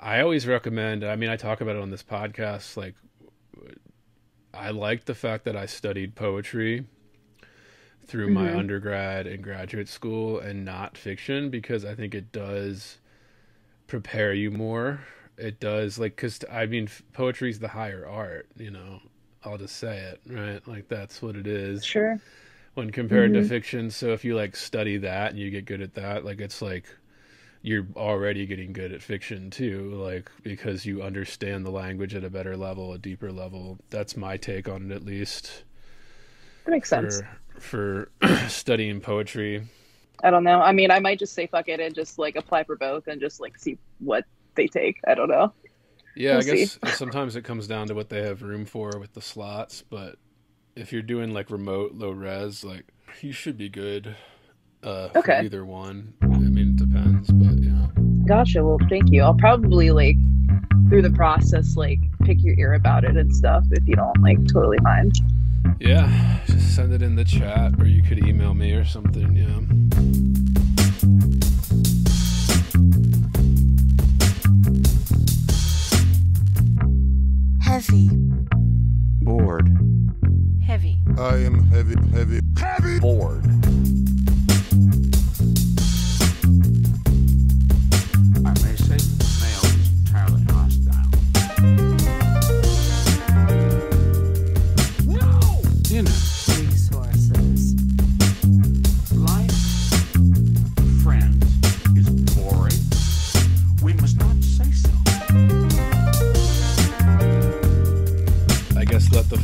I always recommend. I mean, I talk about it on this podcast. Like, I like the fact that I studied poetry through mm-hmm. my undergrad and graduate school and not fiction because I think it does prepare you more. It does like cuz I mean poetry's the higher art, you know. I'll just say it, right? Like that's what it is. Sure. When compared mm-hmm. to fiction, so if you like study that and you get good at that, like it's like you're already getting good at fiction too, like because you understand the language at a better level, a deeper level. That's my take on it, at least. That makes sense. For, studying poetry. I don't know. I mean, I might just say fuck it and just like apply for both and just like see what they take. I don't know. Yeah, we'll I guess see. sometimes it comes down to what they have room for with the slots, but if you're doing like remote low res, like you should be good uh, okay. either one. I mean, it depends, but. Gotcha. Well, thank you. I'll probably like through the process, like pick your ear about it and stuff if you don't like totally mind. Yeah, just send it in the chat, or you could email me or something. Yeah. Heavy. Bored. Heavy. I am heavy, heavy, heavy. Bored.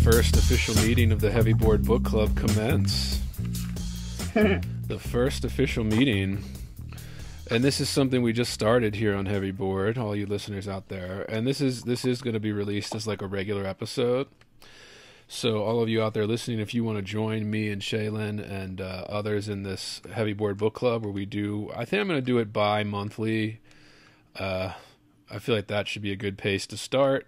First official meeting of the Heavy Bored Book Club commence. the first official meeting. And this is something we just started here on Heavy Bored, all you listeners out there. And this is this is going to be released as like a regular episode. So all of you out there listening, if you want to join me and Shaylin and uh, others in this Heavy Bored Book Club, where we do, I think I'm going to do it bi-monthly. Uh, I feel like that should be a good pace to start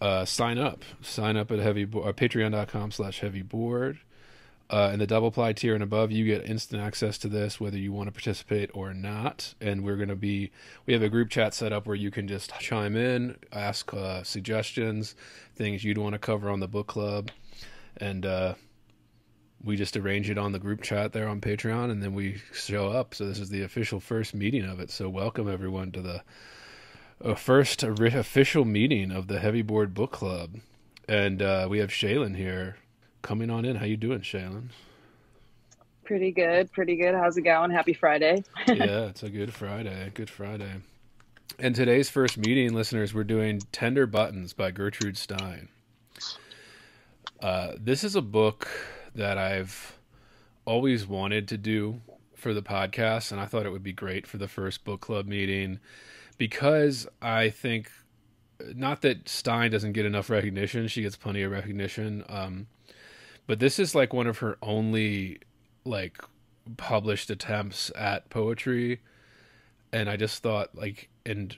uh, sign up. Sign up at heavy uh, patreon.com slash heavy bored. Uh, in the double ply tier and above, you get instant access to this, whether you want to participate or not. And we're going to be, we have a group chat set up where you can just chime in, ask uh, suggestions, things you'd want to cover on the book club. And uh, we just arrange it on the group chat there on Patreon, and then we show up. So this is the official first meeting of it. So welcome everyone to the a first official meeting of the Heavy Bored Book Club, and uh, we have Shaylin here coming on in. How you doing, Shaylin? Pretty good, pretty good. How's it going? Happy Friday. yeah, it's a good Friday. Good Friday. And today's first meeting, listeners, we're doing Tender Buttons by Gertrude Stein. Uh, this is a book that I've always wanted to do for the podcast, and I thought it would be great for the first book club meeting because I think not that Stein doesn't get enough recognition; she gets plenty of recognition. Um, but this is like one of her only like published attempts at poetry, and I just thought like and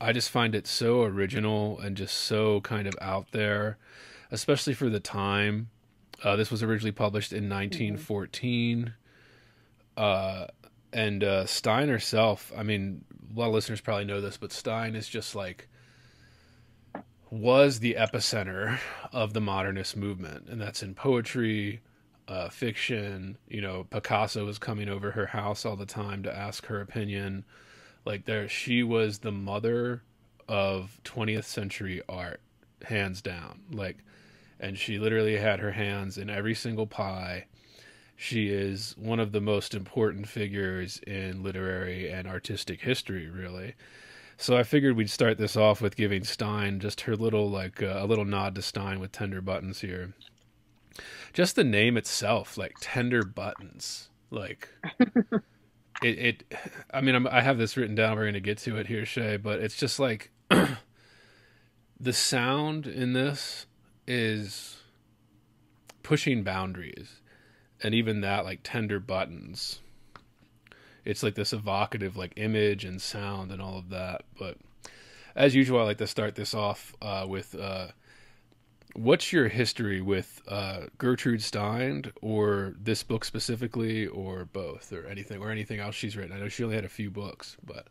I just find it so original and just so kind of out there, especially for the time. Uh, this was originally published in 1914. Mm-hmm. Uh, and uh, Stein herself, I mean, a lot of listeners probably know this, but Stein is just like was the epicenter of the modernist movement, and that's in poetry, uh, fiction. You know, Picasso was coming over her house all the time to ask her opinion. Like there, she was the mother of 20th century art, hands down. Like, and she literally had her hands in every single pie she is one of the most important figures in literary and artistic history, really. So I figured we'd start this off with giving Stein just her little, like, uh, a little nod to Stein with tender buttons here. Just the name itself, like tender buttons, like it. it I mean, I'm, i have this written down. We're going to get to it here, Shay, but it's just like the sound in this is pushing boundaries and even that like tender buttons. It's like this evocative like image and sound and all of that but as usual i like to start this off uh, with uh, what's your history with uh, gertrude stein or this book specifically or both or anything or anything else she's written? I know she only had a few books but.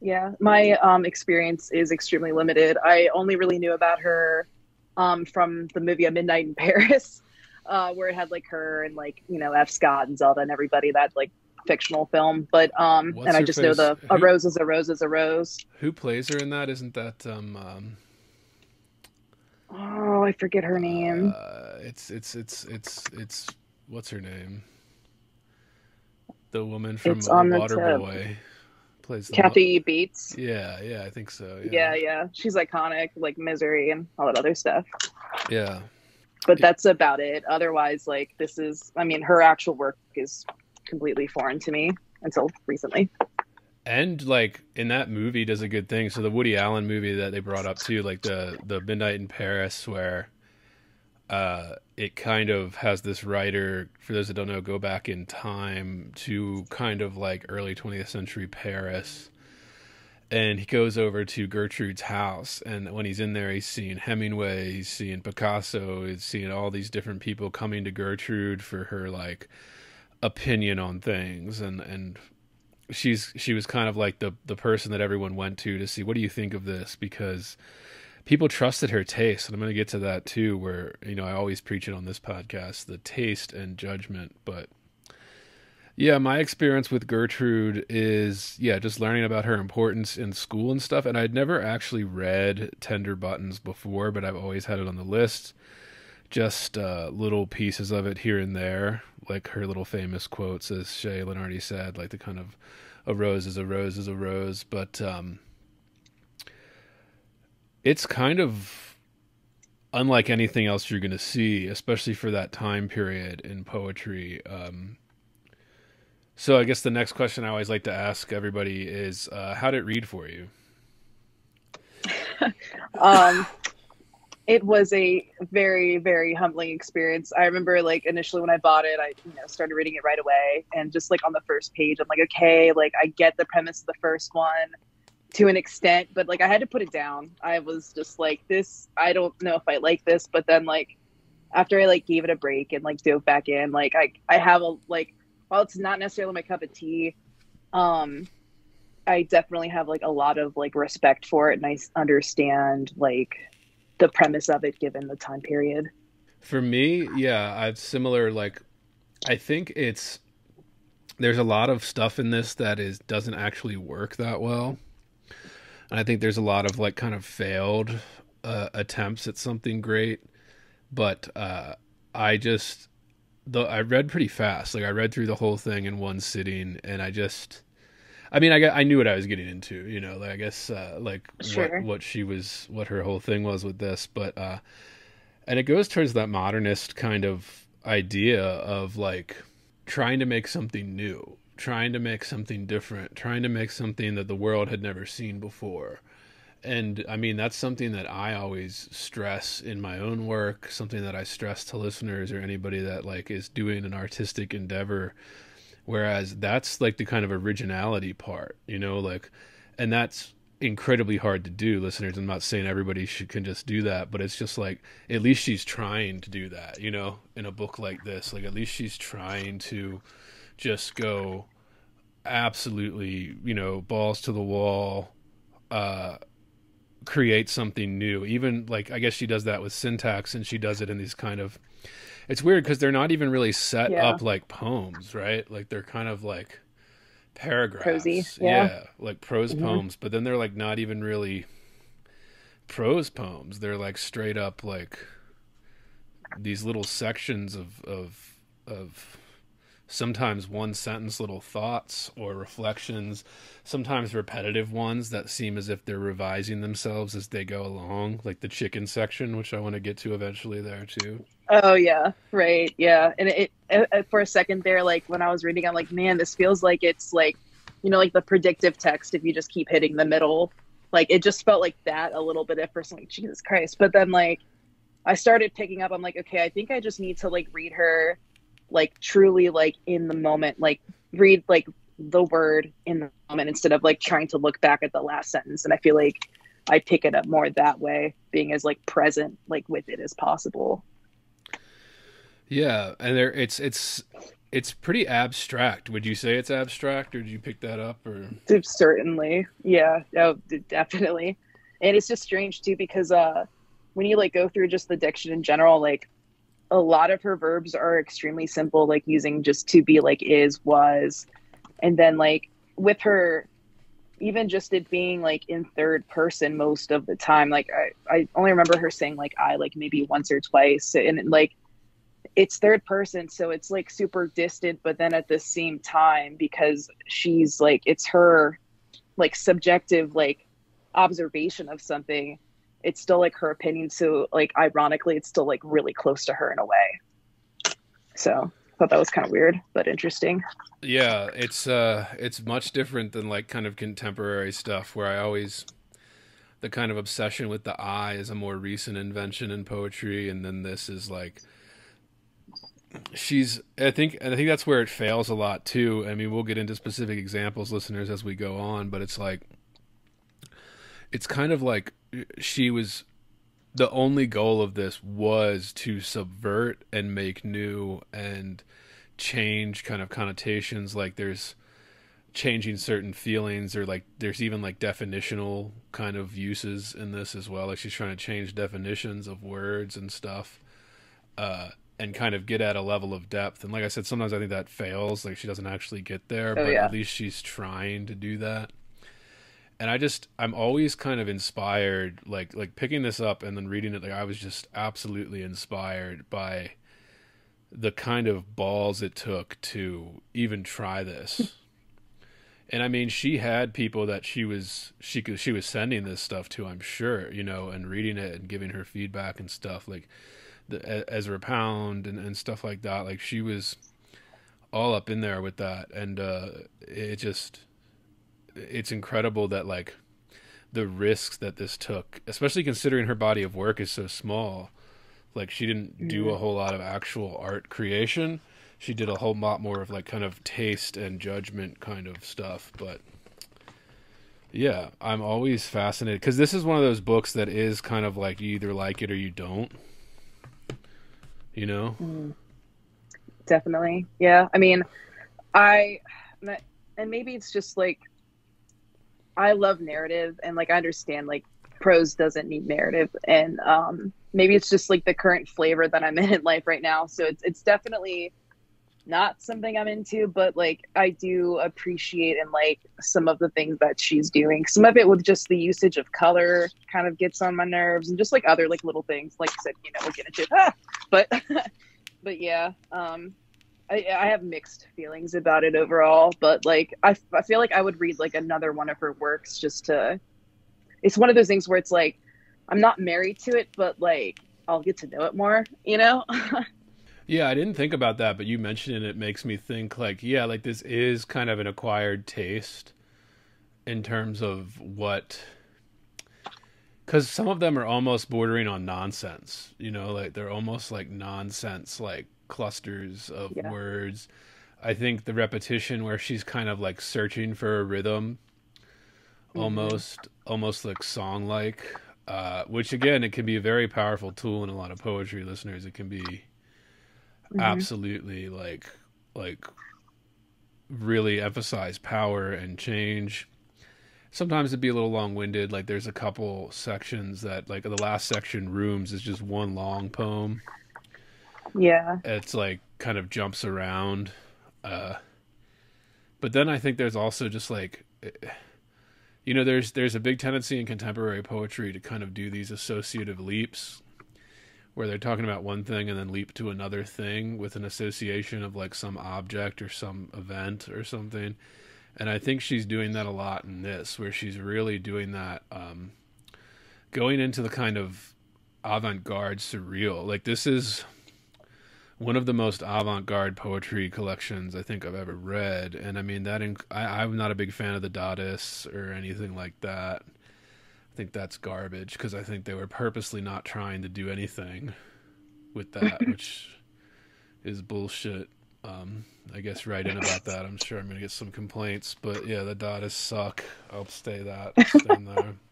Yeah, my um, experience is extremely limited. I only really knew about her um, from the movie A Midnight in Paris, uh, where it had like her and like you know F. Scott and Zelda and everybody that like fictional film. But um, What's and I just know face? the a rose is a rose is a rose. Who plays her in that? Isn't that um, um Oh, I forget her name. uh, it's it's it's it's it's what's her name? The woman from It's on. Waterboy plays the Kathy Bates. Yeah, yeah, I think so. Yeah, yeah, she's iconic, like Misery and all that other stuff. yeah. But that's about it. Otherwise, like this is, I mean, her actual work is completely foreign to me until recently. and like in that movie does a good thing so the woody allen movie that they brought up too like the the midnight in paris where uh it kind of has this writer for those that don't know go back in time to kind of like early 20th century paris and he goes over to gertrude's house and when he's in there he's seeing hemingway he's seeing picasso he's seeing all these different people coming to gertrude for her like opinion on things and and she's she was kind of like the the person that everyone went to to see what do you think of this? Because people trusted her taste and i'm going to get to that too where you know i always preach it on this podcast the taste and judgment but yeah my experience with gertrude is yeah just learning about her importance in school and stuff and i'd never actually read tender buttons before but i've always had it on the list just uh, little pieces of it here and there, like her little famous quotes, as Shaylin already said, like the kind of a rose is a rose is a rose. But um, it's kind of unlike anything else you're going to see, especially for that time period in poetry. Um, so I guess the next question I always like to ask everybody is, uh, how did it read for you? um it was a very very humbling experience i remember like initially when i bought it i you know started reading it right away and just like on the first page i'm like okay like i get the premise of the first one to an extent but like i had to put it down i was just like this i don't know if i like this but then like after i like gave it a break and like dove back in like i i have a like while it's not necessarily my cup of tea um I definitely have like a lot of like respect for it and I understand like the premise of it given the time period. For me, yeah, I've similar like I think it's there's a lot of stuff in this that is doesn't actually work that well. And I think there's a lot of like kind of failed uh, attempts at something great, but uh I just the I read pretty fast. Like I read through the whole thing in one sitting and I just I mean, I, got- I knew what I was getting into, you know, like I guess uh, like Sure. what what she was, what her whole thing was with this, but uh, and it goes towards that modernist kind of idea of like trying to make something new, trying to make something different, trying to make something that the world had never seen before. And I mean, that's something that I always stress in my own work, something that I stress to listeners or anybody that like is doing an artistic endeavor. Whereas that's like the kind of originality part you know like and that's incredibly hard to do listeners. I'm not saying everybody should can just do that but it's just like at least she's trying to do that you know in a book like this. Like at least she's trying to just go absolutely you know balls to the wall uh create something new even like i guess she does that with syntax and she does it in these kind of it's weird because they're not even really set Yeah. up like poems right like they're kind of like paragraphs Prosy, yeah. like prose Mhm. poems but then they're like not even really prose poems they're like straight up like these little sections of of of sometimes one sentence little thoughts or reflections sometimes repetitive ones that seem as if they're revising themselves as they go along like the chicken section which i want to get to eventually there too Oh yeah, right, yeah. And it, it uh, for a second there, like when I was reading, I'm like, man, this feels like it's like, you know, like the predictive text. If you just keep hitting the middle, like it just felt like that a little bit at first. Like Jesus Christ, but then like I started picking up. I'm like, okay, I think I just need to like read her, like truly like in the moment, like read like the word in the moment instead of like trying to look back at the last sentence. And I feel like I pick it up more that way, being as like present like with it as possible. Yeah, and there it's it's it's pretty abstract. Would you say it's abstract, or did you pick that up? Or certainly, yeah, no, definitely. And it's just strange too because uh, when you like go through just the diction in general, like a lot of her verbs are extremely simple, like using just to be, like is, was, and then like with her even just it being like in third person most of the time like i, I only remember her saying like i like maybe once or twice and like it's third person so it's like super distant but then at the same time because she's like it's her like subjective like observation of something it's still like her opinion so like ironically it's still like really close to her in a way so I thought that was kind of weird but interesting yeah, it's uh it's much different than like kind of contemporary stuff where I always the kind of obsession with the eye is a more recent invention in poetry and then this is like she's I think and I think that's where it fails a lot too. I mean, we'll get into specific examples listeners as we go on, but it's like it's kind of like she was the only goal of this was to subvert and make new and change kind of connotations like there's changing certain feelings or like there's even like definitional kind of uses in this as well. Like she's trying to change definitions of words and stuff uh and kind of get at a level of depth. And like i said sometimes i think that fails. Like she doesn't actually get there Oh, but yeah. at least she's trying to do that and i just i'm always kind of inspired like like picking this up and then reading it like i was just absolutely inspired by the kind of balls it took to even try this. and I mean, she had people that she was she could she was sending this stuff to, I'm sure, you know, and reading it and giving her feedback and stuff like the Ezra Pound and, and stuff like that. Like she was all up in there with that, and uh, it just it's incredible that like the risks that this took, especially considering her body of work is so small. Like she didn't do a whole lot of actual art creation. She did a whole lot more of like kind of taste and judgment kind of stuff, but yeah, I'm always fascinated because this is one of those books that is kind of like you either like it or you don't. You know? Mm. definitely yeah i mean i and maybe it's just like i love narrative and like i understand like prose doesn't need narrative and um maybe it's just like the current flavor that i'm in in life right now so it's it's definitely not something i'm into but like i do appreciate and like some of the things that she's doing some of it with just the usage of color kind of gets on my nerves and just like other like little things like i said you know we'll get into ah! but but yeah um I, I have mixed feelings about it overall but like I, I feel like i would read like another one of her works just to it's one of those things where it's like i'm not married to it but like i'll get to know it more you know? Yeah, I didn't think about that, but you mentioning it makes me think like, yeah, like this is kind of an acquired taste in terms of what cuz some of them are almost bordering on nonsense, you know, like they're almost like nonsense like clusters of Yeah. words. I think the repetition where she's kind of like searching for a rhythm almost almost like song like uh which again it can be a very powerful tool in a lot of poetry listeners. It can be absolutely like like really emphasize power and change. Sometimes it'd be a little long-winded like there's a couple sections that like the last section rooms is just one long poem yeah. It's like kind of jumps around uh but then i think there's also just like eh, you know there's there's a big tendency in contemporary poetry to kind of do these associative leaps where they're talking about one thing and then leap to another thing with an association of like some object or some event or something. And i think she's doing that a lot in this where she's really doing that um going into the kind of avant-garde surreal. Like this is one of the most avant-garde poetry collections I think I've ever read, and I mean that. Inc- I, I'm not a big fan of the Dadists or anything like that. I think that's garbage because I think they were purposely not trying to do anything with that, which is bullshit. Um, I guess write in about that, I'm sure I'm gonna get some complaints, but yeah, the Dadists suck. I'll stay that. I'll stand there.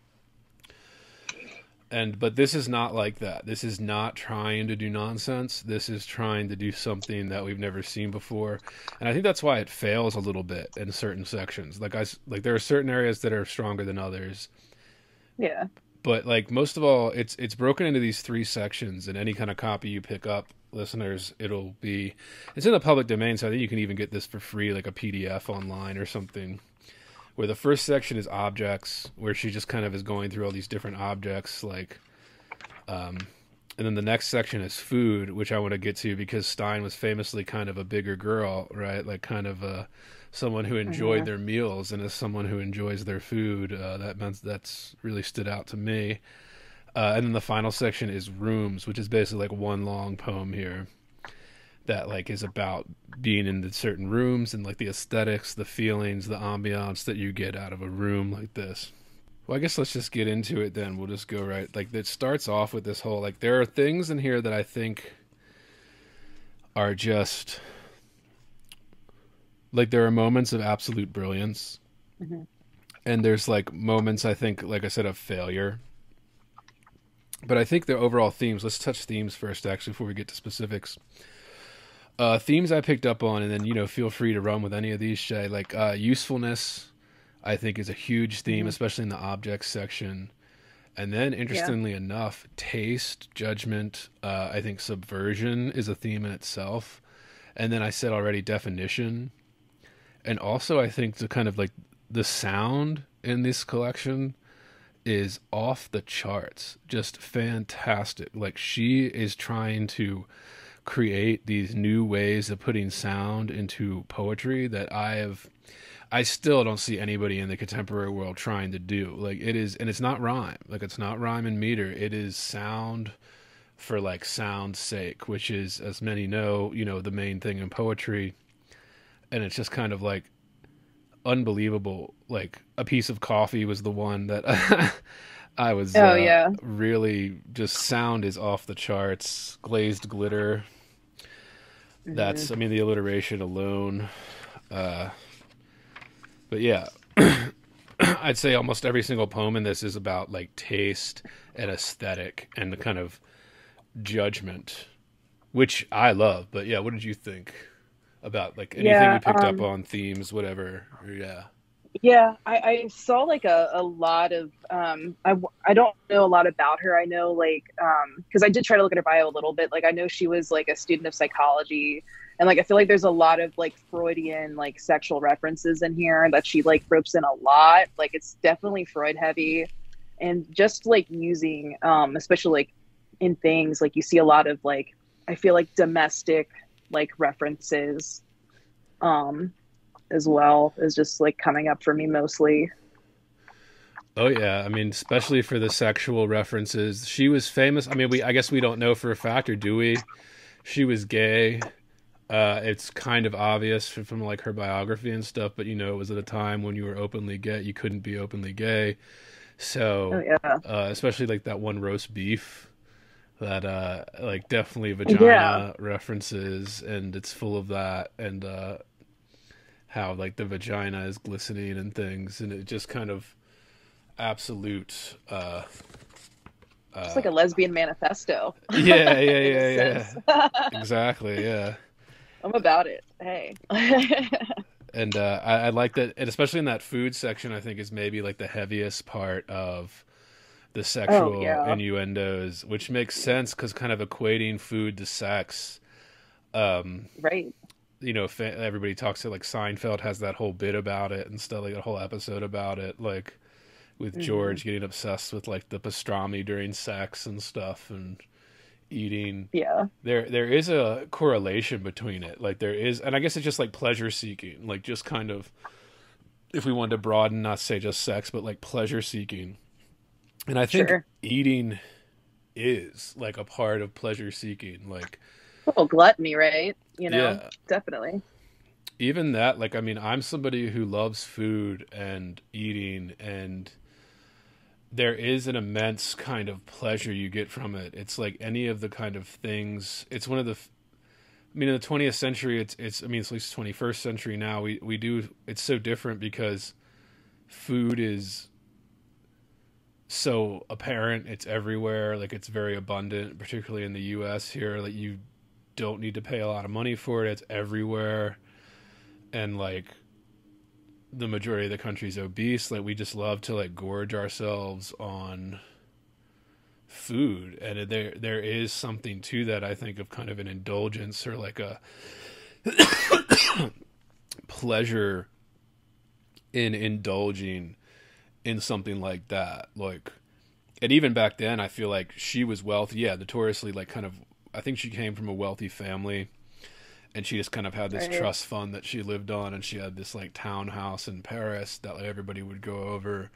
and but this is not like that. This is not trying to do nonsense. This is trying to do something that we've never seen before, and I think that's why it fails a little bit in certain sections. Like i like there are certain areas that are stronger than others, Yeah. but like most of all, it's it's broken into these three sections, and any kind of copy you pick up, listeners, it'll be it's in the public domain, so I think you can even get this for free, like a PDF online or something. Where the first section is objects, where she just kind of is going through all these different objects, like, um, and then the next section is food, which I want to get to because Stein was famously kind of a bigger girl, right? Like kind of a someone who enjoyed their meals, and as someone who enjoys their food, uh, that meant that's really stood out to me. Uh, and then the final section is rooms, which is basically like one long poem here that like is about being in the certain rooms and like the aesthetics, the feelings, the ambiance that you get out of a room like this. Well, I guess let's just get into it then. We'll just go right. Like it starts off with this whole like there are things in here that I think are just like there are moments of absolute brilliance. Mhm. And there's like moments I think like I said of failure. But I think the overall themes, let's touch themes first actually before we get to specifics. Uh, themes I picked up on, and then you know, feel free to run with any of these, Shay. Like uh, usefulness, I think is a huge theme, Mhm. especially in the objects section. And then, interestingly enough, taste, judgment, uh, I think subversion is a theme in itself. And then I said already definition, and also I think the kind of like the sound in this collection is off the charts, just fantastic. Like she is trying to create these new ways of putting sound into poetry that I have I still don't see anybody in the contemporary world trying to do. Like it is and it's not rhyme. Like it's not rhyme and meter. It is sound for like sound's sake, which is as many know, you know, the main thing in poetry. And it's just kind of like unbelievable. Like a piece of coffee was the one that I was Oh, uh, yeah. really just sound is off the charts. Glazed glitter. That's I mean the alliteration alone. Uh but yeah. I'd say almost every single poem in this is about like taste and aesthetic and the kind of judgment which I love. But yeah, what did you think about like anything Yeah, you picked um, up on themes, whatever? Yeah. Yeah, I, I saw like a, a lot of um I, I don't know a lot about her. I know like um because I did try to look at her bio a little bit. Like I know she was like a student of psychology and like I feel like there's a lot of like Freudian like sexual references in here that she like ropes in a lot. Like it's definitely Freud heavy and just like using um especially like in things like you see a lot of like I feel like domestic like references um as well is just like coming up for me mostly. Oh yeah, I mean, especially for the sexual references. She was famous. I mean, we I guess we don't know for a fact, or do we? She was gay. Uh, it's kind of obvious from, from like her biography and stuff, but you know, it was at a time when you were openly gay. You couldn't be openly gay. So, Oh yeah. uh, especially like that one roast beef that uh like definitely vagina Yeah. references and it's full of that and uh how like the vagina is glistening and things and it just kind of absolute uh It's like a lesbian manifesto. yeah yeah yeah yeah exactly yeah I'm about it. Hey. and uh, I, I like that, and especially in that food section, I think is maybe like the heaviest part of the sexual Oh, yeah. innuendos, which makes sense because kind of equating food to sex. Um, right. You know, everybody talks to like Seinfeld has that whole bit about it and stuff, like a whole episode about it, like with Mhm. George getting obsessed with like the pastrami during sex and stuff and eating Yeah. there there is a correlation between it like there is and i guess it's just like pleasure seeking like just kind of if we wanted to broaden not say just sex but like pleasure seeking and i think Sure. eating is like a part of pleasure seeking like Little gluttony, right? You know, yeah definitely. even that like i mean i'm somebody who loves food and eating and there is an immense kind of pleasure you get from it it's like any of the kind of things it's one of the I mean in the 20th century it's it's i mean it's at least 21st century now we we do it's so different because food is so apparent. It's everywhere. Like it's very abundant, particularly in the U.S. here. Like you don't need to pay a lot of money for it. It's everywhere, and like the majority of the country's obese. Like we just love to like gorge ourselves on food, and there there is something to that. I think of kind of an indulgence or like a pleasure in indulging in something like that. Like, and even back then, I feel like she was wealthy. Yeah, notoriously, like, kind of. I think she came from a wealthy family, and she just kind of had this Right. trust fund that she lived on, and she had this like townhouse in Paris that like, everybody would go over.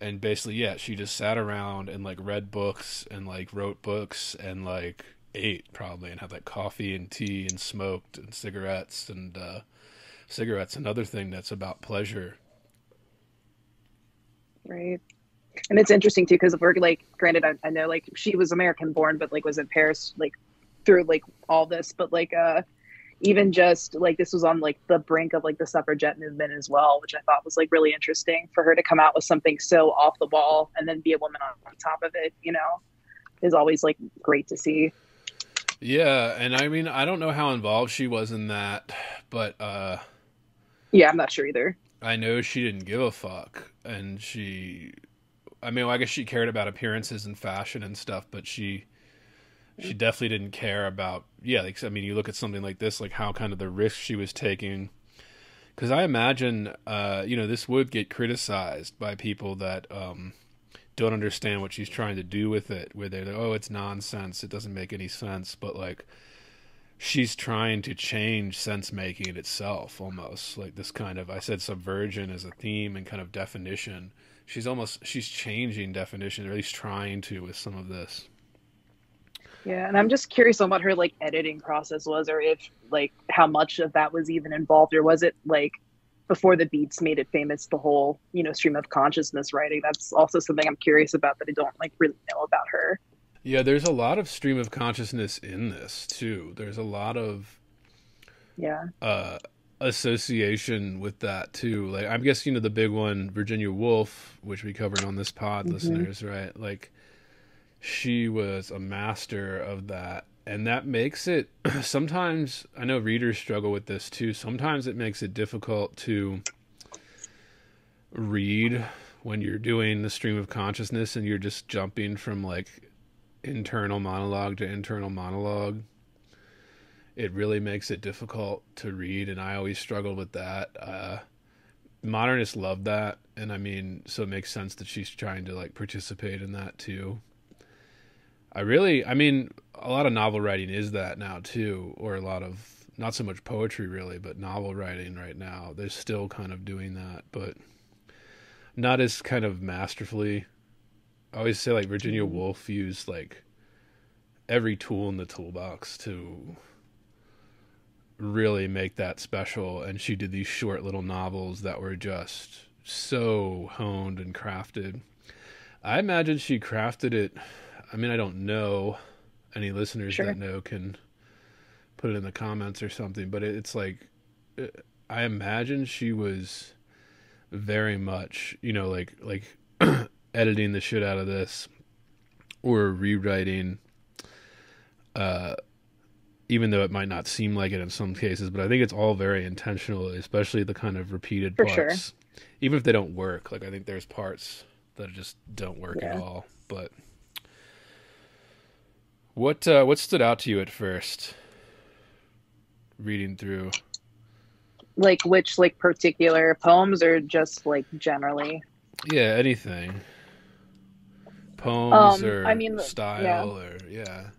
And basically, yeah, she just sat around and like read books and like wrote books and like ate probably and had like coffee and tea and smoked and cigarettes and uh cigarettes another thing that's about pleasure Right. And it's interesting too because we're like, granted, I, I know like she was American born, but like was in Paris like through like all this, but like uh even just like this was on like the brink of like the suffragette movement as well, which I thought was like really interesting for her to come out with something so off the wall and then be a woman on, on top of it, you know, is always like great to see. Yeah, and I mean, I don't know how involved she was in that, but uh Yeah, I'm not sure either. I know she didn't give a fuck and she I mean, well, I guess she cared about appearances and fashion and stuff, but she she definitely didn't care about yeah, like I mean, you look at something like this like how kind of the risk she was taking cuz I imagine uh you know, this would get criticized by people that um don't understand what she's trying to do with it where they're like, "Oh, it's nonsense. It doesn't make any sense." But like she's trying to change sense making itself almost like this kind of i said subversion as a theme and kind of definition she's almost she's changing definition or at least trying to with some of this Yeah, and I'm just curious on what her like editing process was, or if like how much of that was even involved, or was it like before the beats made it famous, the whole you know stream of consciousness writing? That's also something I'm curious about that I don't like really know about her. yeah there's a lot of stream of consciousness in this too there's a lot of Yeah, uh association with that too like i guess you know the big one virginia woolf which we covered on this pod Mhm. listeners right like she was a master of that. And that makes it sometimes i know readers struggle with this too sometimes it makes it difficult to read when you're doing the stream of consciousness and you're just jumping from like internal monologue to internal monologue. It really makes it difficult to read and i always struggled with that. Uh modernists love that and i mean so it makes sense that she's trying to like participate in that too i really i mean a lot of novel writing is that now too or a lot of not so much poetry really but novel writing right now. They're still kind of doing that but not as kind of masterfully. I always say like virginia mm-hmm. woolf used like every tool in the toolbox to really make that special and she did these short little novels that were just so honed and crafted. I imagine she crafted it i mean i don't know any listeners Sure. that know can put it in the comments or something but it, it's like uh, i imagine she was very much you know like like editing the shit out of this or rewriting uh even though it might not seem like it in some cases, but I think it's all very intentional, especially the kind of repeated For parts. sure. Even if they don't work, like I think there's parts that just don't work at all. But what uh, what stood out to you at first? Reading through, like which like particular poems, or just like generally. yeah, anything, poems Um, or I mean, style yeah. or yeah,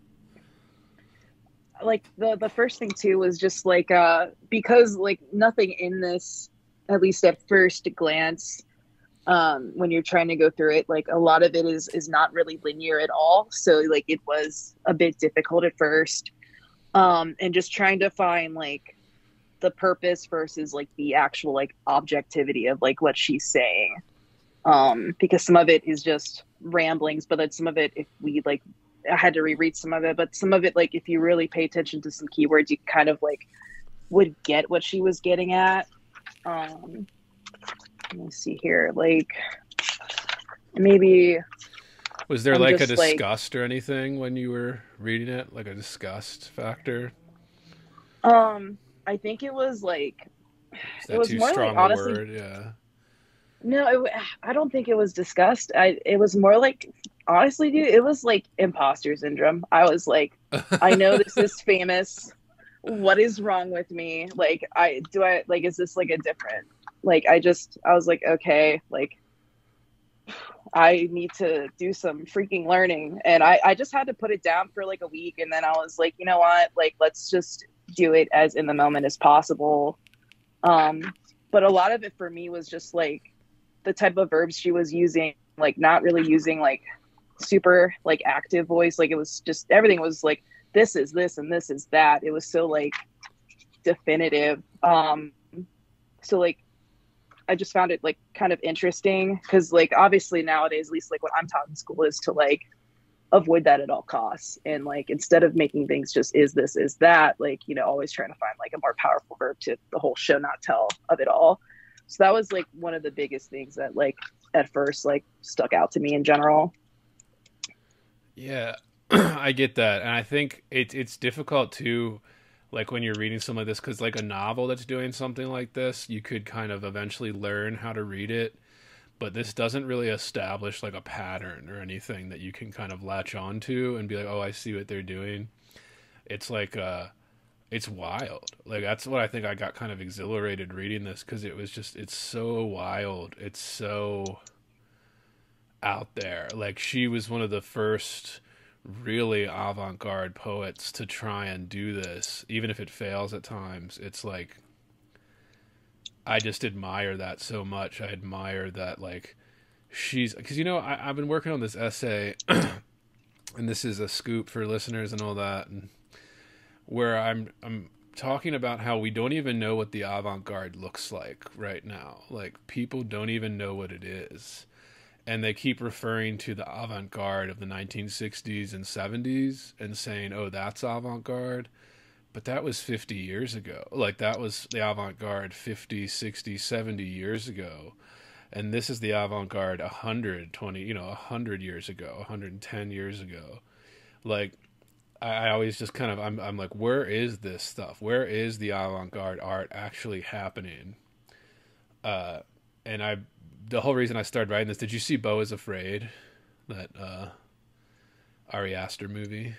like the the first thing too was just like uh because like nothing in this at least at first glance um when you're trying to go through it like a lot of it is is not really linear at all so like it was a bit difficult at first um and just trying to find like the purpose versus like the actual like objectivity of like what she's saying um because some of it is just ramblings but then some of it if we like I had to reread some of it, but some of it, like if you really pay attention to some keywords, you kind of like would get what she was getting at. Um, let me see here, like maybe Was there I'm like a just, like- disgust or anything when you were reading it? Like a disgust factor? Um, I think it was like Is that was too more like, strong a honestly- word? Yeah. no, it, I don't think it was disgust. I it was more like honestly, dude, it was like imposter syndrome. I was like, I know this is famous. What is wrong with me? Like, I do I like is this like a different? Like, I just I was like, okay, like I need to do some freaking learning, and I I just had to put it down for like a week, and then I was like, you know what? Like, let's just do it as in the moment as possible. Um, but a lot of it for me was just like the type of verbs she was using, like not really using like super like active voice. Like it was just everything was like this is this and this is that. It was so like definitive. Um so like I just found it like kind of interesting because like obviously nowadays, at least like what I'm taught in school is to like avoid that at all costs. And like instead of making things just is this is that like you know always trying to find like a more powerful verb to the whole show not tell of it all. So that was like one of the biggest things that like at first like stuck out to me in general. Yeah, I get that, and I think it's it's difficult too, like when you're reading something like this, because like a novel that's doing something like this, you could kind of eventually learn how to read it, but this doesn't really establish like a pattern or anything that you can kind of latch onto and be like, oh, I see what they're doing. It's like uh, it's wild. Like that's what I think I got kind of exhilarated reading this because it was just it's so wild. It's so out there. Like she was one of the first really avant-garde poets to try and do this even if it fails at times. It's like i just admire that so much. I admire that like she's because you know I, i've been working on this essay and this is a scoop for listeners and all that and where i'm i'm talking about how we don't even know what the avant-garde looks like right now. Like people don't even know what it is and they keep referring to the avant-garde of the 1960s and 70s and saying oh that's avant-garde. But that was 50 years ago. Like that was the avant-garde 50 60 70 years ago. And this is the avant-garde 120 you know 100 years ago 110 years ago. Like I, I always just kind of I'm, I'm like where is this stuff? Where is the avant-garde art actually happening? Uh and i the whole reason I started writing this. Did you see Beau is Afraid, that uh, Ari Aster movie?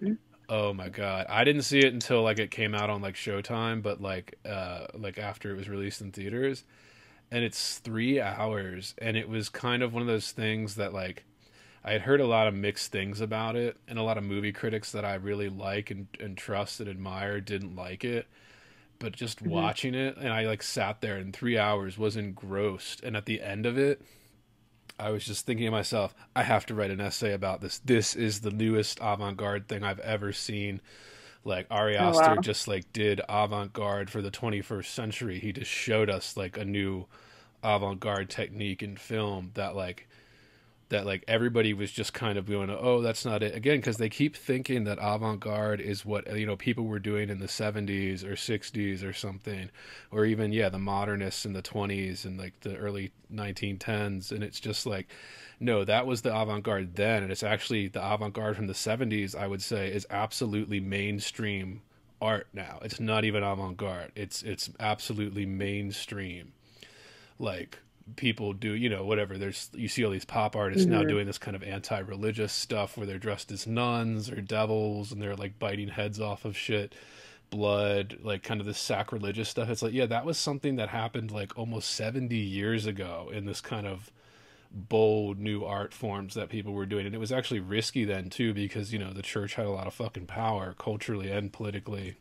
Mhm. Oh my god, I didn't see it until like it came out on like Showtime, but like uh, like after it was released in theaters, and it's three hours, and it was kind of one of those things that like I had heard a lot of mixed things about it, and a lot of movie critics that I really like and, and trust and admire didn't like it but just Mhm. watching it and i like sat there in three hours was engrossed and at the end of it i was just thinking to myself i have to write an essay about this this is the newest avant-garde thing i've ever seen like ari Oh, aster wow. just like did avant-garde for the 21st century he just showed us like a new avant-garde technique in film that like that like everybody was just kind of going oh that's not it. Again because they keep thinking that avant-garde is what you know people were doing in the 70s or 60s or something or even yeah the modernists in the 20s and like the early 1910s and it's just like no that was the avant-garde then and it's actually the avant-garde from the 70s i would say is absolutely mainstream art now. It's not even avant-garde. It's it's absolutely mainstream. Like people do you know whatever there's you see all these pop artists now Mhm. doing this kind of anti-religious stuff where they're dressed as nuns or devils and they're like biting heads off of shit blood like kind of this sacrilegious stuff it's like yeah that was something that happened like almost 70 years ago in this kind of bold new art forms that people were doing and it was actually risky then too because you know the church had a lot of fucking power culturally and politically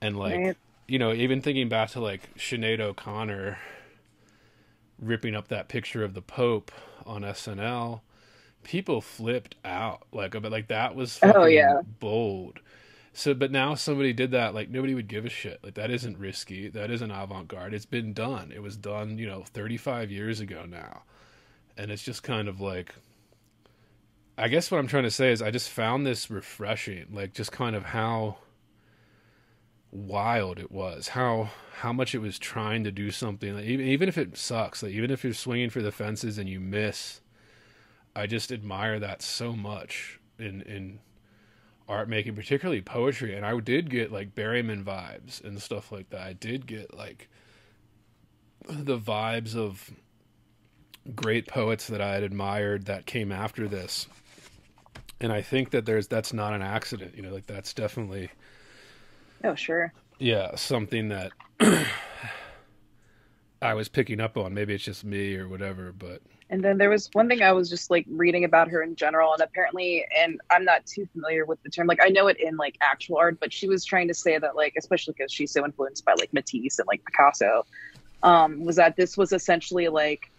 and like Right. you know even thinking back to like Sinead O'Connor ripping up that picture of the Pope on SNL, people flipped out. Like, but like that was Oh, yeah. bold. So, but now somebody did that, like nobody would give a shit. Like that isn't risky. That isn't avant garde. It's been done. It was done, you know, 35 years ago now, and it's just kind of like. I guess what I'm trying to say is I just found this refreshing, like just kind of how wild it was how how much it was trying to do something like, even even if it sucks like even if you're swinging for the fences and you miss I just admire that so much in in art making, particularly poetry. And I did get like Berryman vibes and stuff like that. I did get like the vibes of great poets that I had admired that came after this. And I think that there's that's not an accident, you know, like that's definitely Oh, sure. yeah, something that I was picking up on. Maybe it's just me or whatever, but And then there was one thing I was just like reading about her in general, and apparently, and I'm not too familiar with the term. Like I know it in like actual art, but she was trying to say that like, especially because she's so influenced by like Matisse and like Picasso, um, was that this was essentially like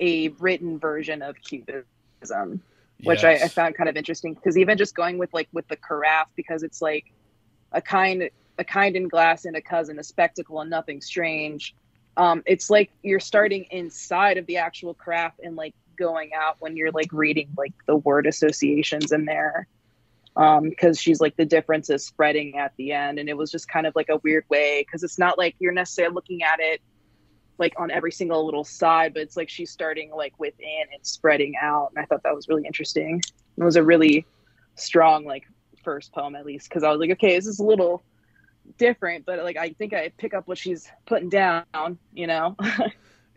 a written version of Cubism, which I, I found kind of interesting because even just going with like with the carafe because it's like a kind a kind in glass and a cousin, a spectacle and nothing strange. Um, it's like you're starting inside of the actual carafe and like going out when you're like reading like the word associations in there. Um, because she's like the difference is spreading at the end, and it was just kind of like a weird way because it's not like you're necessarily looking at it like on every single little side, but it's like she's starting like within and spreading out. And I thought that was really interesting. It was a really strong like first poem at least because I was like, okay, this is a little different, but like I think I pick up what she's putting down, you know.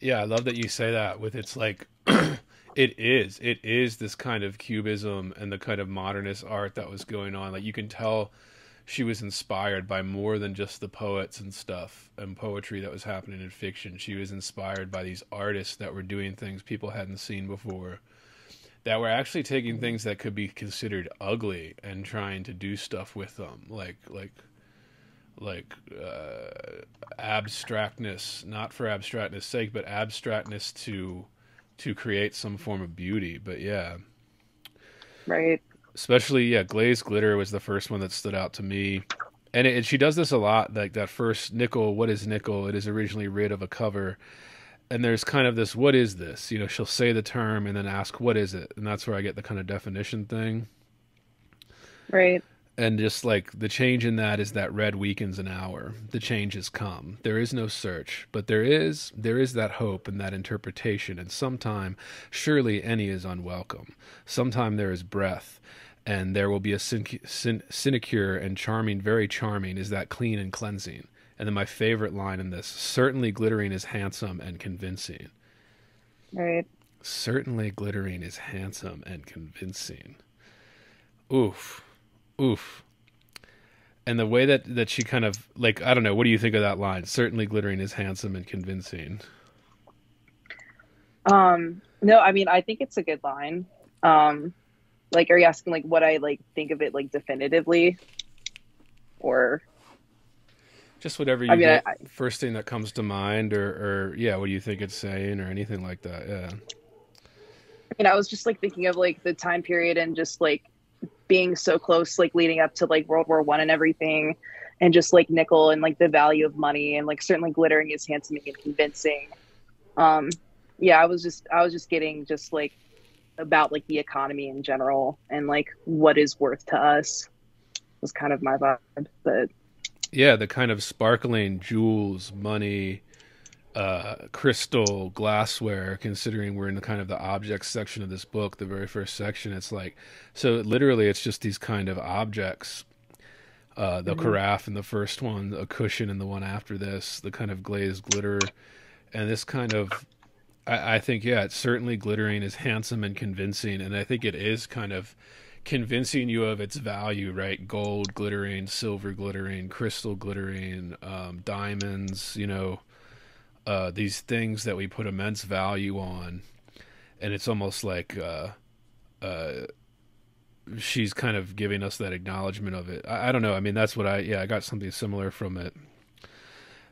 Yeah, I love that you say that with it's like it is. It is this kind of cubism and the kind of modernist art that was going on. Like you can tell she was inspired by more than just the poets and stuff and poetry that was happening in fiction. She was inspired by these artists that were doing things people hadn't seen before. That were actually taking things that could be considered ugly and trying to do stuff with them. Like like like uh, abstractness, not for abstractness sake, but abstractness to to create some form of beauty. But yeah, right. especially yeah, glazed glitter was the first one that stood out to me, and, it, and she does this a lot. Like that first nickel, what is nickel? It is originally rid of a cover. And there's kind of this, what is this? You know, she'll say the term and then ask, what is it? And that's where I get the kind of definition thing. Right. and just like the change in that is that red weakens an hour the change has come there is no search but there is there is that hope and that interpretation and sometime surely any is unwelcome sometime there is breath and there will be a sin- sin- sinecure and charming very charming is that clean and cleansing and then my favorite line in this certainly glittering is handsome and convincing. Right. certainly glittering is handsome and convincing. Oof. Oof. And the way that that she kind of like i don't know what do you think of that line? Certainly glittering is handsome and convincing. Um, no, I mean, I think it's a good line. Um, like, are you asking like what I like think of it like definitively, or just whatever you I mean, get I- first thing that comes to mind or or yeah what do you think it's saying or anything like that yeah I mean, I was just like thinking of like the time period and just like being so close, like leading up to like World War One and everything, and just like nickel and like the value of money and like certainly glittering is handsome and convincing. Um, yeah, I was just I was just getting just like about like the economy in general and like what is worth to us was kind of my vibe, but yeah the kind of sparkling jewels money uh crystal glassware considering we're in the kind of the objects section of this book the very first section it's like so literally it's just these kind of objects uh the Mhm. carafe in the first one a cushion in the one after this the kind of glazed glitter and this kind of I, I think yeah it's certainly glittering is handsome and convincing and i think it is kind of convincing you of its value, right? Gold glittering, silver glittering, crystal glittering, um, diamonds, you know, uh, these things that we put immense value on. And it's almost like uh, uh, she's kind of giving us that acknowledgement of it. I, I don't know. I mean, that's what I, yeah, I got something similar from it.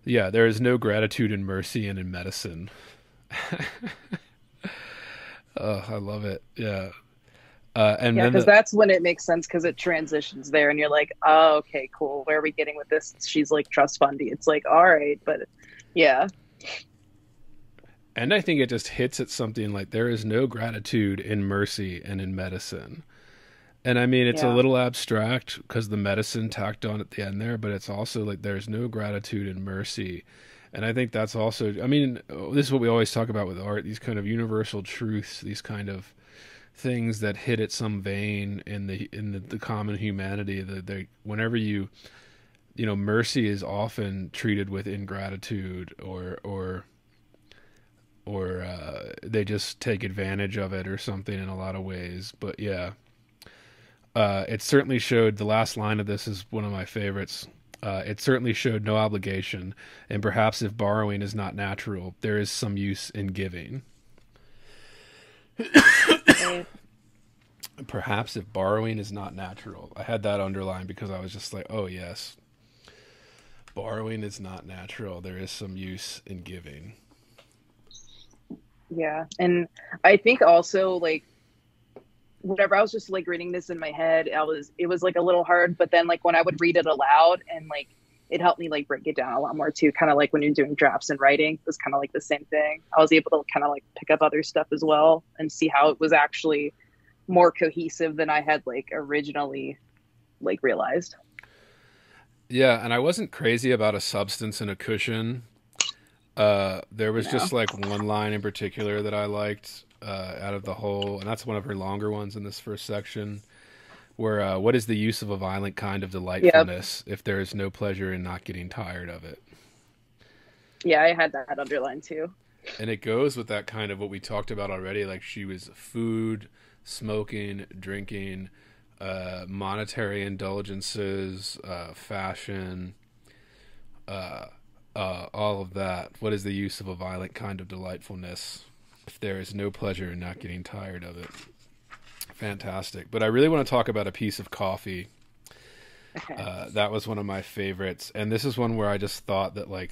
Yeah, there is no gratitude in mercy and in medicine. oh, I love it. Yeah. Uh, and yeah, because the- that's when it makes sense because it transitions there, and you're like, oh, okay, cool. Where are we getting with this? She's like trust fundy. It's like, all right, but yeah, And I think it just hits at something like there is no gratitude in mercy and in medicine. And I mean, it's a little abstract because the medicine tacked on at the end there, but it's also like there's no gratitude in mercy. And I think that's also, I mean, this is what we always talk about with art these kind of universal truths, these kind of things that hit at some vein in the in the, the common humanity that they whenever you you know mercy is often treated with ingratitude or or or uh, they just take advantage of it or something in a lot of ways. But yeah uh, it certainly showed the last line of this is one of my favorites. Uh, it certainly showed no obligation. And perhaps if borrowing is not natural there is some use in giving Right. perhaps if borrowing is not natural. I had that underlined because I was just like, oh, yes. Borrowing is not natural. There is some use in giving. Yeah. And I think also like whenever I was just like reading this in my head, I was it was like a little hard, but then like when I would read it aloud and like it helped me like break it down a lot more too. Kind of like when you're doing drafts and writing, it was kind of like the same thing. I was able to kind of like pick up other stuff as well and see how it was actually more cohesive than I had like originally like realized. Yeah, and I wasn't crazy about a substance and a cushion. Uh, there was No. just like one line in particular that I liked uh, out of the whole, and that's one of her longer ones in this first section. Where uh, what is the use of a violent kind of delightfulness if there is no pleasure in not getting tired of it? Yeah, I had that underlined too. And it goes with that kind of what we talked about already. Like she was food, smoking, drinking, uh, monetary indulgences, uh, fashion, uh, uh, all of that. What is the use of a violent kind of delightfulness if there is no pleasure in not getting tired of it? Fantastic. But I really want to talk about a piece of coffee. Uh, that was one of my favorites, and this is one where I just thought that like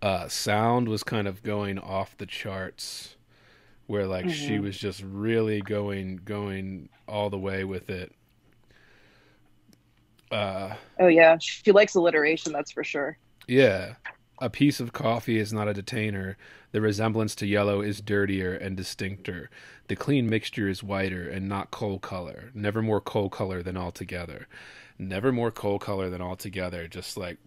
uh, sound was kind of going off the charts, where like she Mhm. was just really going going all the way with it. Uh, oh yeah, she likes alliteration, that's for sure. yeah, a piece of coffee is not a detainer. The resemblance to yellow is dirtier and distincter. The clean mixture is whiter and not coal color. Never more coal color than altogether. Never more coal color than altogether. Just like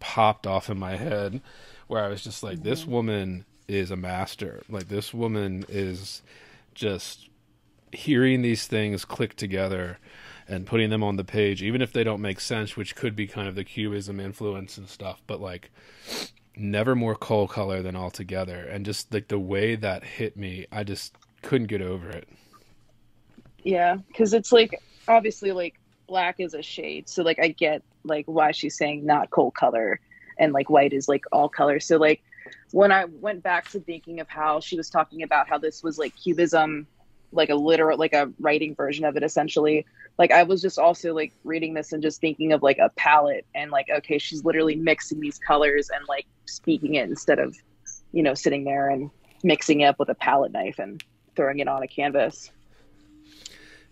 popped off in my head, where I was just like, this mm-hmm. woman is a master. Like this woman is just hearing these things click together and putting them on the page, even if they don't make sense, which could be kind of the cubism influence and stuff, but like never more coal color than altogether. And just like the way that hit me, I just couldn't get over it. Yeah, because it's like obviously like black is a shade, so like I get like why she's saying not coal color, and like white is like all color. So like when I went back to thinking of how she was talking about how this was like cubism, like a literal like a writing version of it essentially. Like I was just also like reading this and just thinking of like a palette and like okay, she's literally mixing these colors and like speaking it instead of you know sitting there and mixing it up with a palette knife and throwing it on a canvas.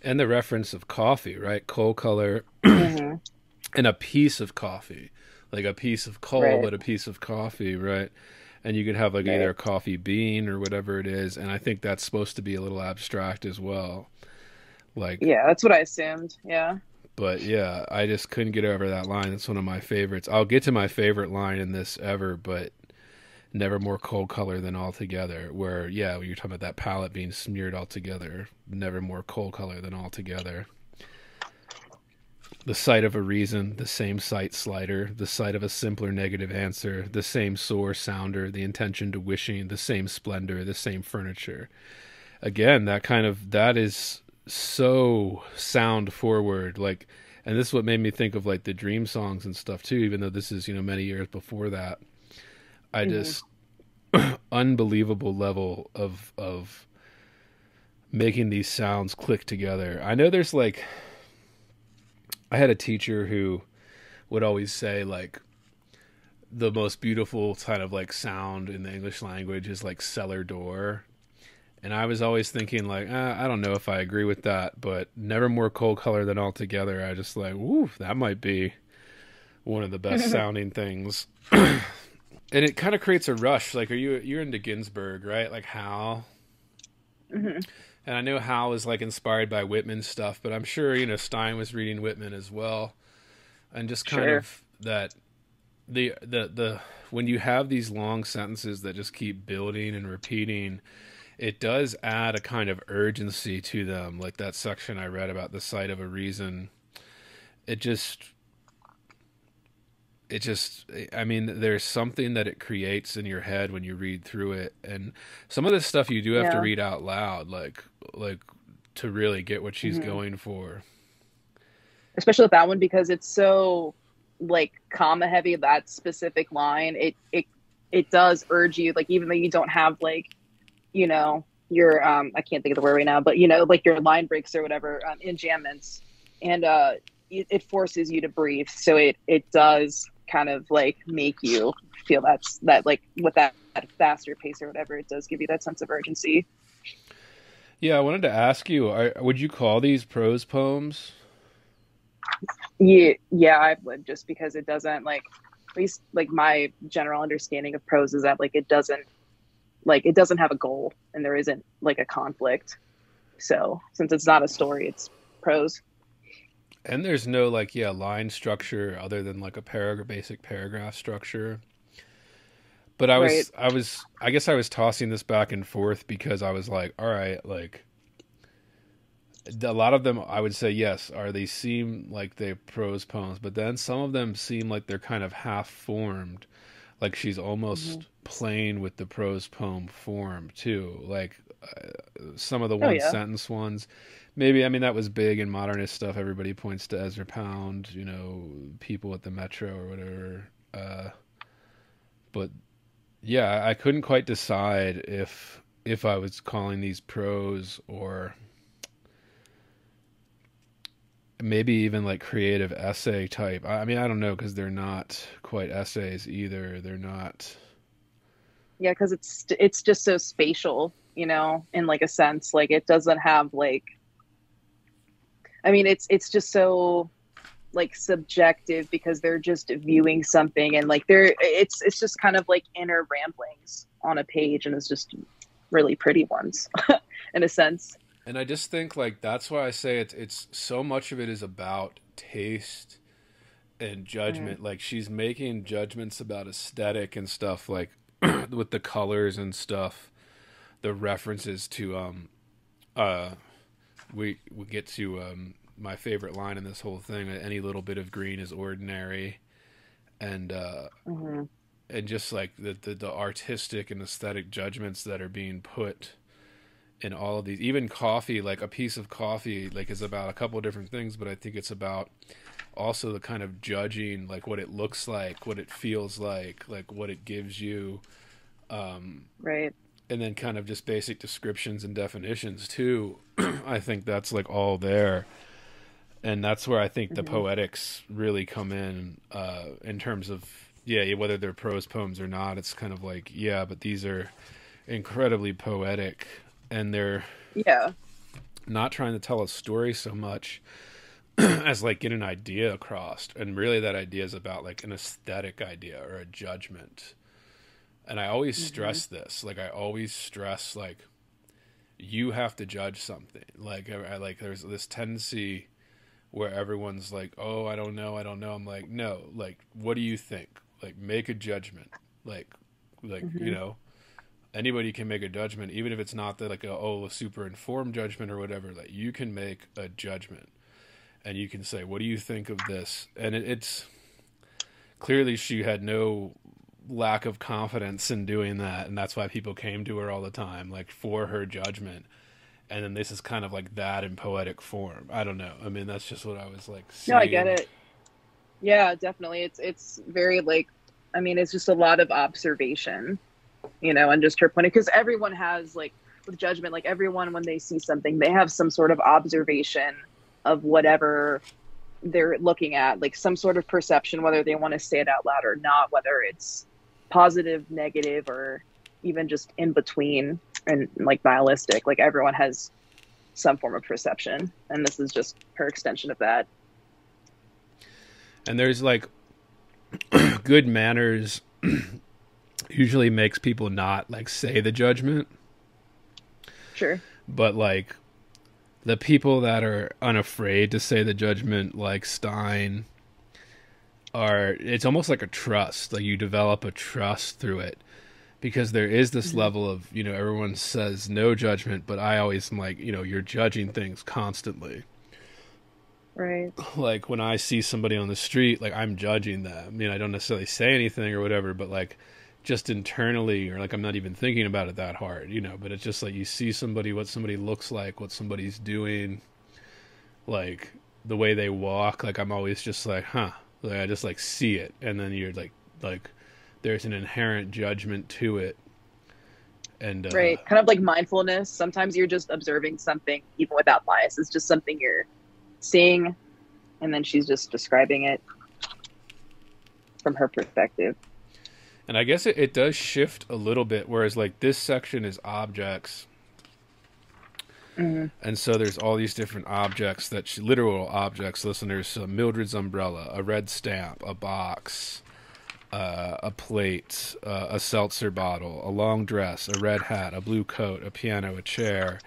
And the reference of coffee, right? Coal color Mhm. and a piece of coffee, like a piece of coal, Right. but a piece of coffee, right? And you could have like Right. either a coffee bean or whatever it is, and I think that's supposed to be a little abstract as well. Like, Yeah, that's what I assumed. Yeah. but yeah, I just couldn't get over that line. It's one of my favorites. I'll get to my favorite line in this ever, but never more cold color than altogether. Where yeah, you're talking about that palette being smeared altogether, never more cold color than altogether. The sight of a reason, the same sight slider, the sight of a simpler negative answer, the same sore sounder, the intention to wishing, the same splendor, the same furniture. Again, that kind of that is so sound forward, like and this is what made me think of like the dream songs and stuff too, even though this is, you know, many years before that. I Mhm. just unbelievable level of of making these sounds click together. I know there's like I had a teacher who would always say like the most beautiful kind of like sound in the English language is like cellar door. And I was always thinking like, uh, I don't know if I agree with that, but never more cold color than altogether. I just like, woo, that might be one of the best sounding things. and it kind of creates a rush. Like, are you you're into Ginsberg, right? Like Howl, hmm and I know Howl is like inspired by Whitman stuff, but I'm sure you know Stein was reading Whitman as well, and just kind Sure. of that the the the when you have these long sentences that just keep building and repeating, it does add a kind of urgency to them. Like that section i read about the sight of a reason. It just it just i mean there's something that it creates in your head when you read through it. And some of this stuff you do have to read out loud like like to really get what she's Mhm. going for. Especially with that one because it's so like comma heavy that specific line. It it it does urge you like even though you don't have like you know your um i can't think of the word right now but you know like your line breaks or whatever um, enjambments. And uh it, it forces you to breathe. So it it does kind of like make you feel that's that like with that, that faster pace or whatever it does give you that sense of urgency yeah i wanted to ask you are, would you call these prose poems Yeah, yeah, I would just because it doesn't like at least like my general understanding of prose is that like it doesn't like it doesn't have a goal and there isn't like a conflict. So since it's not a story, it's prose. And there's no like yeah line structure other than like a paragraph basic paragraph structure. But I was Right. I was I guess I was tossing this back and forth because I was like, all right, like a lot of them I would say yes, are they seem like they prose poems, but then some of them seem like they're kind of half formed. Like she's almost Mhm. playing with the prose poem form too. Like uh, some of the Oh, one yeah. sentence ones maybe I mean that was big in modernist stuff. Everybody points to Ezra Pound, you know, people at the Metro or whatever. Uh, but yeah, I couldn't quite decide if if I was calling these prose or maybe even like creative essay type. I mean, I don't know because they're not quite essays either. They're not. Yeah, because it's it's just so spatial, you know, in like a sense. Like it doesn't have like I mean it's it's just so like subjective because they're just viewing something and like they're it's it's just kind of like inner ramblings on a page and it's just really pretty ones in a sense. And I just think like that's why I say it's it's so much of it is about taste and judgment. Like she's making judgments about aesthetic and stuff like with the colors and stuff. The references to um uh we we get to um my favorite line in this whole thing any little bit of green is ordinary and uh Mm-hmm. and just like the, the the artistic and aesthetic judgments that are being put in all of these even coffee like a piece of coffee like is about a couple of different things but i think it's about also the kind of judging like what it looks like what it feels like like what it gives you um Right. And then kind of just basic descriptions and definitions too i think that's like all there and that's where i think the Mhm. poetics really come in uh in terms of yeah whether they're prose poems or not it's kind of like yeah but these are incredibly poetic and they're Yeah. not trying to tell a story so much as like get an idea across and really that idea is about like an aesthetic idea or a judgment and i always Mhm. stress this like i always stress like you have to judge something. Like I, I like there's this tendency where everyone's like oh i don't know i don't know. I'm like no like what do you think? Like make a judgment. Like like you Mhm. know anybody can make a judgment even if it's not the like a oh a super informed judgment or whatever like you can make a judgment. And you can say what do you think of this? And it, it's clearly she had no lack of confidence in doing that and that's why people came to her all the time like for her judgment and then this is kind of like that in poetic form i don't know i mean that's just what i was like No, I get it. Yeah, definitely. It's it's very like I mean, it's just a lot of observation, you know, and just her point because everyone has like with judgment, like everyone when they see something, they have some sort of observation of whatever they're looking at, like some sort of perception, whether they want to say it out loud or not, whether it's positive, negative, or even just in between and like nihilistic. Like everyone has some form of perception, and this is just her extension of that. and there's like good manners usually makes people not like say the judgment Sure. but like the people that are unafraid to say the judgment like stein are it's almost like a trust like you develop a trust through it. Because there is this mm-hmm. level of you know everyone says no judgment but i always am like you know you're judging things constantly. Right. like when i see somebody on the street like i'm judging them. I mean i don't necessarily say anything or whatever but like just internally or like i'm not even thinking about it that hard you know but it's just like you see somebody what somebody looks like what somebody's doing like the way they walk like i'm always just like huh like i just like see it and then you're like like there's an inherent judgment to it and uh, Right. Kind of like mindfulness. Sometimes you're just observing something even without bias. It's just something you're seeing and then she's just describing it from her perspective. And I guess it, it does shift a little bit, whereas like this section is objects. Mhm. And so there's all these different objects that she, literal objects, listeners. So Mildred's umbrella, a red stamp, a box, uh, a plate, uh, a seltzer bottle, a long dress, a red hat, a blue coat, a piano, a chair.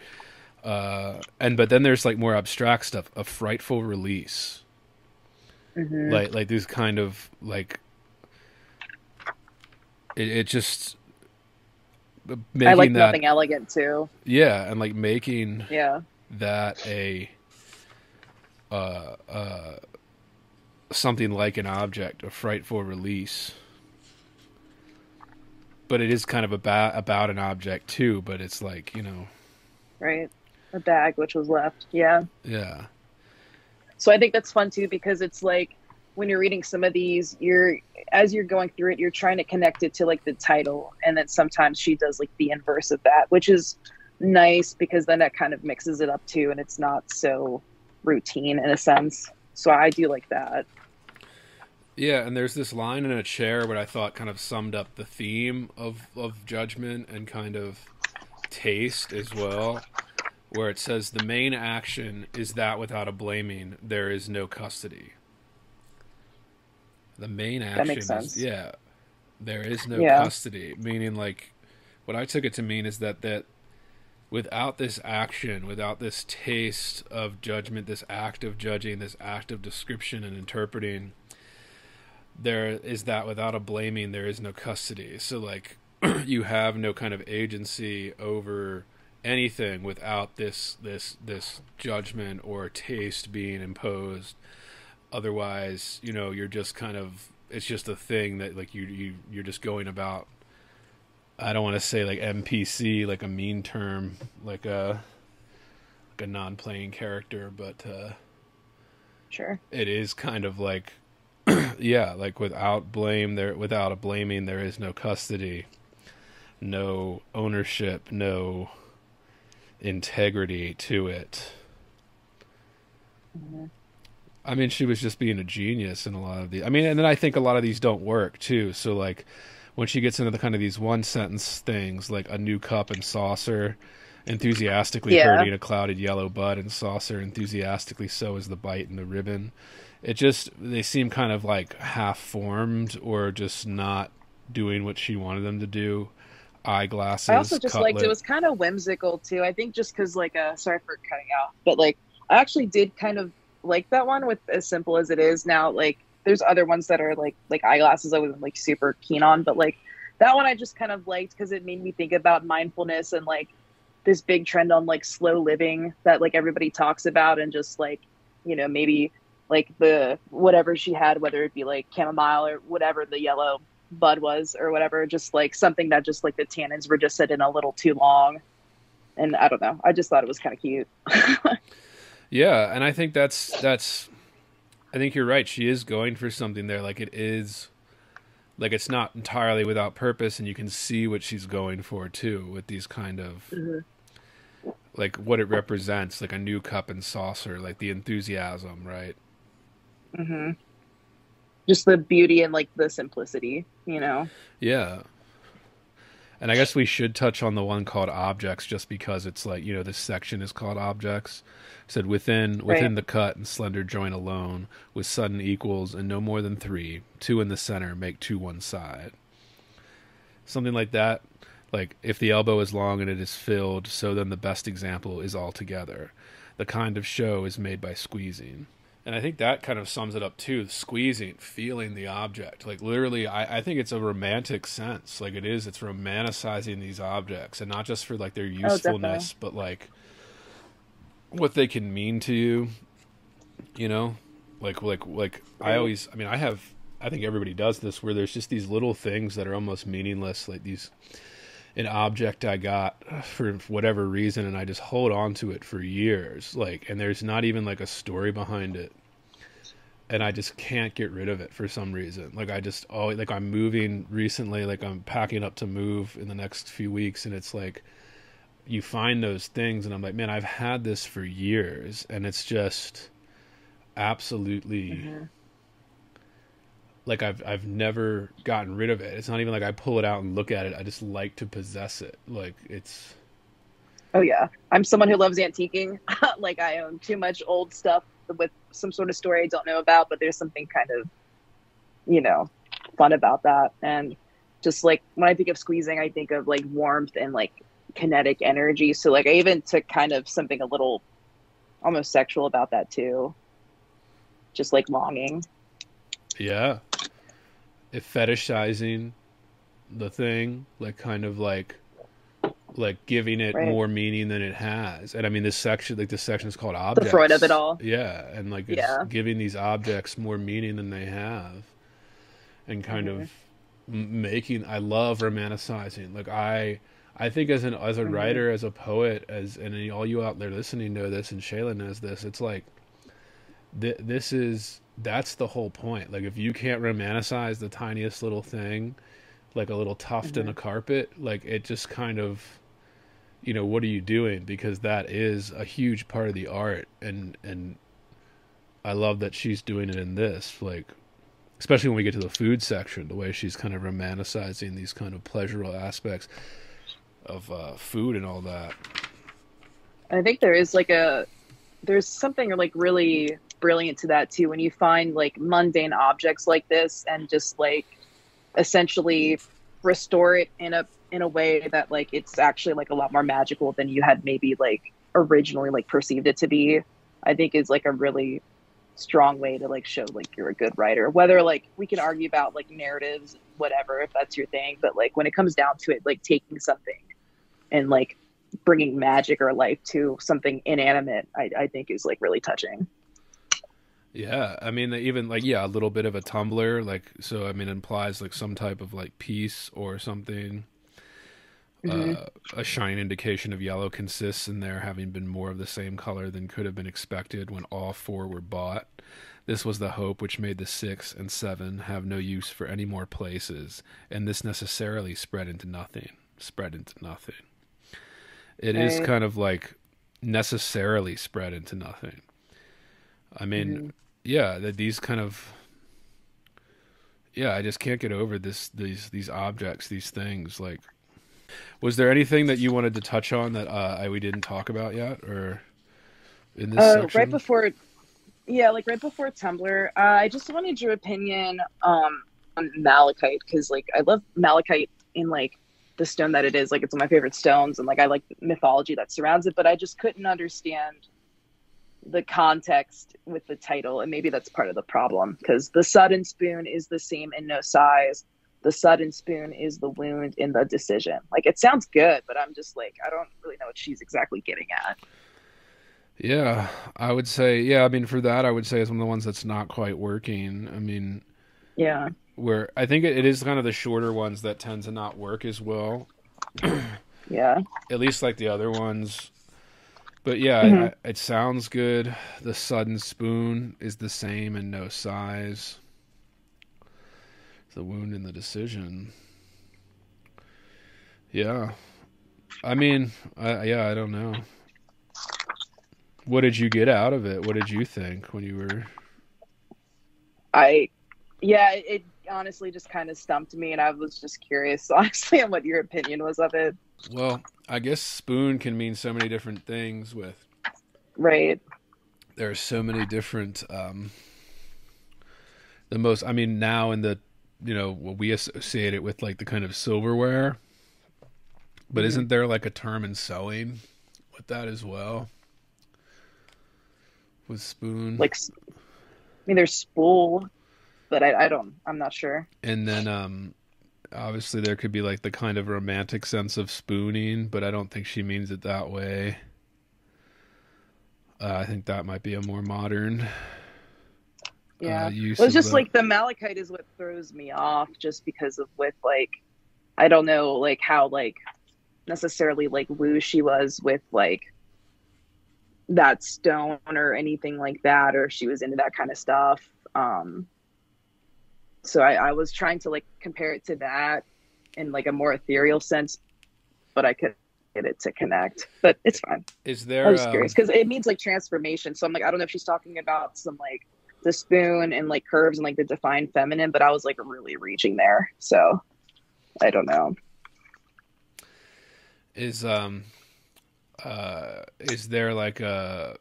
Uh, and but then there's like more abstract stuff, a frightful release Mhm. like like these kind of like it, it just making I like that nothing elegant too. yeah and like making Yeah. that a uh uh something like an object a frightful release but it is kind of about about an object too but it's like you know Right. A bag which was left. Yeah. yeah So I think that's fun too because it's like when you're reading some of these, you're as you're going through it, you're trying to connect it to like the title, and then sometimes she does like the inverse of that, which is nice because then that kind of mixes it up too, and it's not so routine in a sense. So I do like that. Yeah, and there's this line in a chair what I thought kind of summed up the theme of of judgment and kind of taste as well, where it says the main action is that without a blaming there is no custody. The main action is yeah, there is no Yeah. custody, meaning like what I took it to mean is that that without this action, without this taste of judgment, this act of judging, this act of description and interpreting, there is that without a blaming, there is no custody. So, like, you have no kind of agency over anything without this this this judgment or taste being imposed. Otherwise, you know, you're just kind of it's just a thing that like you you you're just going about I don't want to say like NPC, like a mean term, like a like a non-playing character, but uh, Sure. it is kind of like, yeah, like without blame, there without a blaming, there is no custody, no ownership, no integrity to it. I mean, she was just being a genius in a lot of the. I mean, and then I think a lot of these don't work too. So like, when she gets into the kind of these one sentence things, like a new cup and saucer, enthusiastically Yeah. hurting a clouded yellow bud and saucer, enthusiastically so is the bite and the ribbon. It just they seem kind of like half formed or just not doing what she wanted them to do. Eyeglasses. I also just liked it was kind of whimsical too. I think just because like uh sorry for cutting out, but like I actually did kind of like that one with as simple as it is now. Like there's other ones that are like like eyeglasses I wasn't like super keen on, but like that one I just kind of liked because it made me think about mindfulness and like this big trend on like slow living that like everybody talks about and just like you know maybe like the whatever she had whether it be like chamomile or whatever the yellow bud was or whatever just like something that just like the tannins were just sitting a little too long and i don't know i just thought it was kind of cute Yeah, and I think that's that's I think you're right. She is going for something there. Like it is like it's not entirely without purpose and you can see what she's going for too with these kind of Mhm. like what it represents, like a new cup and saucer, like the enthusiasm, right? Hmm just the beauty and like the simplicity you know Yeah. And I guess we should touch on the one called objects just because it's like, you know, this section is called objects. It said within within Right. the cut and slender joint alone, with sudden equals and no more than three, two in the center make two one side. Something like that. Like if the elbow is long and it is filled, so then the best example is all together. The kind of show is made by squeezing. And I think that kind of sums it up too. Squeezing, feeling the object, like literally, I, I think it's a romantic sense. Like it is, it's romanticizing these objects, and not just for like their oh, usefulness, but like what they can mean to you. You know, like like like I always. I mean, I have. I think everybody does this, where there's just these little things that are almost meaningless, like these an object I got for whatever reason, and I just hold on to it for years. Like, and there's not even like a story behind it, and I just can't get rid of it for some reason. Like, I just oh, like I'm moving recently, like I'm packing up to move in the next few weeks, and it's like you find those things, and I'm like, man, I've had this for years, and it's just absolutely Mm-hmm. Like I've I've never gotten rid of it. It's not even like I pull it out and look at it. I just like to possess it. Like it's Oh yeah, I'm someone who loves antiquing. like I own too much old stuff with some sort of story I don't know about, but there's something kind of, you know, fun about that. And just like when I think of squeezing, I think of like warmth and like kinetic energy. So like I even took kind of something a little almost sexual about that too. Just like longing. yeah. Fetishizing the thing, like kind of like like giving it Right. more meaning than it has. And I mean this section like this section is called objects. The Freud of it all. Yeah, and like it's Yeah. giving these objects more meaning than they have. And kind Mhm. of making I love romanticizing. Like I I think as an as a Mhm. writer, as a poet, as and all you out there listening know this, and Shaylin knows this. It's like th- this is that's the whole point. Like if you can't romanticize the tiniest little thing, like a little tuft in a carpet, like it just kind of, you know, what are you doing? Because that is a huge part of the art, and and I love that she's doing it in this, like especially when we get to the food section, the way she's kind of romanticizing these kind of pleasurable aspects of uh, food and all that. I think there is like a there's something like really brilliant to that too when you find like mundane objects like this and just like essentially restore it in a in a way that like it's actually like a lot more magical than you had maybe like originally like perceived it to be i think is like a really strong way to like show like you're a good writer. Whether like we can argue about like narratives whatever if that's your thing but like when it comes down to it like taking something and like bringing magic or life to something inanimate i, I think is like really touching Yeah, I mean even like yeah, a little bit of a tumbler, like so. I mean, implies like some type of like piece or something. Mhm. Uh, a shining indication of yellow consists in there having been more of the same color than could have been expected when all four were bought. This was the hope which made the six and seven have no use for any more places, and this necessarily spread into nothing. Spread into nothing. It is kind of like necessarily spread into nothing. I mean, Mhm. Yeah, that these kind of yeah, I just can't get over this these these objects, these things. Like, was there anything that you wanted to touch on that uh, I we didn't talk about yet, or in this Uh, section? right before, yeah, like right before Tumbler, uh, I just wanted your opinion um, on malachite because, like, I love malachite in like the stone that it is. Like, it's one of my favorite stones, and like I like the mythology that surrounds it. But I just couldn't understand the context with the title, and maybe that's part of the problem because the sudden spoon is the same in no size. The sudden spoon is the wound in the decision. Like, it sounds good, but I'm just like, I don't really know what she's exactly getting at. Yeah, I would say yeah. I mean, for that, I would say it's one of the ones that's not quite working. I mean, Yeah. where I think it, it is kind of the shorter ones that tend to not work as well. Yeah. at least like the other ones. But yeah, Mhm. I, it sounds good. The sudden spoon is the same and no size. The wound in the decision. Yeah, I mean, I, yeah, I don't know. What did you get out of it? What did you think when you were? I, yeah, it, it honestly just kind of stumped me, and I was just curious, honestly, on what your opinion was of it. Well, I guess spoon can mean so many different things. With Right. there are so many different um the most i mean now in the you know what we associate it with like the kind of silverware but Mhm. isn't there like a term in sewing with that as well with spoon Like, I mean, there's spool, but I, I don't. I'm not sure. And then um obviously there could be like the kind of romantic sense of spooning, but I don't think she means it that way. Uh, I think that might be a more modern Yeah. uh, use. Well, it's just the- like the malachite is what throws me off, just because of with like, I don't know, like how like necessarily like woo she was with like that stone or anything like that, or she was into that kind of stuff. Um, so I, I was trying to like compare it to that in like a more ethereal sense, but I couldn't get it to connect. But it's fine. is I there was um, curious because it means like transformation. So I'm like, I don't know if she's talking about some like the spoon and like curves and like the defined feminine, but I was like really reaching there. So I don't know. is um uh is there like a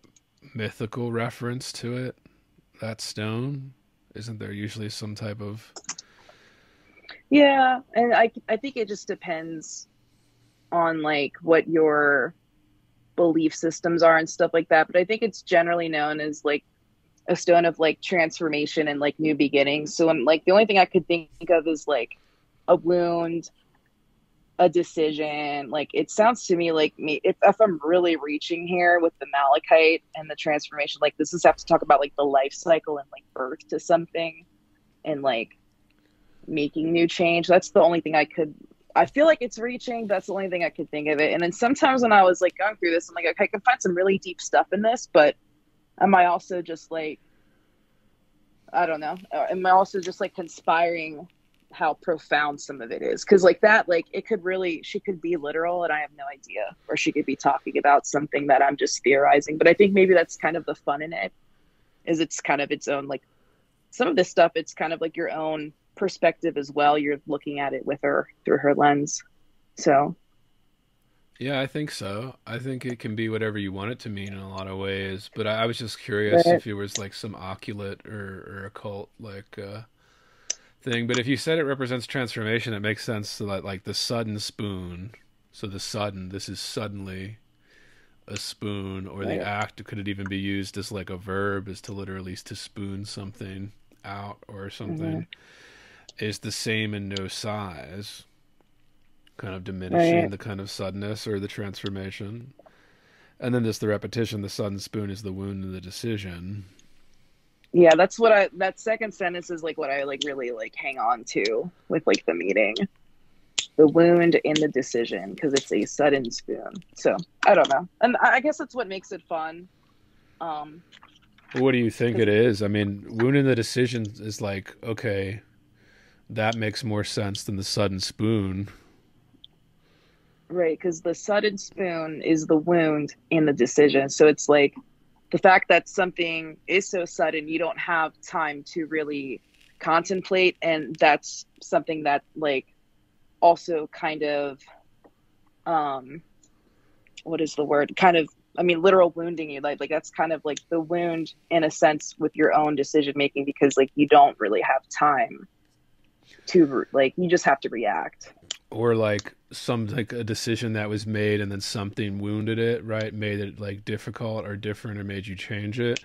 mythical reference to it? That stone? Isn't there usually some type of Yeah, and I I think it just depends on like what your belief systems are and stuff like that. But I think it's generally known as like a stone of like transformation and like new beginnings. So I'm like the only thing I could think of is like a wound, a decision. Like it sounds to me like me if, if I'm really reaching here with the malachite and the transformation, like this is have to talk about like the life cycle and like birth to something and like making new change. That's the only thing I could. I feel like it's reaching. That's the only thing I could think of it. And then sometimes when I was like going through this, I'm like, okay, I can find some really deep stuff in this, but am I also just like, I don't know, Uh, am I also just like conspiring how profound some of it is? Because like that, like it could really, she could be literal, and I have no idea, or she could be talking about something that I'm just theorizing. But I think maybe that's kind of the fun in it, is it's kind of its own like some of this stuff. It's kind of like your own perspective as well. You're looking at it with her through her lens. So Yeah, I think so. I think it can be whatever you want it to mean in a lot of ways. But I, I was just curious Right. if it was like some occult or, or occult like uh, thing. But if you said it represents transformation, it makes sense to that like the sudden spoon. So the sudden, this is suddenly a spoon, or the Right. act could it even be used as like a verb, is to literally to spoon something out or something, mm-hmm. is the same in no size kind of diminishing Right. the kind of suddenness or the transformation. And then there's the repetition, the sudden spoon is the wound and the decision. Yeah, that's what I. That second sentence is like what I like really like hang on to with like the meeting, the wound in the decision because it's a sudden spoon. So I don't know, and I guess that's what makes it fun. Um, What do you think it is? I mean, wound and the decision is like, okay, that makes more sense than the sudden spoon. Right, because the sudden spoon is the wound in the decision. So it's like the fact that something is so sudden, you don't have time to really contemplate. And that's something that, like, also kind of, um, what is the word? Kind of, I mean, literal wounding you. Like, like that's kind of like the wound in a sense with your own decision making because, like, you don't really have time to, like, you just have to react. Or like some like a decision that was made and then something wounded it, right? Made it like difficult or different or made you change it.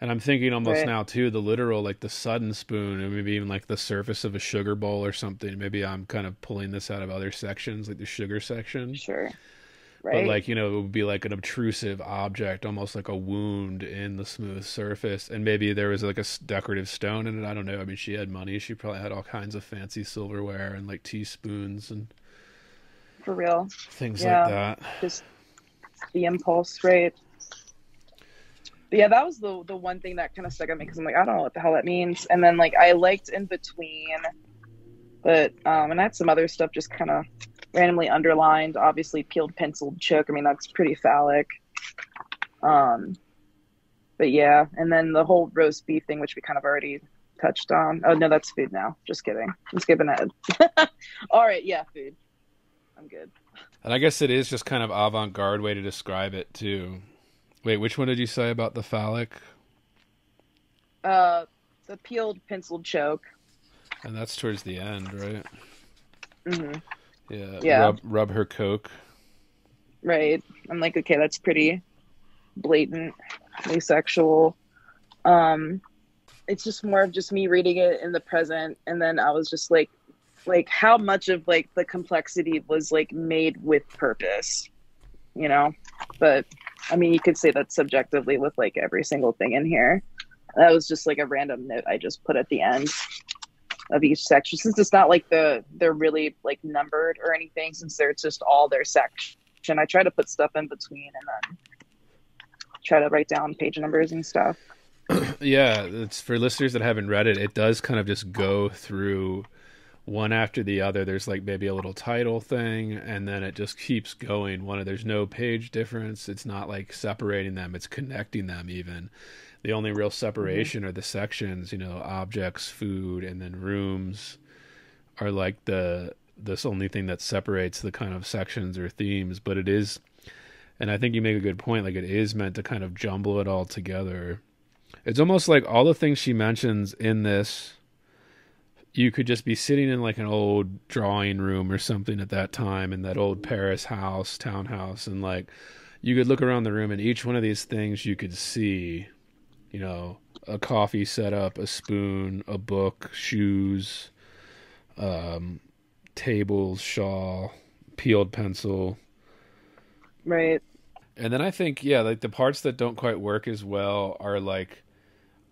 And I'm thinking almost Right. now too, the literal like the sudden spoon or maybe even like the surface of a sugar bowl or something. Maybe I'm kind of pulling this out of other sections, like the sugar section. Sure. But like, you know, it would be like an obtrusive object, almost like a wound in the smooth surface. And maybe there was like a decorative stone in it. I don't know. I mean, she had money. She probably had all kinds of fancy silverware and like teaspoons and for real. things Yeah. like that. Just the impulse, right? But yeah, that was the the one thing that kind of stuck out me because I'm like, I don't know what the hell that means. And then like I liked in between, but um, and I had some other stuff just kind of randomly underlined. Obviously, peeled penciled choke. I mean, that's pretty phallic. Um, but yeah, and then the whole roast beef thing, which we kind of already touched on. Oh no, that's food now. Just kidding. I'm skipping ahead. All right, yeah, food. I'm good. And I guess it is just kind of avant garde way to describe it too. Wait, which one did you say about the phallic? Uh, the peeled penciled choke. And that's towards the end, right? hmm Yeah. Yeah. Rub, rub her coke. Right. I'm like, okay, that's pretty blatantly sexual. Um, it's just more of just me reading it in the present and then I was just like like how much of like the complexity was like made with purpose you know but i mean you could say that subjectively with like every single thing in here that was just like a random note i just put at the end of each section since it's not like the they're really like numbered or anything since they're just all their section i try to put stuff in between and then try to write down page numbers and stuff yeah it's for listeners that haven't read it it does kind of just go through one after the other. There's like maybe a little title thing, and then it just keeps going. One of there's no page difference. It's not like separating them. It's connecting them. Even the only real separation mm-hmm. are the sections. You know, objects, food, and then rooms are like the this only thing that separates the kind of sections or themes. But it is, and I think you make a good point. Like it is meant to kind of jumble it all together. It's almost like all the things she mentions in this you could just be sitting in like an old drawing room or something at that time in that old Paris house, townhouse, and like you could look around the room and each one of these things you could see, you know, a coffee setup, a spoon, a book, shoes, um, tables, shawl, peeled pencil. Right. And then I think, yeah, like the parts that don't quite work as well are like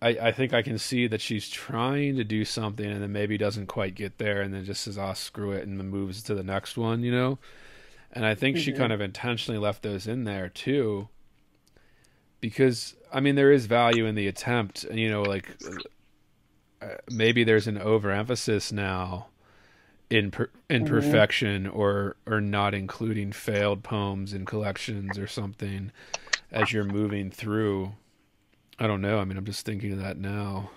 I, I think I can see that she's trying to do something and then maybe doesn't quite get there and then just says, "Ah, oh, screw it," and then moves to the next one, you know. And I think mm-hmm. she kind of intentionally left those in there too, because I mean there is value in the attempt, and you know, like uh, maybe there's an overemphasis now in per- imperfection mm-hmm. or or not including failed poems in collections or something as you're moving through I don't know. I mean, I'm just thinking of that now.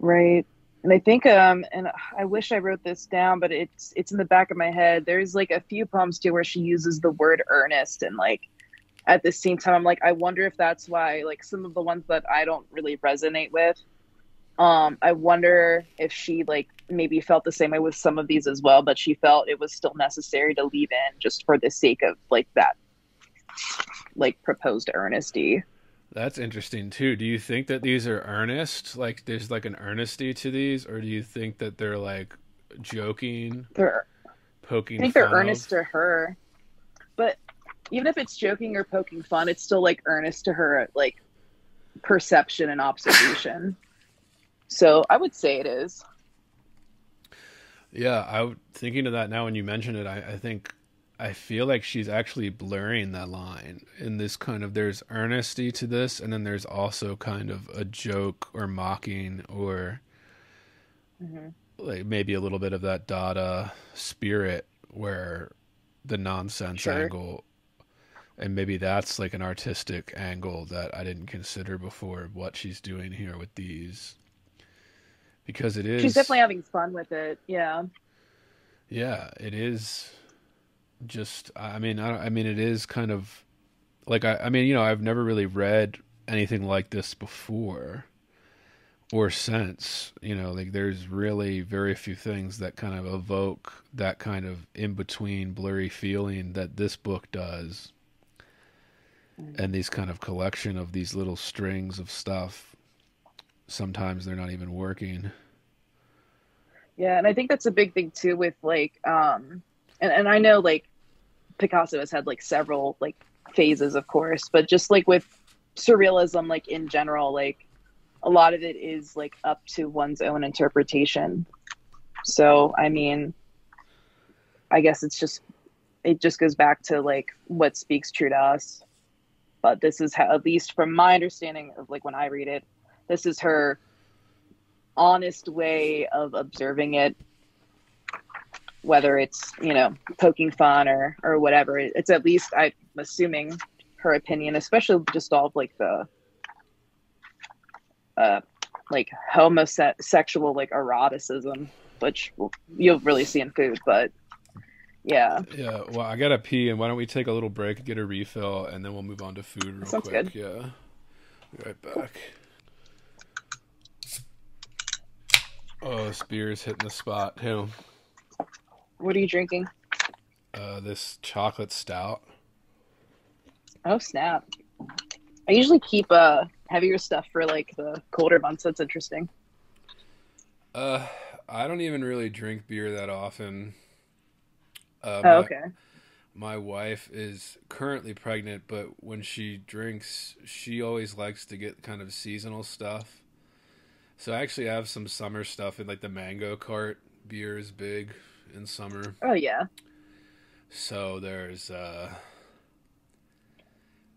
Right. And I think um and I wish I wrote this down, but it's it's in the back of my head. There's like a few poems too where she uses the word earnest and like at the same time I'm like I wonder if that's why like some of the ones that I don't really resonate with um I wonder if she like maybe felt the same way with some of these as well, but she felt it was still necessary to leave in just for the sake of like that like proposed earnesty. That's interesting too. Do you think that these are earnest? Like there's like an earnesty to these, or do you think that they're like joking? They're poking. I think they're earnest of? to her, but even if it's joking or poking fun, it's still like earnest to her, like perception and observation. so I would say it is. Yeah, I thinking of that now when you mentioned it. I, I think I feel like she's actually blurring that line in this kind of there's earnesty to this and then there's also kind of a joke or mocking or mm-hmm. like maybe a little bit of that Dada spirit where the nonsense sure. angle and maybe that's like an artistic angle that I didn't consider before what she's doing here with these. Because it is she's definitely having fun with it yeah. Yeah it is just I mean I, I mean it is kind of like I, I mean you know I've never really read anything like this before or since you know like there's really very few things that kind of evoke that kind of in between blurry feeling that this book does and these kind of collection of these little strings of stuff sometimes they're not even working yeah and i think that's a big thing too with like um and, and I know like Picasso has had like several like phases, of course, but just like with surrealism, like in general, like a lot of it is like up to one's own interpretation. So, I mean, I guess it's just it just goes back to like what speaks true to us. But this is how, at least from my understanding of like when I read it, this is her honest way of observing it whether it's you know poking fun or or whatever. It's at least i'm assuming her opinion especially just all of like the uh like homosexual like eroticism which you'll really see in food but yeah yeah well i gotta pee and why don't we take a little break get a refill and then we'll move on to food real Sounds quick good. yeah be right back oh this beer is hitting the spot too what are you drinking? Uh, this chocolate stout. Oh snap! I usually keep uh heavier stuff for like the colder months. That's interesting. Uh, I don't even really drink beer that often. Uh, Oh, my- okay. My wife is currently pregnant, but when she drinks, she always likes to get kind of seasonal stuff. So I actually have some summer stuff in like the mango cart. Beer is big in summer. Oh yeah. So there's uh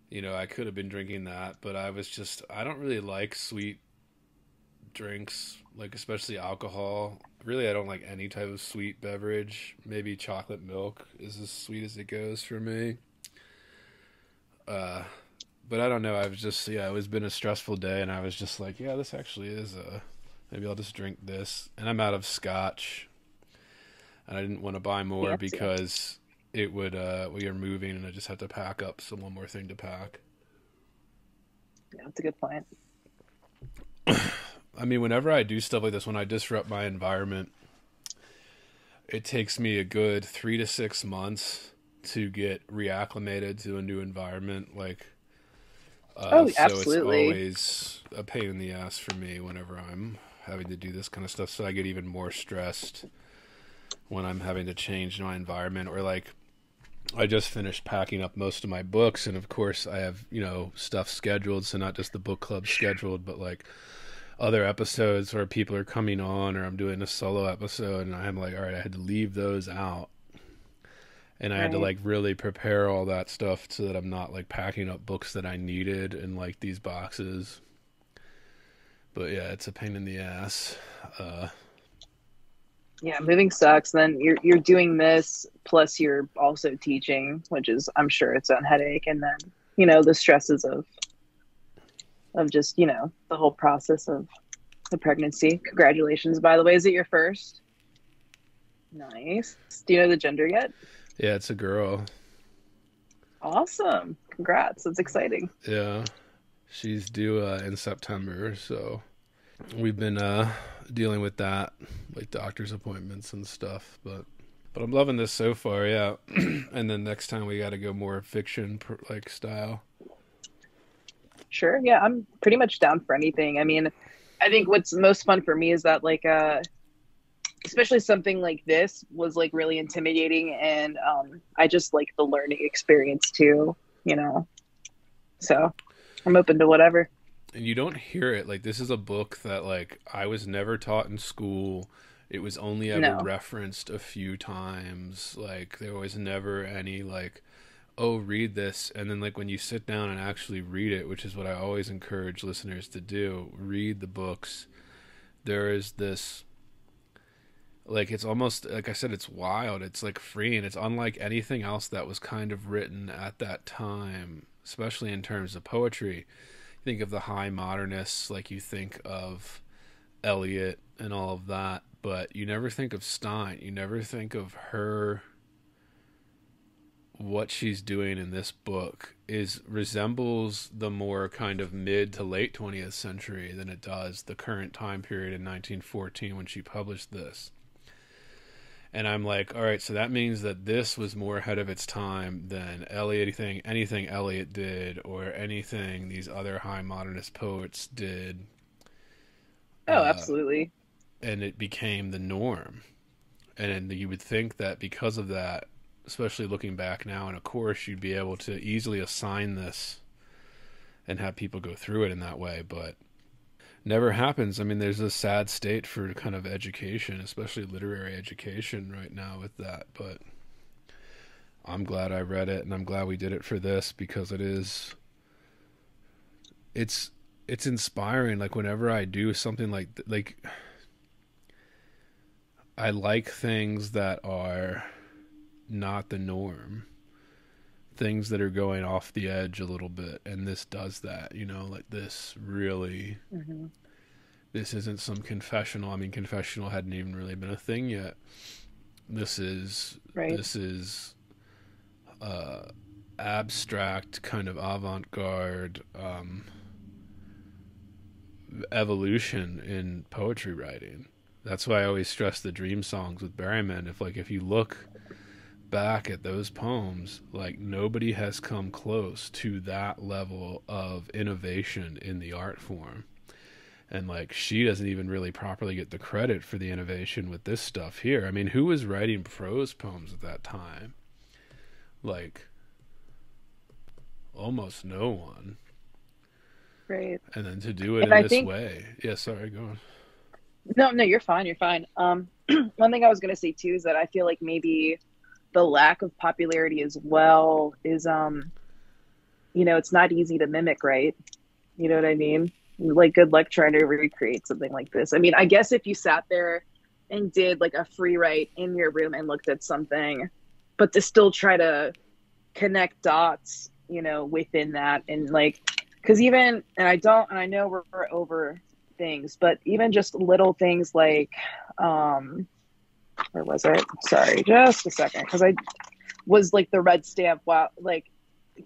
you know, I could have been drinking that, but I was just I don't really like sweet drinks, like especially alcohol. Really I don't like any type of sweet beverage. Maybe chocolate milk is as sweet as it goes for me. Uh but I don't know, I've just yeah, it was been a stressful day and I was just like, yeah, this actually is a maybe I'll just drink this. And I'm out of scotch. And I didn't want to buy more Yeah, because it would uh we are moving and I just have to pack up So one more thing to pack. Yeah, that's a good point. I mean, whenever I do stuff like this, when I disrupt my environment, it takes me a good three to six months to get reacclimated to a new environment. Like, uh, Oh, so absolutely. it's always a pain in the ass for me whenever I'm having to do this kind of stuff. So I get even more stressed when I'm having to change my environment or like. I just finished packing up most of my books, and of course, I have you know stuff scheduled. So not just the book club scheduled, but like other episodes where people are coming on or I'm doing a solo episode and I'm like, all right, I had to leave those out. And I had to like really prepare all that stuff so that I'm not like packing up books that I needed in like these boxes. But yeah, it's a pain in the ass. Uh, Yeah, moving sucks. Then you're you're doing this plus you're also teaching, which is I'm sure its own headache, and then you know the stresses of of just you know the whole process of the pregnancy. Congratulations, by the way. Is it your first? Nice. Do you know the gender yet? yeah, it's a girl. Awesome. Congrats. That's exciting. Yeah. She's due uh, in September, so we've been uh, dealing with that, like doctor's appointments and stuff. But but I'm loving this so far, yeah. and then next time we got to go more fiction like style. Sure. Yeah, I'm pretty much down for anything. I mean, I think what's most fun for me is that like uh especially something like this was like really intimidating and um I just like the learning experience too, you know. So, I'm open to whatever. And you don't hear it like this is a book that like I was never taught in school. It was only ever No. referenced a few times. Like there was never any like oh read this and then like when you sit down and actually read it, which is what I always encourage listeners to do, read the books. There is this like it's almost like I said it's wild. It's like free and it's unlike anything else that was kind of written at that time, especially in terms of poetry think of the high modernists like you think of Eliot and all of that, but you never think of Stein. You never think of her what she's doing in this book is resembles the more kind of mid to late 20th century than it does the current time period in 1914 when she published this. And I'm like, all right, so that means that this was more ahead of its time than Eliot anything anything Eliot did or anything these other high modernist poets did. Oh, Uh, absolutely. and it became the norm. And you would think that because of that, especially looking back now in a course, you'd be able to easily assign this and have people go through it in that way, but never happens. I mean, there's a sad state for kind of education, especially literary education right now with that, but I'm glad I read it and I'm glad we did it for this because it is it's it's inspiring like whenever I do something like like I like things that are not the norm. Things that are going off the edge a little bit and this does that, you know, like this really hmm this isn't some confessional. I mean, confessional hadn't even really been a thing yet. This is Right. this is uh, abstract, kind of avant-garde um, evolution in poetry writing. That's why I always stress the dream songs with Berryman. If like if you look back at those poems, like nobody has come close to that level of innovation in the art form. And like she doesn't even really properly get the credit for the innovation with this stuff here. I mean, who was writing prose poems at that time? Like almost no one. Right. And then to do it And in I this think- way. Yeah, sorry, go on. No, no, you're fine. You're fine. Um, one thing I was gonna say too is that I feel like maybe the lack of popularity as well is, um, you know, it's not easy to mimic, right? You know what I mean? Like, good luck trying to recreate something like this. I mean, I guess if you sat there and did like a free write in your room and looked at something, but to still try to connect dots, you know, within that and like, because even, and I don't, and I know we're, we're over things, but even just little things like, um, where was it? Sorry, just a second, because I was like the red stamp. Wow, like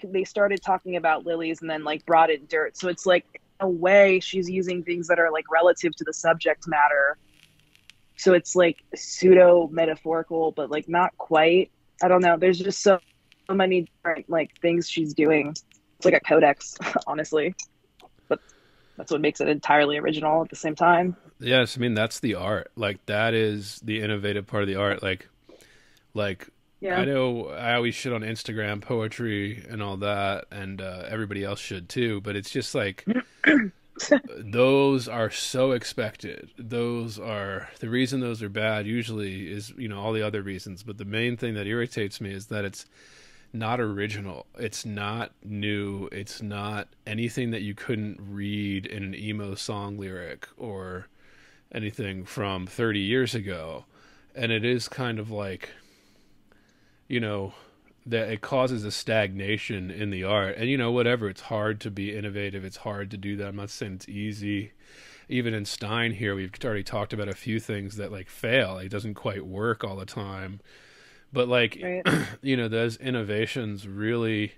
they started talking about lilies and then like brought in dirt. So it's like a way she's using things that are like relative to the subject matter. So it's like pseudo metaphorical, but like not quite. I don't know. There's just so, so many different like things she's doing. It's like a codex, honestly. That's what makes it entirely original at the same time. Yes, I mean that's the art. Like that is the innovative part of the art. Like like Yeah. I know I always shit on Instagram poetry and all that, and uh, everybody else should too. But it's just like those are so expected. Those are the reason those are bad. Usually is you know all the other reasons, but the main thing that irritates me is that it's not original. It's not new. It's not anything that you couldn't read in an emo song lyric or anything from 30 years ago. And it is kind of like you know that it causes a stagnation in the art and you know whatever it's hard to be innovative it's hard to do that i'm not saying it's easy even in stein here we've already talked about a few things that like fail it doesn't quite work all the time but like Right. you know those innovations really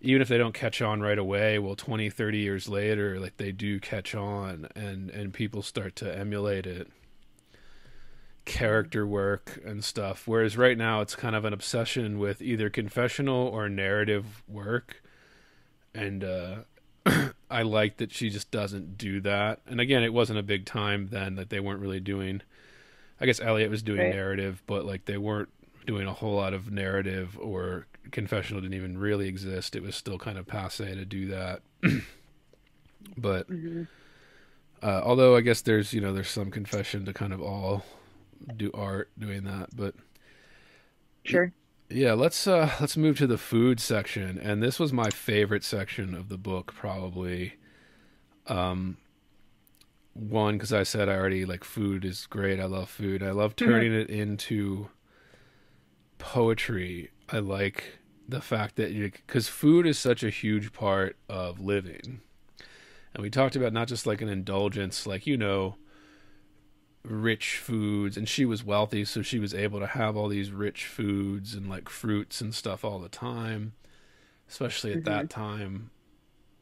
even if they don't catch on right away well 20 30 years later like they do catch on and and people start to emulate it character work and stuff whereas right now it's kind of an obsession with either confessional or narrative work and uh I like that she just doesn't do that. And again, it wasn't a big time then that they weren't really doing I guess Eliot was doing Right. narrative, but like they weren't doing a whole lot of narrative or confessional didn't even really exist. It was still kind of passe to do that. but Mhm. uh, although I guess there's you know there's some confession to kind of all do art doing that, but Sure. yeah, let's uh let's move to the food section, and this was my favorite section of the book probably. Um, one because I said I already like food is great. I love food. I love turning it into poetry. I like the fact that you because food is such a huge part of living, and we talked about not just like an indulgence, like you know rich foods and she was wealthy so she was able to have all these rich foods and like fruits and stuff all the time especially at that time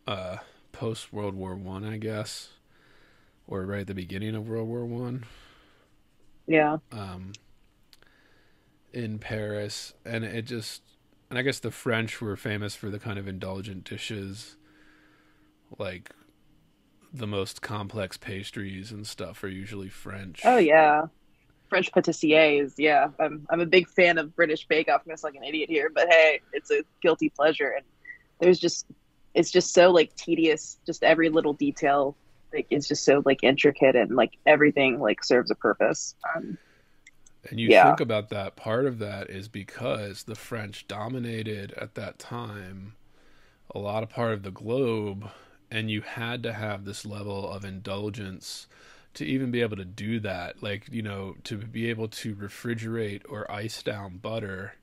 uh post world war one I, guess or right at the beginning of world war one Yeah. um in paris and it just and i guess the french were famous for the kind of indulgent dishes like the most complex pastries and stuff are usually french Oh yeah. French pâtissiers, yeah. I'm I'm a big fan of British Bake Off. I'm gonna like an idiot here, but hey, it's a guilty pleasure and there's just it's just so like tedious, just every little detail like is just so like intricate and like everything like serves a purpose. Um, And you Yeah. think about that, part of that is because the French dominated at that time a lot of part of the globe, and you had to have this level of indulgence to even be able to do that. Like, you know, to be able to refrigerate or ice down butter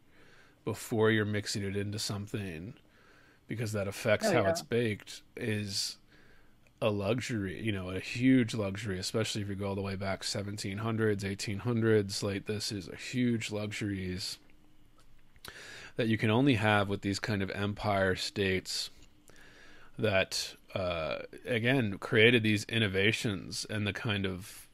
before you're mixing it into something because that affects Oh, how yeah. it's baked is a luxury, you know, a huge luxury, especially if you go all the way back 1700s, 1800s. Like, this is a huge luxuries that you can only have with these kind of empire states that, uh, again, created these innovations and the kind of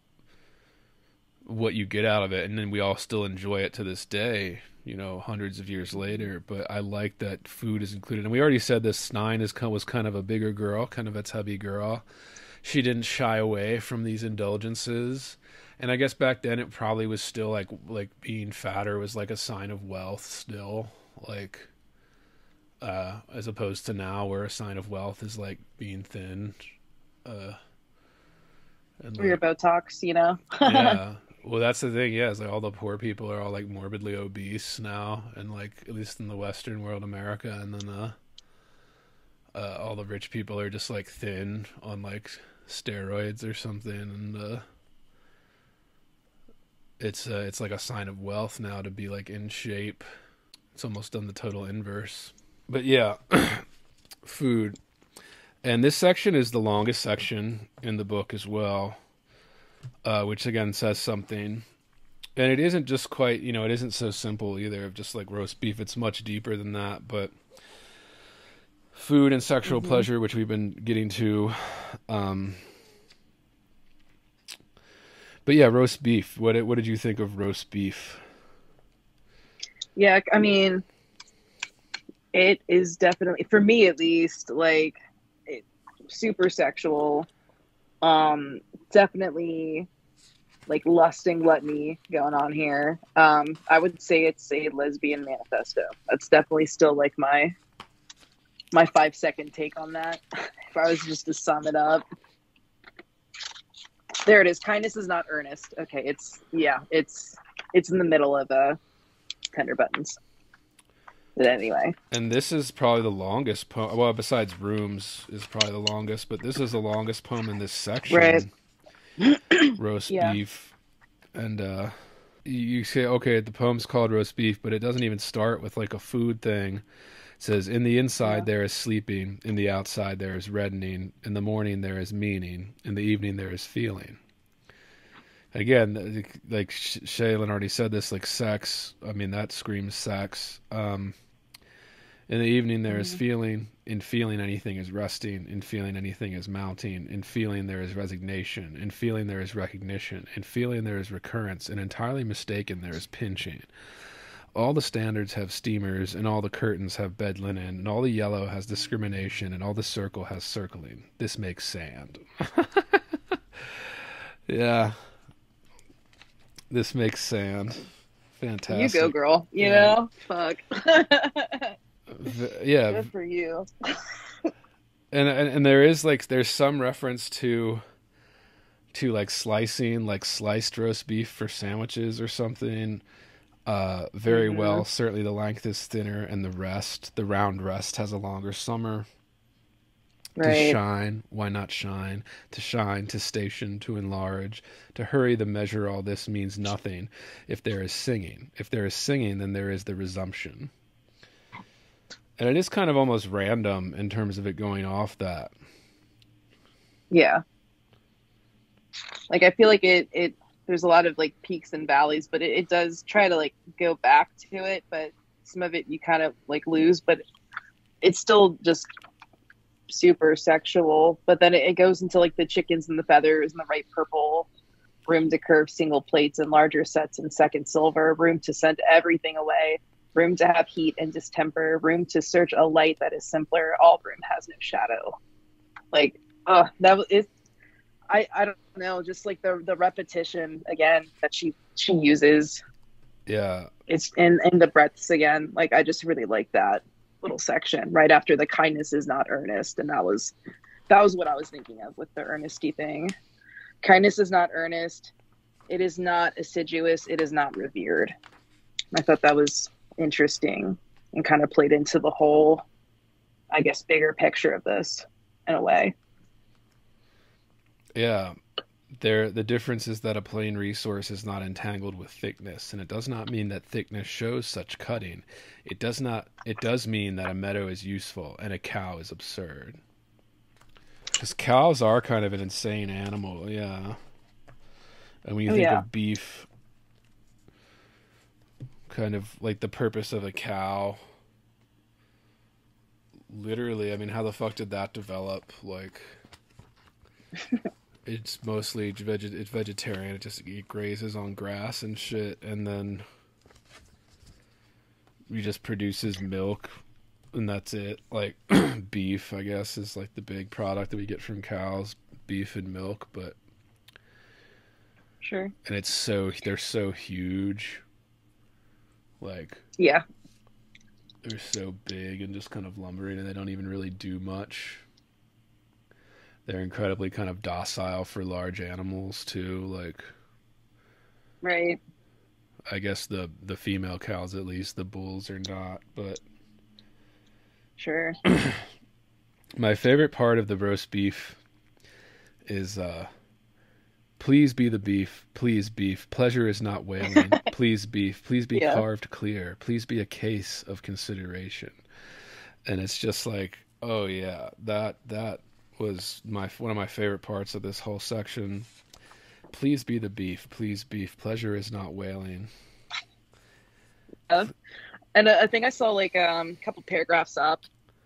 what you get out of it. And then we all still enjoy it to this day. You know, hundreds of years later. But I like that food is included. And we already said this Stein is was kind of a bigger girl, kind of a tubby girl. She didn't shy away from these indulgences. And I guess back then it probably was still like like being fatter was like a sign of wealth still, like uh as opposed to now where a sign of wealth is like being thin. Uh and Or your Botox, you know. yeah. Well, that's the thing. Yeah, is like all the poor people are all like morbidly obese now, and like at least in the Western world, America, and then uh, uh, all the rich people are just like thin on like steroids or something, and uh, it's uh, it's like a sign of wealth now to be like in shape. It's almost done the total inverse. But yeah, food. And this section is the longest section in the book as well, uh, which again says something. And it isn't just quite, you know, it isn't so simple either of just like roast beef. It's much deeper than that. But food and sexual Mhm. pleasure, which we've been getting to. Um, but yeah, roast beef. What did, what did you think of roast beef? Yeah, I mean, it is definitely for me at least like it, super sexual. Um, definitely like lusting gluttony going on here. Um, I would say it's a lesbian manifesto. That's definitely still like my my five second take on that. if I was just to sum it up. There it is. Kindness is not earnest. Okay, it's yeah, it's it's in the middle of uh tender buttons. But anyway, And this is probably the longest poem. Well, besides Rooms is probably the longest, but this is the longest poem in this section. Right. roast Yeah. beef, and uh, you say, okay, the poem's called roast beef, but it doesn't even start with like a food thing. It says, in the inside Yeah. there is sleeping, in the outside there is reddening, in the morning there is meaning, in the evening there is feeling. Again, like Sh- Shaylin already said this, like sex. I mean, that screams sex. Um, in the evening there is Mhm. feeling. In feeling anything is resting. In feeling anything is mounting. In feeling there is resignation. In feeling there is recognition. In feeling there is recurrence. And entirely mistaken there is pinching. All the standards have steamers, and all the curtains have bed linen, and all the yellow has discrimination, and all the circle has circling. This makes sand. yeah. This makes sand. Fantastic. you go, girl. You Yeah. know, fuck. V- yeah, Good for you. and, and and there is like there's some reference to to like slicing like sliced roast beef for sandwiches or something. Uh very Mhm. well. Certainly the length is thinner and the rest the round rest has a longer summer. To shine. Why not shine? To shine to station to enlarge. To hurry the measure all this means nothing. If there is singing. If there is singing then there is the resumption and it is kind of almost random in terms of it going off that Yeah. Like I feel like it it there's a lot of like peaks and valleys, but it, it does try to like go back to it, but some of it you kind of like lose, but it's still just super sexual. But then it, it goes into like the chickens and the feathers and the right purple, room to curve single plates and larger sets and second silver, room to send everything away, room to have heat and distemper, room to search a light that is simpler. All room has no shadow. Like, uh, that was it. I, I don't know, just like the the repetition again that she she uses. yeah It's in in the breaths again. Like I just really like that little section right after the kindness is not earnest, and that was that was what I was thinking of with the earnesty thing. Kindness is not earnest. It is not assiduous. It is not revered. I thought that was interesting and kind of played into the whole, I guess, bigger picture of this in a way. yeah there the difference is that a plain resource is not entangled with thickness and it does not mean that thickness shows such cutting it does not it does mean that a meadow is useful and a cow is absurd because cows are kind of an insane animal yeah and when you Oh, think yeah. of beef kind of like the purpose of a cow literally i mean how the fuck did that develop like it's mostly veg- it's vegetarian it just it grazes on grass and shit and then he just produces milk and that's it. Like beef, I guess, is like the big product that we get from cows, beef and milk, but Sure. and it's so they're so huge. Like Yeah. they're so big and just kind of lumbering and they don't even really do much. They're incredibly kind of docile for large animals too, like Right. I guess the the female cows at least, the bulls are not, but Sure. my favorite part of the roast beef is uh please be the beef. Please beef. Pleasure is not wailing. Please beef. Please be Yeah. carved clear. Please be a case of consideration. And it's just like oh yeah that that was my one of my favorite parts of this whole section. Please be the beef. Please beef. Pleasure is not wailing. And uh, I think I saw like um, a couple paragraphs up.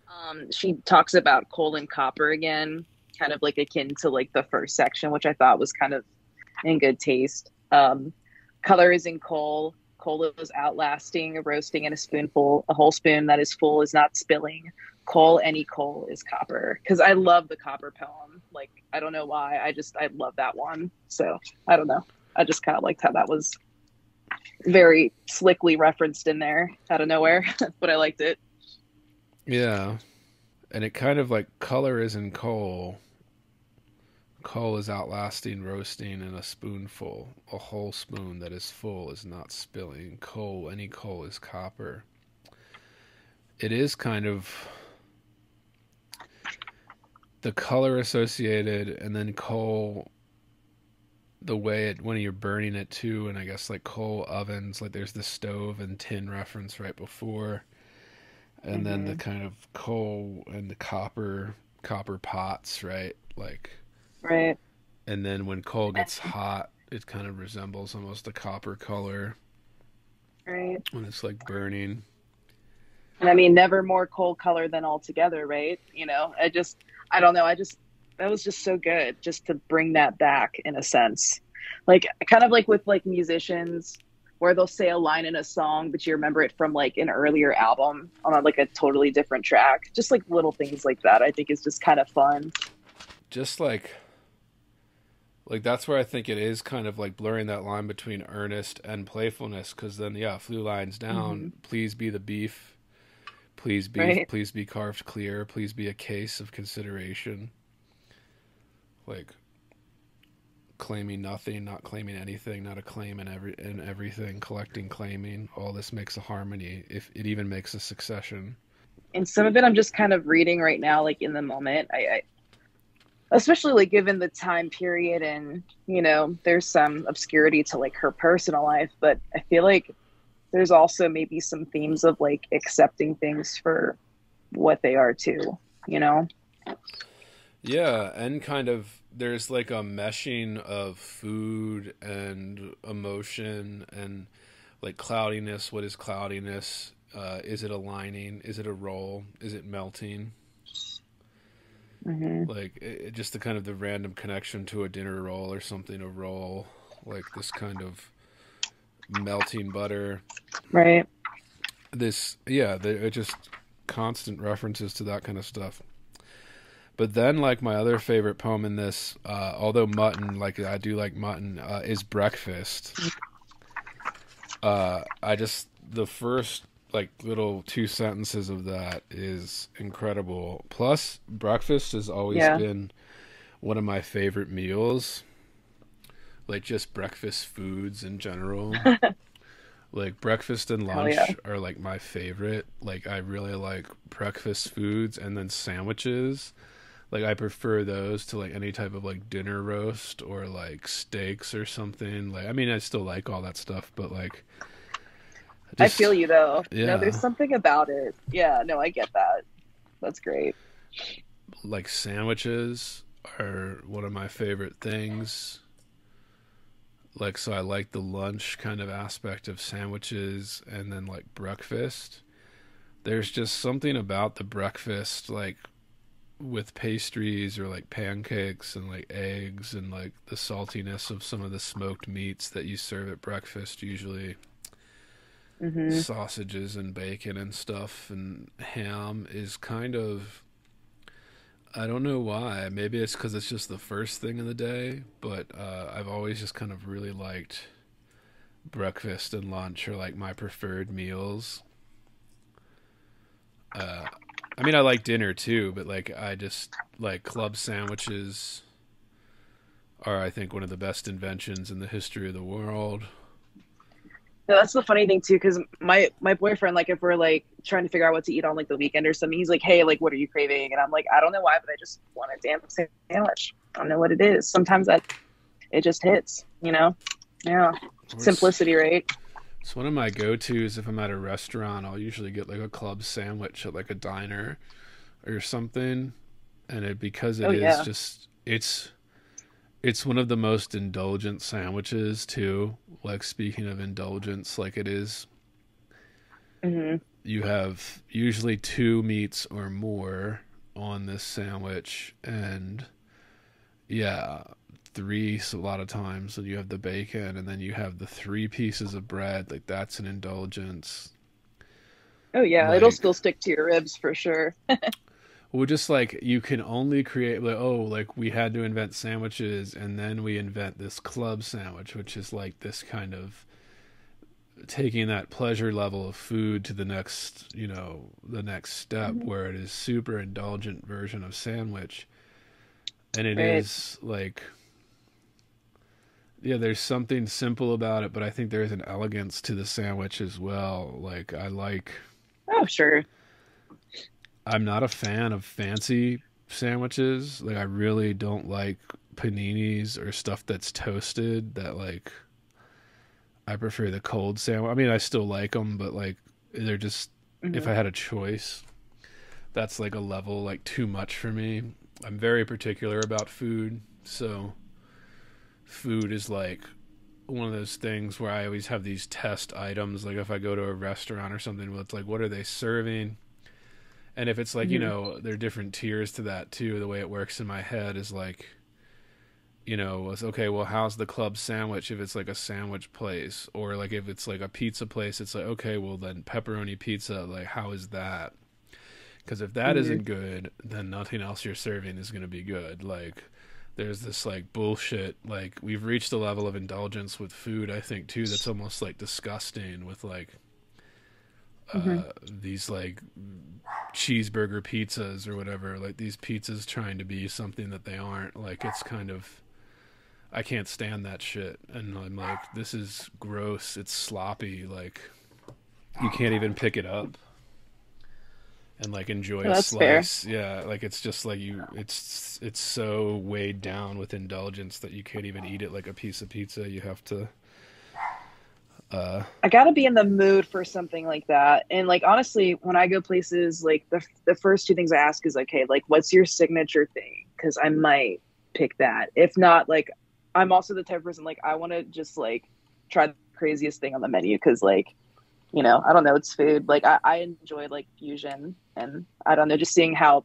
Um, she talks about coal and copper again, kind of like akin to like the first section, which I thought was kind of in good taste. Um, color is in coal. Coal is outlasting, roasting in a spoonful. A whole spoon that is full is not spilling. Coal, any coal is copper. Because I love the copper poem. Like I don't know why. I just I love that one. So I don't know. I just kind of liked how that was very slickly referenced in there out of nowhere, but I liked it. Yeah. And it kind of like color is in coal. Coal is outlasting roasting in a spoonful. A whole spoon that is full is not spilling. Coal, any coal is copper. It is kind of the color associated and then coal the way it when you're burning it too and I guess like coal ovens like there's the stove and tin reference right before and then the mm-hmm. kind of coal and the copper copper pots right like Right. and then when coal gets hot it kind of resembles almost a copper color Right. when it's like burning And I mean, never more coal color than altogether, right? You know, I just, I don't know. I just, that was just so good just to bring that back in a sense. Like, kind of like with like musicians where they'll say a line in a song, but you remember it from like an earlier album on like a totally different track. Just like little things like that, I think is just kind of fun. just like like that's where I think it is kind of like blurring that line between earnest and playfulness because then yeah flew lines down mm-hmm. please be the beef please be Right. please be carved clear please be a case of consideration like claiming nothing not claiming anything not a claim in every in everything collecting claiming all this makes a harmony if it even makes a succession and some of it I'm just kind of reading right now, like in the moment. I, I especially like given the time period and you know, there's some obscurity to like her personal life, but I feel like there's also maybe some themes of like accepting things for what they are too, you know? Yeah, and kind of there's like a meshing of food and emotion and like cloudiness. What is cloudiness? Uh, is it aligning? Is it a roll? Is it melting? hmm Like it, just the kind of the random connection to a dinner roll or something. A roll, like this kind of melting butter. Right. this yeah it just constant references to that kind of stuff but then like my other favorite poem in this uh although mutton like i do like mutton uh, is breakfast. Uh i just the first like little two sentences of that is incredible. Plus breakfast has always Yeah. been one of my favorite meals. Like just breakfast foods in general. Like breakfast and lunch yeah. are like my favorite. Like i really like breakfast foods and then sandwiches like i prefer those to like any type of like dinner roast or like steaks or something like i mean i still like all that stuff but like I feel you though. Yeah. No, there's something about it. Yeah, no, I get that. That's great. like sandwiches are one of my favorite things. Like so I like the lunch kind of aspect of sandwiches and then like breakfast. There's just something about the breakfast like with pastries or like pancakes and like eggs and like the saltiness of some of the smoked meats that you serve at breakfast usually hmm sausages and bacon and stuff and ham is kind of I don't know why. Maybe it's because it's just the first thing in the day, but uh, I've always just kind of really liked breakfast and lunch are like my preferred meals. Uh, I mean, I like dinner too, but like I just like club sandwiches are I think one of the best inventions in the history of the world. No, that's the funny thing too, because my my boyfriend, like, if we're like trying to figure out what to eat on like the weekend or something, he's like, "Hey, like, what are you craving?" And I'm like, "I don't know why, but I just want a damn sandwich. I don't know what it is. Sometimes that it just hits, you know? Yeah, simplicity, right? It's one of my go-tos if I'm at a restaurant. I'll usually get like a club sandwich at like a diner or something, and it because it Oh, is yeah. just it's it's one of the most indulgent sandwiches too. Like speaking of indulgence, like it is hmm you have usually two meats or more on this sandwich and yeah three a lot of times and you have the bacon and then you have the three pieces of bread like that's an indulgence Oh yeah, it'll still stick to your ribs for sure. well just like you can only create like oh like we had to invent sandwiches and then we invent this club sandwich which is like this kind of taking that pleasure level of food to the next you know the next step Mhm. where it is super indulgent version of sandwich and it is Right. like yeah there's something simple about it but i think there's an elegance to the sandwich as well like i like Oh sure. i'm not a fan of fancy sandwiches like i really don't like paninis or stuff that's toasted that like i prefer the cold sandwich i mean i still like them but like they're just if Mhm. I had a choice, that's like a level like too much for me. I'm very particular about food, so food is like one of those things where I always have these test items. Like if I go to a restaurant or something, well, it's like what are they serving? And if it's like you Mhm. know, there are different tiers to that too. The way it works in my head is like, you know, it's okay. Well, how's the club sandwich if it's like a sandwich place, or like if it's like a pizza place? It's like okay, well then pepperoni pizza. Like how is that? Because if that Mhm. not good, then nothing else you're serving is going to be good. Like there's this like bullshit. Like we've reached a level of indulgence with food. I think too that's almost like disgusting. With like uh, Mhm. these like cheeseburger pizzas or whatever. Like these pizzas trying to be something that they aren't. Like it's kind of. I can't stand that shit. And I'm like, this is gross. It's sloppy. Like, you can't even pick it up and like enjoy a that's fair. slice. Yeah, like it's just like you. It's it's so weighed down with indulgence that you can't even eat it like a piece of pizza. You have to. Uh, I gotta be in the mood for something like that. And like honestly, when I go places, like the the first two things I ask is like, hey, like what's your signature thing? Because I might pick that. If not, like I'm also the type of person like I want to just like try the craziest thing on the menu because like you know I don't know it's food. Like I, I enjoy like fusion and I don't know just seeing how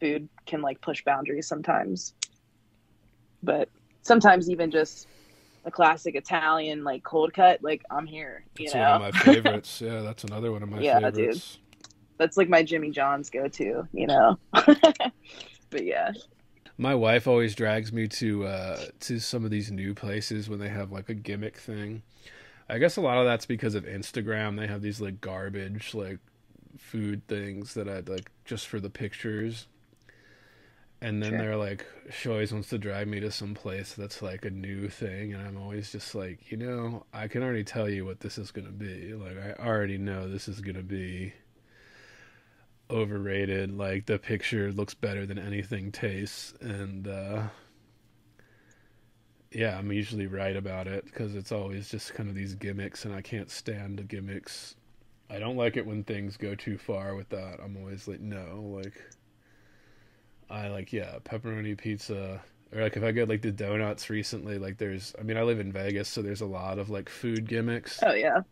food can like push boundaries sometimes. But sometimes even just a classic Italian like cold cut, like I'm here. You it's know, one of my favorites. yeah, that's another one of my favorites. Yeah, dude. that's like my Jimmy John's go to. You know, but yeah, My wife always drags me to uh to some of these new places when they have like a gimmick thing. I guess a lot of that's because of Instagram. They have these like garbage like food things that I'd like just for the pictures. And then Sure. they're like, she always wants to drive me to some place that's like a new thing, and I'm always just like, you know, I can already tell you what this is gonna be. Like, I already know this is gonna be overrated. Like, the picture looks better than anything tastes, and uh, yeah, I'm usually right about it because it's always just kind of these gimmicks, and I can't stand the gimmicks. I don't like it when things go too far with that. I'm always like, no, like. I like yeah pepperoni pizza or like if I get like the donuts recently like there's I mean I live in Vegas so there's a lot of like food gimmicks oh yeah,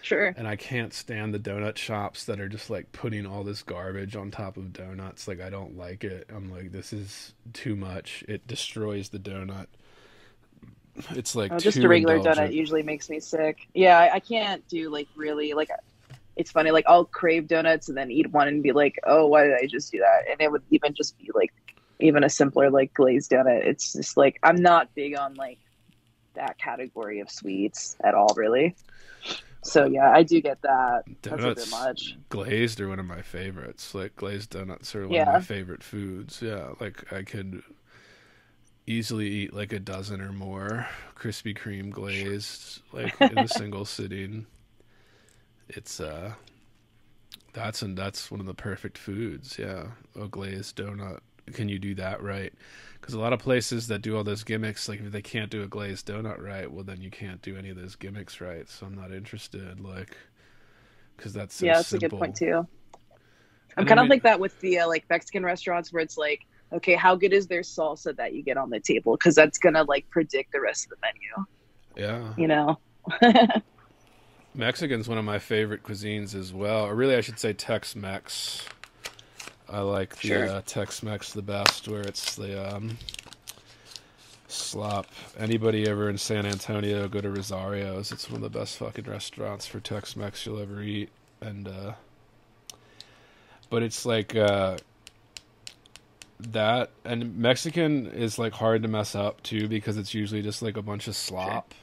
sure. and I can't stand the donut shops that are just like putting all this garbage on top of donuts like I don't like it I'm like this is too much it destroys the donut It's like Oh, just a regular indulgent. donut usually makes me sick. Yeah, I, I can't do like really like. It's funny, like I'll crave donuts and then eat one and be like, "Oh, why did I just do that?" And it would even just be like, even a simpler like glazed donut. It's just like I'm not big on like that category of sweets at all, really. So yeah, I do get that. That's a bit Donuts much. glazed are one of my favorites. Like glazed donuts are one of my favorite foods. Yeah, like I could easily eat like a dozen or more Krispy Kreme glazed, like in a single sitting. It's uh, that's and that's one of the perfect foods. Yeah, a glazed donut. Can you do that right? Because a lot of places that do all those gimmicks, like if they can't do a glazed donut right, well then you can't do any of those gimmicks right. So I'm not interested. Like, because that's so yeah, that's a good point too. I'm And I kind of like that with the uh, like Mexican restaurants where it's like, okay, how good is their salsa that you get on the table? Because that's gonna like predict the rest of the menu. Yeah, You know. Mexican's one of my favorite cuisines as well. Or really, I should say Tex-Mex. I like the Sure. uh, Tex-Mex the best, where it's the um, slop. Anybody ever in San Antonio, go to Rosario's. It's one of the best fucking restaurants for Tex-Mex you'll ever eat. And uh, but it's like uh, that, and Mexican is like hard to mess up too because it's usually just like a bunch of slop.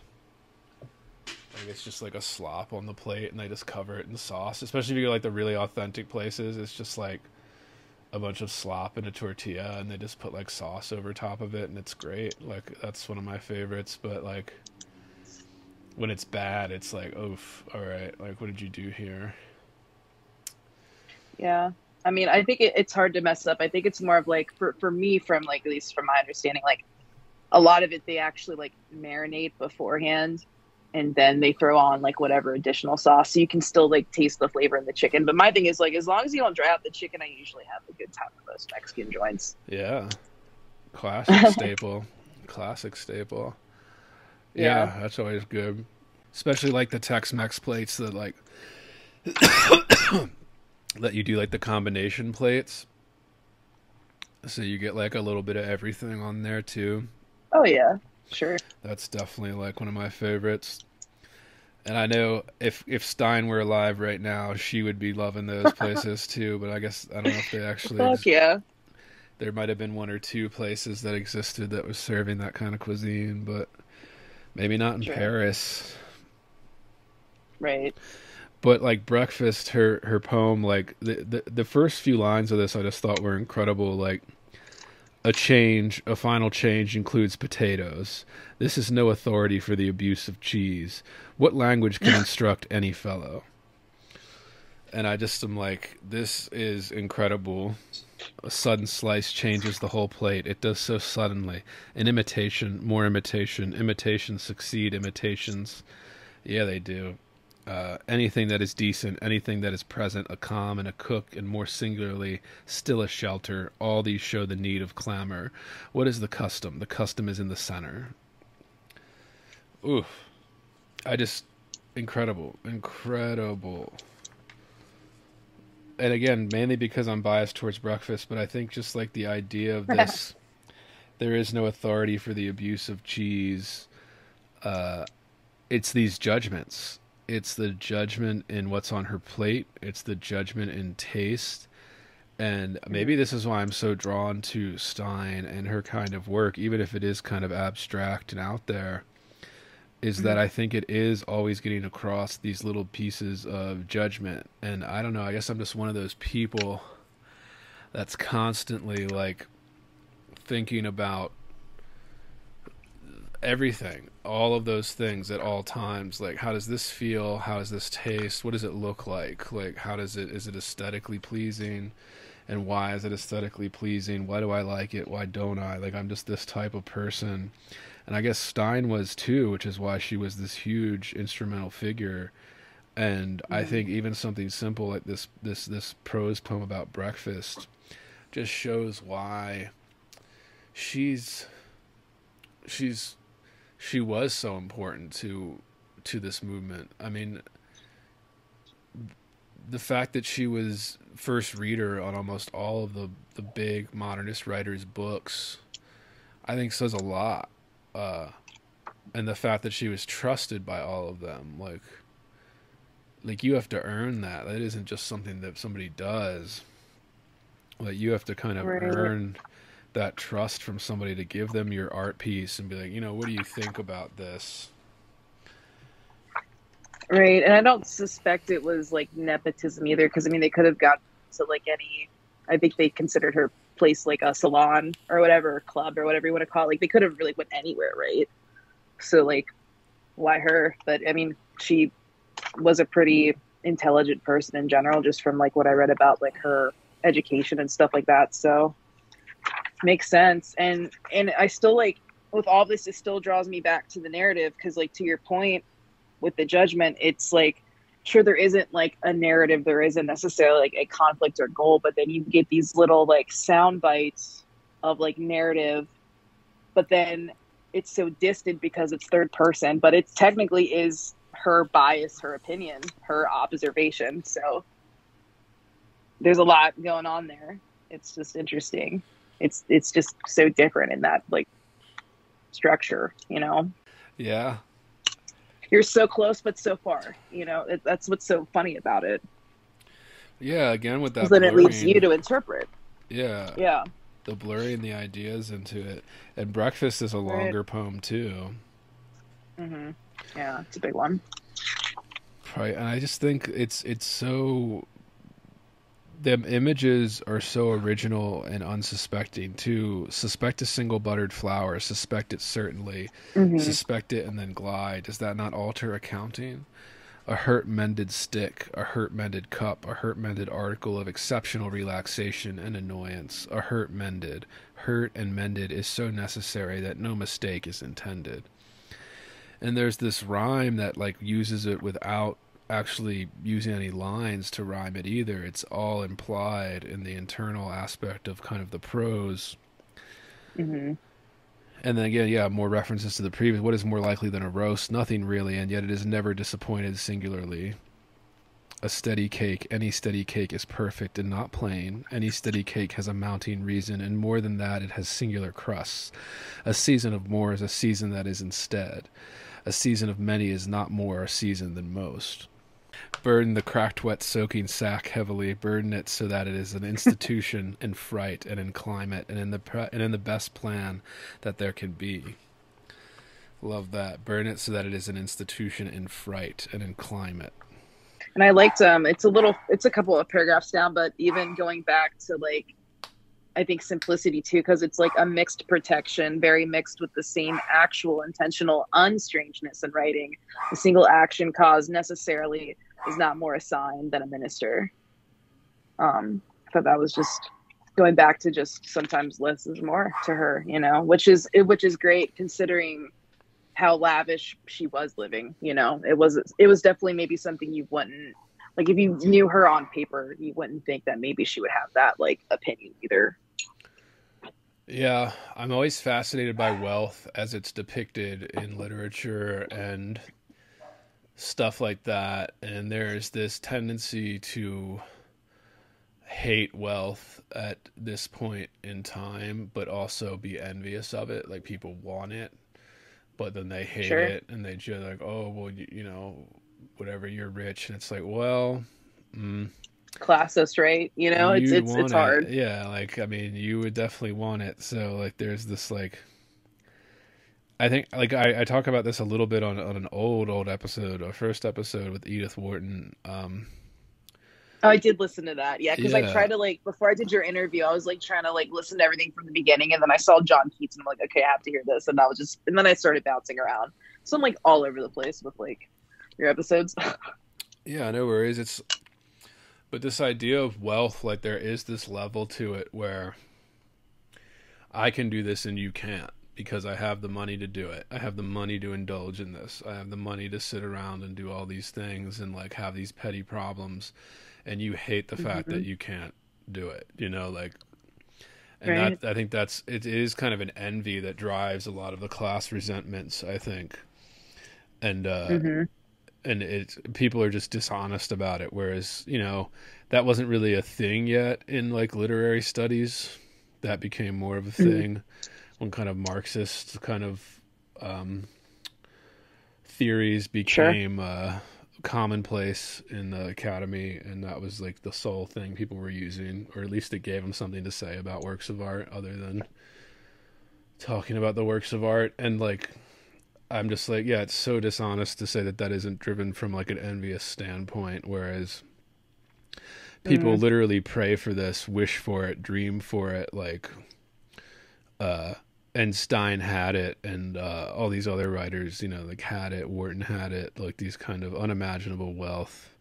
Like it's just like a slop on the plate, and they just cover it in sauce. Especially if you go like the really authentic places, it's just like a bunch of slop in a tortilla, and they just put like sauce over top of it, and it's great. Like that's one of my favorites. But like when it's bad, it's like, oof, all right. Like what did you do here? Yeah. I mean, I think it, it's hard to mess up. I think it's more of like for for me, from like at least from my understanding, like a lot of it they actually like marinate beforehand, and then they throw on like whatever additional sauce, so you can still like taste the flavor in the chicken. But my thing is like, as long as you don't dry out the chicken, I usually have a good time at most Mexican joints. Yeah, classic staple, classic staple. Yeah, Yeah. that's always good. Especially like the Tex-Mex plates that like that you do like the combination plates. So you get like a little bit of everything on there too. Oh yeah, sure. That's definitely like one of my favorites. And I know if if Stein were alive right now, she would be loving those places too. But I guess I don't know if they actually. Fuck yeah. There might have been one or two places that existed that was serving that kind of cuisine, but maybe not in Sure. Paris. Right. But like breakfast, her her poem, like the, the the first few lines of this, I just thought were incredible. Like a change, a final change includes potatoes. This is no authority for the abuse of cheese. What language can instruct any fellow? And I just am like, this is incredible. A sudden slice changes the whole plate. It does so suddenly. An imitation, more imitation. Imitations succeed imitations. Yeah, they do. Uh, anything that is decent, anything that is present, a calm and a cook, and more singularly, still a shelter, all these show the need of clamor. What is the custom? The custom is in the center. Oof. I just, incredible, incredible. And again, mainly because I'm biased towards breakfast, but I think just like the idea of this, there is no authority for the abuse of cheese. Uh, it's these judgments it's the judgment in what's on her plate it's the judgment in taste and maybe this is why i'm so drawn to stein and her kind of work even if it is kind of abstract and out there is that mm-hmm. i think it is always getting across these little pieces of judgment and i don't know i guess i'm just one of those people that's constantly like thinking about everything all of those things at all times. Like how does this feel? How does this taste? What does it look like? Like how does it is it aesthetically pleasing? And why is it aesthetically pleasing? Why do i like it? Why don't i? Like i'm just this type of person. And i guess stein was too which is why she was this huge instrumental figure. And i mm-hmm. think even something simple like this this this prose poem about breakfast just shows why she's she's she was so important to to this movement. I mean, the fact that she was first reader on almost all of the the big modernist writers' books, I think says a lot. Uh, and the fact that she was trusted by all of them like like you have to earn that that isn't just something that somebody does like you have to kind of Right. earn that trust from somebody to give them your art piece and be like you know what do you think about this Right, and I don't suspect it was like nepotism either, because I mean they could have got to like any. I think they considered her place like a salon or whatever club or whatever you want to call it. Like they could have really went anywhere, right? So like, why her? But I mean, she was a pretty intelligent person in general, just from like what I read about like her education and stuff like that. So makes sense, and and I still like with all this, it still draws me back to the narrative because like to your point with the judgment, it's like sure there isn't like a narrative, there isn't necessarily like a conflict or goal, but then you get these little like sound bites of like narrative, but then it's so distant because it's third person, but it technically is her bias, her opinion, her observation. So there's a lot going on there. It's just interesting. It's it's just so different in that like structure, you know? Yeah. You're so close but so far you know? It, that's what's so funny about it. Yeah again with that then it leaves you to interpret. Yeah. Yeah. The blurring the ideas into it. And breakfast is a Right. longer poem too. Mm-hmm. yeah it's a big one. Right, and I just think it's it's so the images are so original and unsuspecting to Suspect a single buttered flower, suspect it certainly, hmm suspect it and then glide. Does that not alter accounting? A hurt mended stick, a hurt mended cup, a hurt mended article of exceptional relaxation and annoyance, a hurt mended. Hurt and mended is so necessary that no mistake is intended. And there's this rhyme that like uses it without actually using any lines to rhyme it either. It's all implied in the internal aspect of kind of the prose. hmm And then again, yeah, more references to the previous. What is more likely than a roast? Nothing really, and yet it is never disappointed singularly. A steady cake, any steady cake is perfect and not plain. Any steady cake has a mounting reason, and more than that, it has singular crusts. A season of more is a season that is instead. A season of many is not more a season than most. Burden the cracked, wet, soaking sack heavily. Burden it so that it is an institution in fright and in climate and in the pre- and in the best plan that there can be. Love that. Burn it so that it is an institution in fright and in climate. and i liked um it's a little it's a couple of paragraphs down but even going back to like i think simplicity too because it's like a mixed protection very mixed with the same actual intentional unstrangeness in writing a single action cause necessarily is not more a sign than a minister. Um i that was just going back to just sometimes less is more to her you know which is which is great considering how lavish she was living you know. It was it was definitely maybe something you wouldn't like if you knew her on paper you wouldn't think that maybe she would have that like opinion either. Yeah, I'm always fascinated by wealth as it's depicted in literature and stuff like that. And there's this tendency to hate wealth at this point in time, but also be envious of it. Like people want it, but then they hate Sure. it and they just like, oh, well, you, you know, whatever, you're rich. And it's like, well, mm, classist right you know it's it's it's it. hard Yeah, like I mean, you would definitely want it. So like, there's this like, I think like I, I talk about this a little bit on on an old old episode, a first episode with Edith Wharton. Um, oh i did listen to that yeah because i tried to like before i did your interview i was like trying to like listen to everything from the beginning and then i saw john keats and i'm like okay i have to hear this and i was just and then i started bouncing around so i'm like all over the place with like your episodes yeah, no worries. It's but this idea of wealth, like there is this level to it where I can do this and you can't because I have the money to do it. I have the money to indulge in this. I have the money to sit around and do all these things and like have these petty problems and you hate the fact that you can't do it. You know, like and Right. that I think that's it is kind of an envy that drives a lot of the class resentments, I think. And uh hmm and it people are just dishonest about it whereas you know that wasn't really a thing yet in like literary studies that became more of a Mhm. thing when kind of marxist kind of um theories became uh, commonplace in the academy, and that was like the sole thing people were using, or at least it gave them something to say about works of art other than talking about the works of art. And like, I'm just like, yeah, it's so dishonest to say that that isn't driven from like an envious standpoint, whereas people Mhm. literally pray for this, wish for it, dream for it, like uh and Stein had it and uh all these other writers, you know, like had it, Wharton had it, like these kind of unimaginable wealth.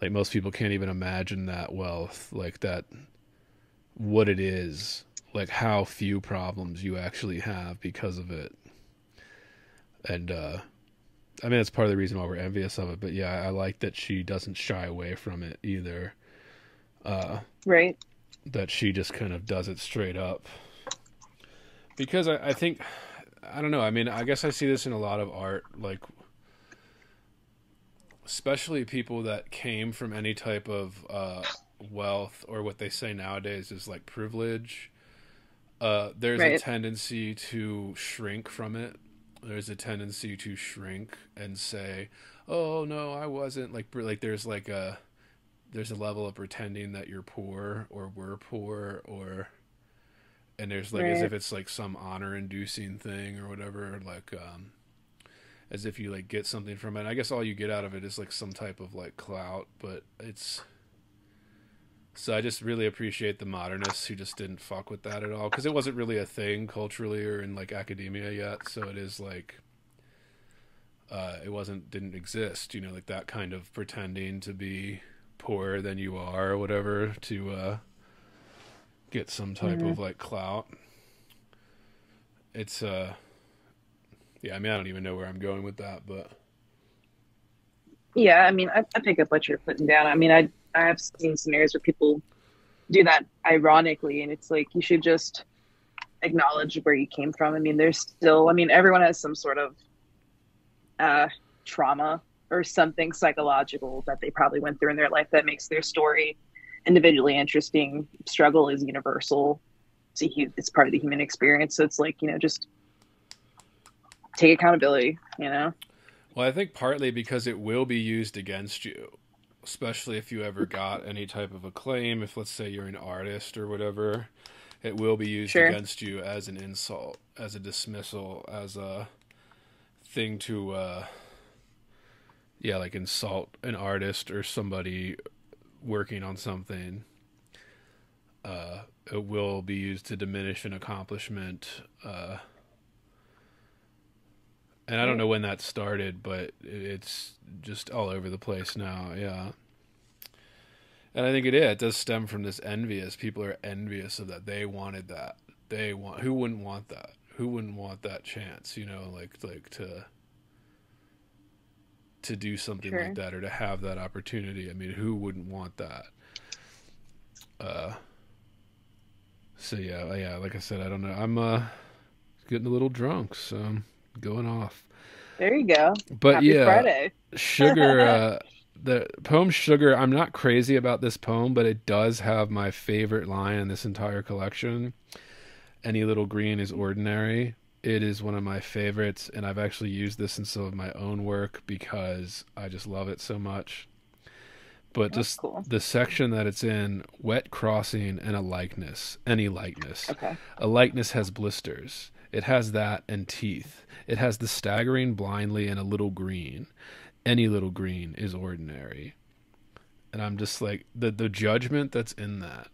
Like most people can't even imagine that wealth, like that what it is, like how few problems you actually have because of it. And uh I mean that's part of the reason why we're envious of it, but yeah, I like that she doesn't shy away from it either. Uh Right. that she just kind of does it straight up. Because I, I think, I don't know. I mean, I guess I see this in a lot of art, like, especially people that came from any type of uh, wealth or what they say nowadays is like privilege. Uh, there's a tendency to shrink from it. There's a tendency to shrink and say, "Oh no, I wasn't." Like, like there's like a there's a level of pretending that you're poor or we're poor or and there's like as if it's like some honor inducing thing or whatever like um as if you like get something from it. I guess all you get out of it is like some type of like clout but it's so i just really appreciate the modernists who just didn't fuck with that at all because it wasn't really a thing culturally or in like academia yet so it is like uh, it wasn't didn't exist you know like that kind of pretending to be poorer than you are or whatever to uh get some type Mhm. of like clout it's uh yeah i mean i don't even know where i'm going with that but Yeah, I mean, I, I pick up what you're putting down. I mean, I I have seen scenarios where people do that ironically, and it's like you should just acknowledge where you came from. I mean, there's still, I mean, everyone has some sort of uh, trauma or something psychological that they probably went through in their life that makes their story individually interesting. Struggle is universal. It's, a, it's part of the human experience. So it's like, you know, just take accountability, you know? well i think partly because it will be used against you especially if you ever got any type of acclaim if let's say you're an artist or whatever it will be used Sure. against you as an insult as a dismissal as a thing to uh yeah like insult an artist or somebody working on something uh it will be used to diminish an accomplishment uh and I don't know when that started, but it's just all over the place now. Yeah. And I think it is. It does stem from this envious. People are envious of that. They wanted that. They want. Who wouldn't want that? Who wouldn't want that chance? You know, like like to to do something Sure. like that or to have that opportunity. I mean, who wouldn't want that? Uh. So yeah, yeah. Like I said, I don't know. I'm uh getting a little drunk, so I'm going off. There you go. But Happy yeah, Friday. sugar uh the poem sugar i'm not crazy about this poem but it does have my favorite line in this entire collection any little green is ordinary it is one of my favorites and i've actually used this in some of my own work because i just love it so much but That's just cool. the section that it's in wet crossing and a likeness any likeness Okay. a likeness has blisters. It has that and teeth. It has the staggering blindly and a little green. Any little green is ordinary. And I'm just like the the judgment that's in that.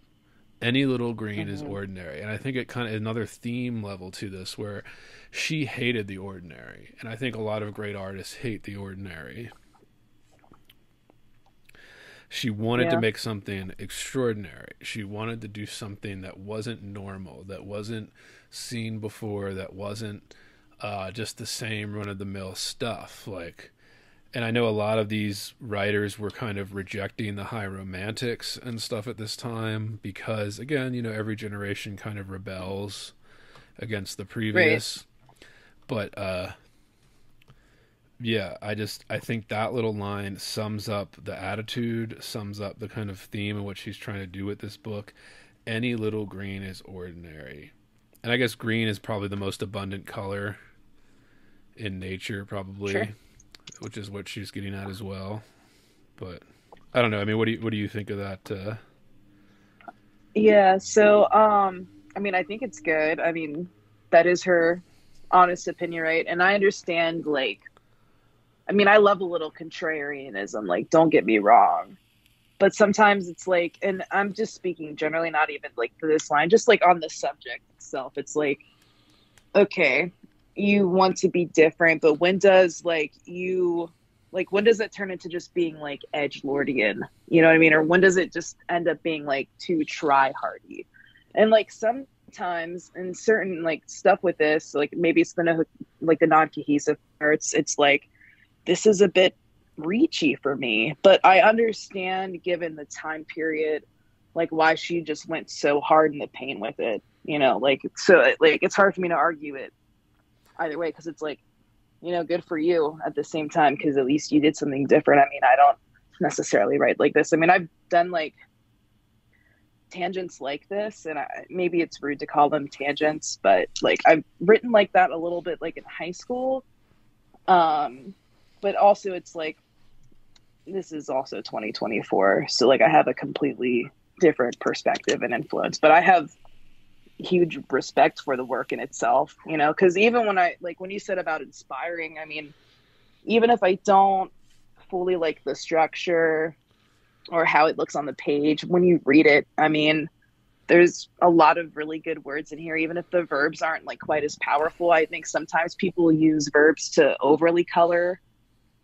Any little green is Mhm. ordinary. And I think it kind of another theme level to this where she hated the ordinary. And I think a lot of great artists hate the ordinary. She wanted Yeah. to make something extraordinary. She wanted to do something that wasn't normal, that wasn't seen before, that wasn't uh, just the same run of the mill stuff. Like, and I know a lot of these writers were kind of rejecting the high romantics and stuff at this time because, again, you know, every generation kind of rebels against the previous. Right. But uh, yeah, I just I think that little line sums up the attitude, sums up the kind of theme and what she's trying to do with this book. Any little green is ordinary. And I guess green is probably the most abundant color in nature probably. Sure. Which is what she's getting at as well. But I don't know. I mean, what do you what do you think of that? Uh... Yeah, so um I mean, I think it's good. I mean, that is her honest opinion, right? And I understand like I mean, I love a little contrarianism, like don't get me wrong. But sometimes it's like and I'm just speaking generally not even like for this line, just like on the subject itself. It's like okay, you want to be different, but when does like you like when does it turn into just being like edge lordian? You know what I mean? Or when does it just end up being like too try hardy? And like sometimes in certain like stuff with this, like maybe it's the like the non cohesive parts, it's like this is a bit reachy for me. But I understand given the time period, like why she just went so hard in the pain with it. You know, like so like it's hard for me to argue it either way because it's like you know good for you at the same time because at least you did something different. I mean i don't necessarily write like this. I mean i've done like tangents like this and I, maybe it's rude to call them tangents but like i've written like that a little bit like in high school. Um but also it's like this is also 2024 so like i have a completely different perspective and influence. But i have huge respect for the work in itself, you know, because even when I like when you said about inspiring, I mean, even if I don't fully like the structure or how it looks on the page, when you read it, I mean, there's a lot of really good words in here, even if the verbs aren't like quite as powerful. I think sometimes people use verbs to overly color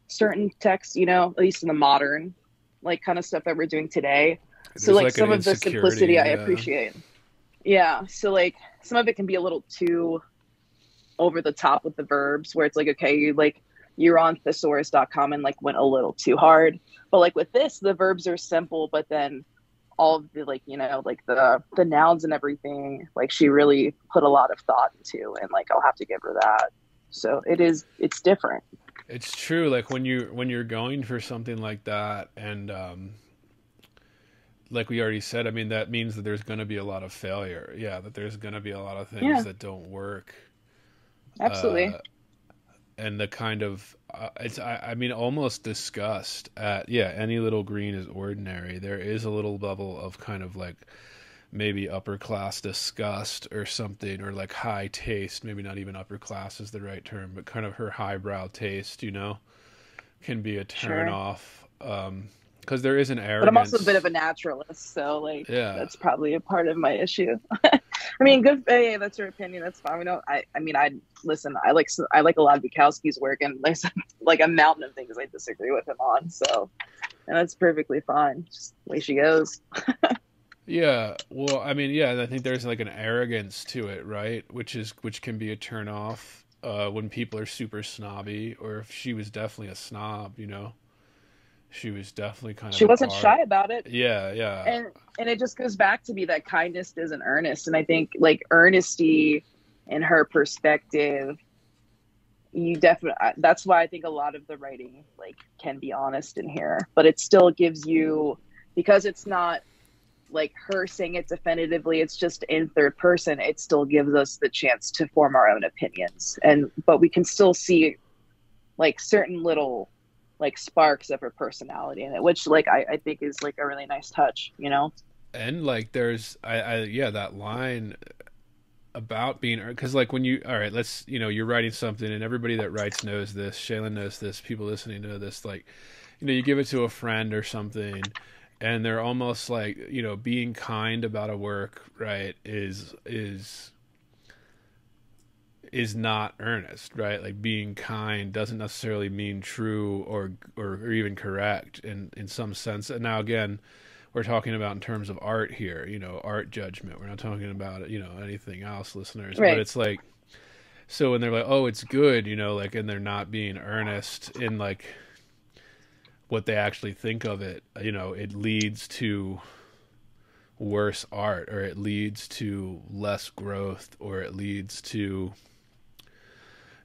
certain texts, you know, at least in the modern like kind of stuff that we're doing today. There's so like, like some of the simplicity yeah. I appreciate yeah so like some of it can be a little too over the top with the verbs where it's like okay you like you're on thesaurus.com and like went a little too hard. But like with this the verbs are simple but then all of the like you know like the the nouns and everything like she really put a lot of thought into and like i'll have to give her that. So it is it's different. It's true like when you when you're going for something like that and um like we already said, I mean, that means that there's going to be a lot of failure. Yeah, that there's going to be a lot of things yeah. that don't work. Absolutely. Uh, and the kind of uh, it's I, I, mean almost disgust at yeah any little green is ordinary there is a little level of kind of like maybe upper class disgust or something or like high taste maybe not even upper class is the right term but kind of her highbrow taste you know can be a turn sure. off um because there is an arrogance. But I'm also a bit of a naturalist, so like yeah. that's probably a part of my issue. I mean, good. Hey, that's your opinion. That's fine. We know. I. I mean, I listen. I like. I like a lot of Bukowski's work, and there's like a mountain of things I disagree with him on. So, and that's perfectly fine. Just the way she goes. yeah. Well, I mean, yeah. I think there's like an arrogance to it, right? Which is which can be a turn off uh, when people are super snobby, or if she was definitely a snob, you know she was definitely kind of she wasn't shy about it. Yeah yeah. And and it just goes back to me that kindness isn't earnest. And i think like earnesty in her perspective you definitely that's why i think a lot of the writing like can be honest in here. But it still gives you because it's not like her saying it definitively it's just in third person it still gives us the chance to form our own opinions. And but we can still see like certain little like sparks of her personality in it, which like I, I think is like a really nice touch, you know. And like there's I, I yeah that line about being er, because like when you all right let's you know you're writing something and everybody that writes knows this Shaylin knows this people listening know this like you know you give it to a friend or something and they're almost like you know being kind about a work right is is is not earnest, right? Like being kind doesn't necessarily mean true or or, or even correct in in some sense. And now again, we're talking about in terms of art here, you know, art judgment. We're not talking about you know anything else, listeners. Right. But it's like so when they're like, "Oh, it's good," you know, like and they're not being earnest in like what they actually think of it, you know, it leads to worse art or it leads to less growth or it leads to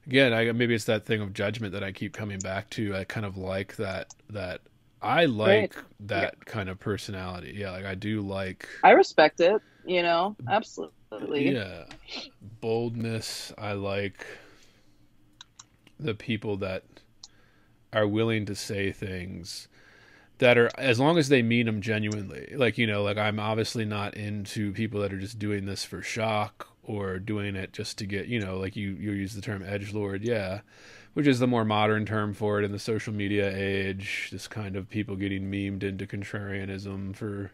again, I maybe it's that thing of judgment that I keep coming back to. I kind of like that that I like right. that yeah. kind of personality. Yeah, like I do like I respect it, you know. Absolutely. Yeah. Boldness, I like the people that are willing to say things that are as long as they mean them genuinely. Like you know, like I'm obviously not into people that are just doing this for shock or doing it just to get you know, like you you use the term edge lord, yeah, which is the more modern term for it in the social media age. This kind of people getting memed into contrarianism for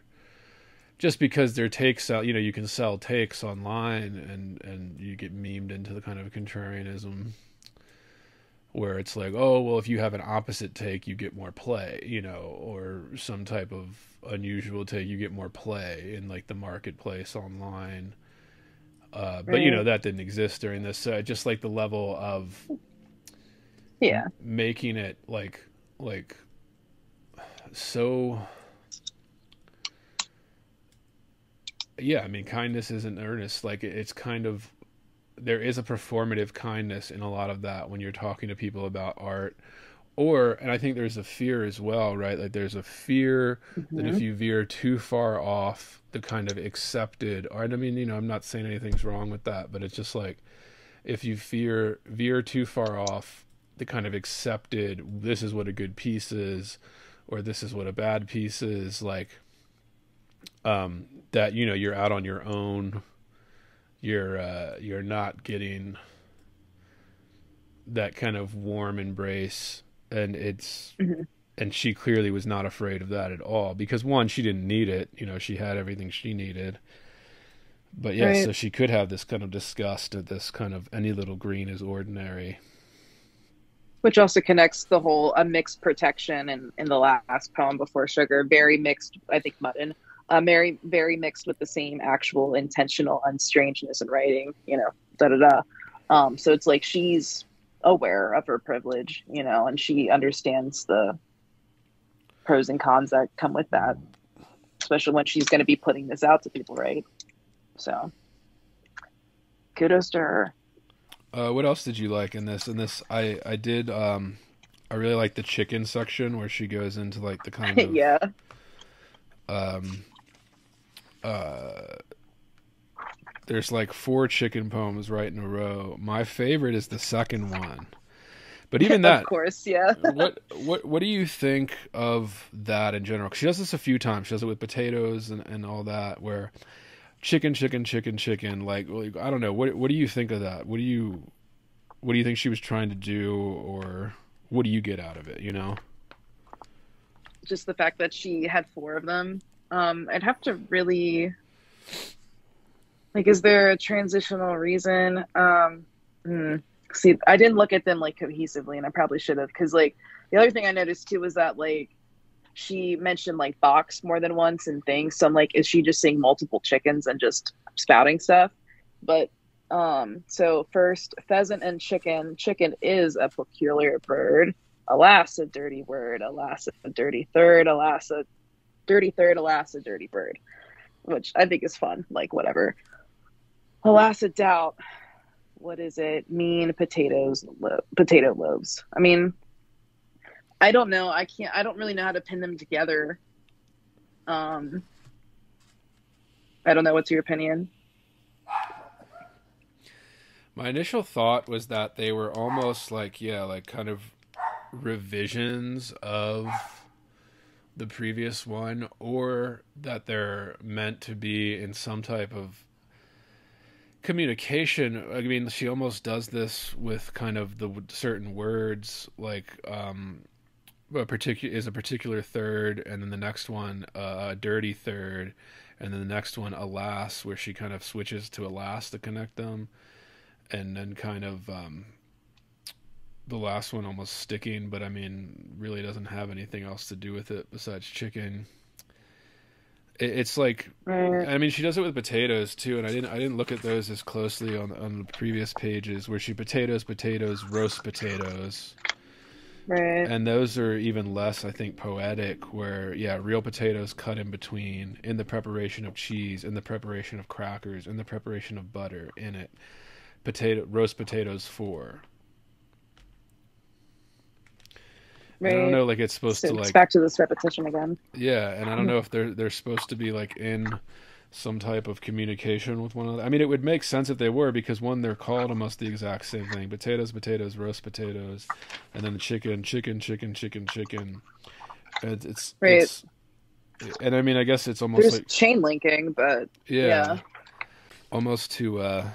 just because their takes sell, you know, you can sell takes online and and you get memed into the kind of contrarianism where it's like, oh, well, if you have an opposite take, you get more play, you know, or some type of unusual take, you get more play in like the marketplace online. Uh, but you know that didn't exist during this. So just like the level of Yeah. making it like like so yeah i mean kindness isn't earnest like it's kind of there is a performative kindness in a lot of that when you're talking to people about art or and i think there's a fear as well right? Like there's a fear that if you veer too far off the kind of accepted art i mean you know i'm not saying anything's wrong with that but it's just like if you fear veer too far off the kind of accepted this is what a good piece is or this is what a bad piece is like um that you know you're out on your own you're uh you're not getting that kind of warm embrace and it's Mhm. and she clearly was not afraid of that at all because one she didn't need it you know she had everything she needed but yeah Right. so she could have this kind of disgust at this kind of any little green is ordinary Which also connects the whole a mixed protection in, in the last poem before sugar. Very mixed, I think, mutton. Uh, very, very mixed with the same actual intentional unstrangeness in writing, you know, da da da. Um, so it's like she's aware of her privilege, you know, and she understands the pros and cons that come with that, especially when she's going to be putting this out to people, right? So kudos to her. Uh, what else did you like in this? In this, I I did. Um, I really like the chicken section where she goes into like the kind of yeah. um, uh, there's like four chicken poems right in a row. My favorite is the second one, but even that. of course, yeah. what what what do you think of that in general? 'Cause she does this a few times. She does it with potatoes and, and all that, where chicken, chicken, chicken, chicken. Like, like I don't know. What what do you think of that? What do you what do you think she was trying to do, or what do you get out of it? You know? just the fact that she had four of them. Um, I'd have to really like, is there a transitional reason? Um, hmm. see, I didn't look at them like cohesively, and I probably should have, because like the other thing I noticed too was that like she mentioned like box more than once and things. So I'm like, is she just seeing multiple chickens and just spouting stuff? But um, so first, pheasant and chicken. Chicken is a peculiar bird alas a dirty word alas a dirty third alas a dirty third alas a dirty bird which i think is fun like whatever alas a doubt what is it mean potatoes lo- potato loaves. I mean i don't know. I can't i don't really know how to pin them together. Um i don't know. What's your opinion? My initial thought was that they were almost like yeah, like kind of revisions of the previous one, or that they're meant to be in some type of communication. I mean, she almost does this with kind of the certain words, like um, a particular is a particular third, and then the next one uh, a dirty third, and then the next one alas, where she kind of switches to alas to connect them and then kind of um, the last one almost sticking, but I mean, really doesn't have anything else to do with it besides chicken. It, it's like, I mean, she does it with potatoes too, and I didn't, I didn't look at those as closely on on the previous pages where she potatoes, potatoes, roast potatoes, right and those are even less, I think, poetic. Where yeah, real potatoes cut in between, in the preparation of cheese, in the preparation of crackers, in the preparation of butter, in it potato roast potatoes for. Right I don't know, like it's supposed so to like back to this repetition again yeah, and I don't know if they're they're supposed to be like in some type of communication with one another. I mean, it would make sense if they were because one, they're called almost the exact same thing: potatoes, potatoes, roast potatoes, and then the chicken, chicken, chicken, chicken, chicken. And it's Right. It's, and I mean, I guess it's almost like chain linking, but yeah, yeah. almost to uh,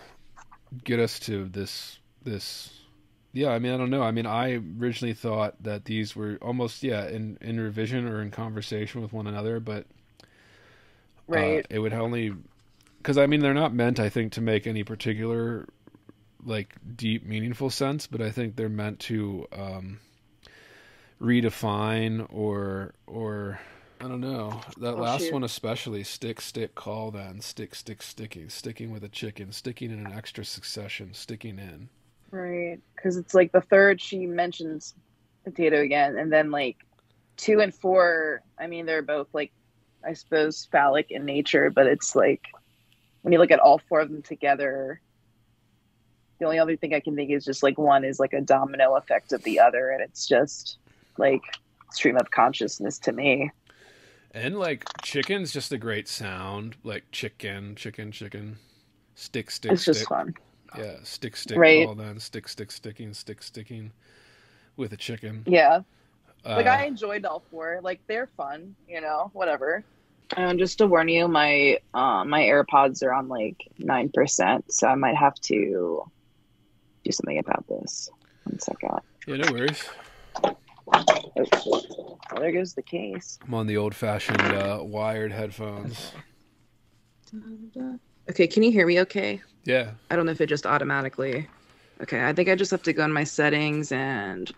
get us to this this. Yeah, I mean, I don't know. I mean, I originally thought that these were almost yeah in in revision or in conversation with one another, but right. uh, it would only because I mean they're not meant, I think, to make any particular like deep, meaningful sense, but I think they're meant to um, redefine or or I don't know that Oh, last shoot. one especially stick, stick, call then stick, stick, sticking, sticking with a chicken, sticking in an extra succession, sticking in. Right, because it's like the third she mentions potato again, and then like two and four. I mean, they're both like, I suppose, phallic in nature, but it's like when you look at all four of them together, the only other thing I can think is just like one is like a domino effect of the other, and it's just like stream of consciousness to me. And like chicken's just a great sound, like chicken, chicken, chicken, stick, stick, It's just stick. fun. Yeah, stick, stick, Right. call then stick, stick, sticking, stick, sticking, with a chicken. Yeah, Uh, like I enjoyed all four. Like they're fun, you know, whatever. And just to warn you, my uh, my AirPods are on like nine percent, so I might have to do something about this. One second. yeah, no worries. Oh, there goes the case. I'm on the old-fashioned uh, wired headphones. Okay, can you hear me okay? Yeah, I don't know if it just automatically. Okay, I think I just have to go in my settings and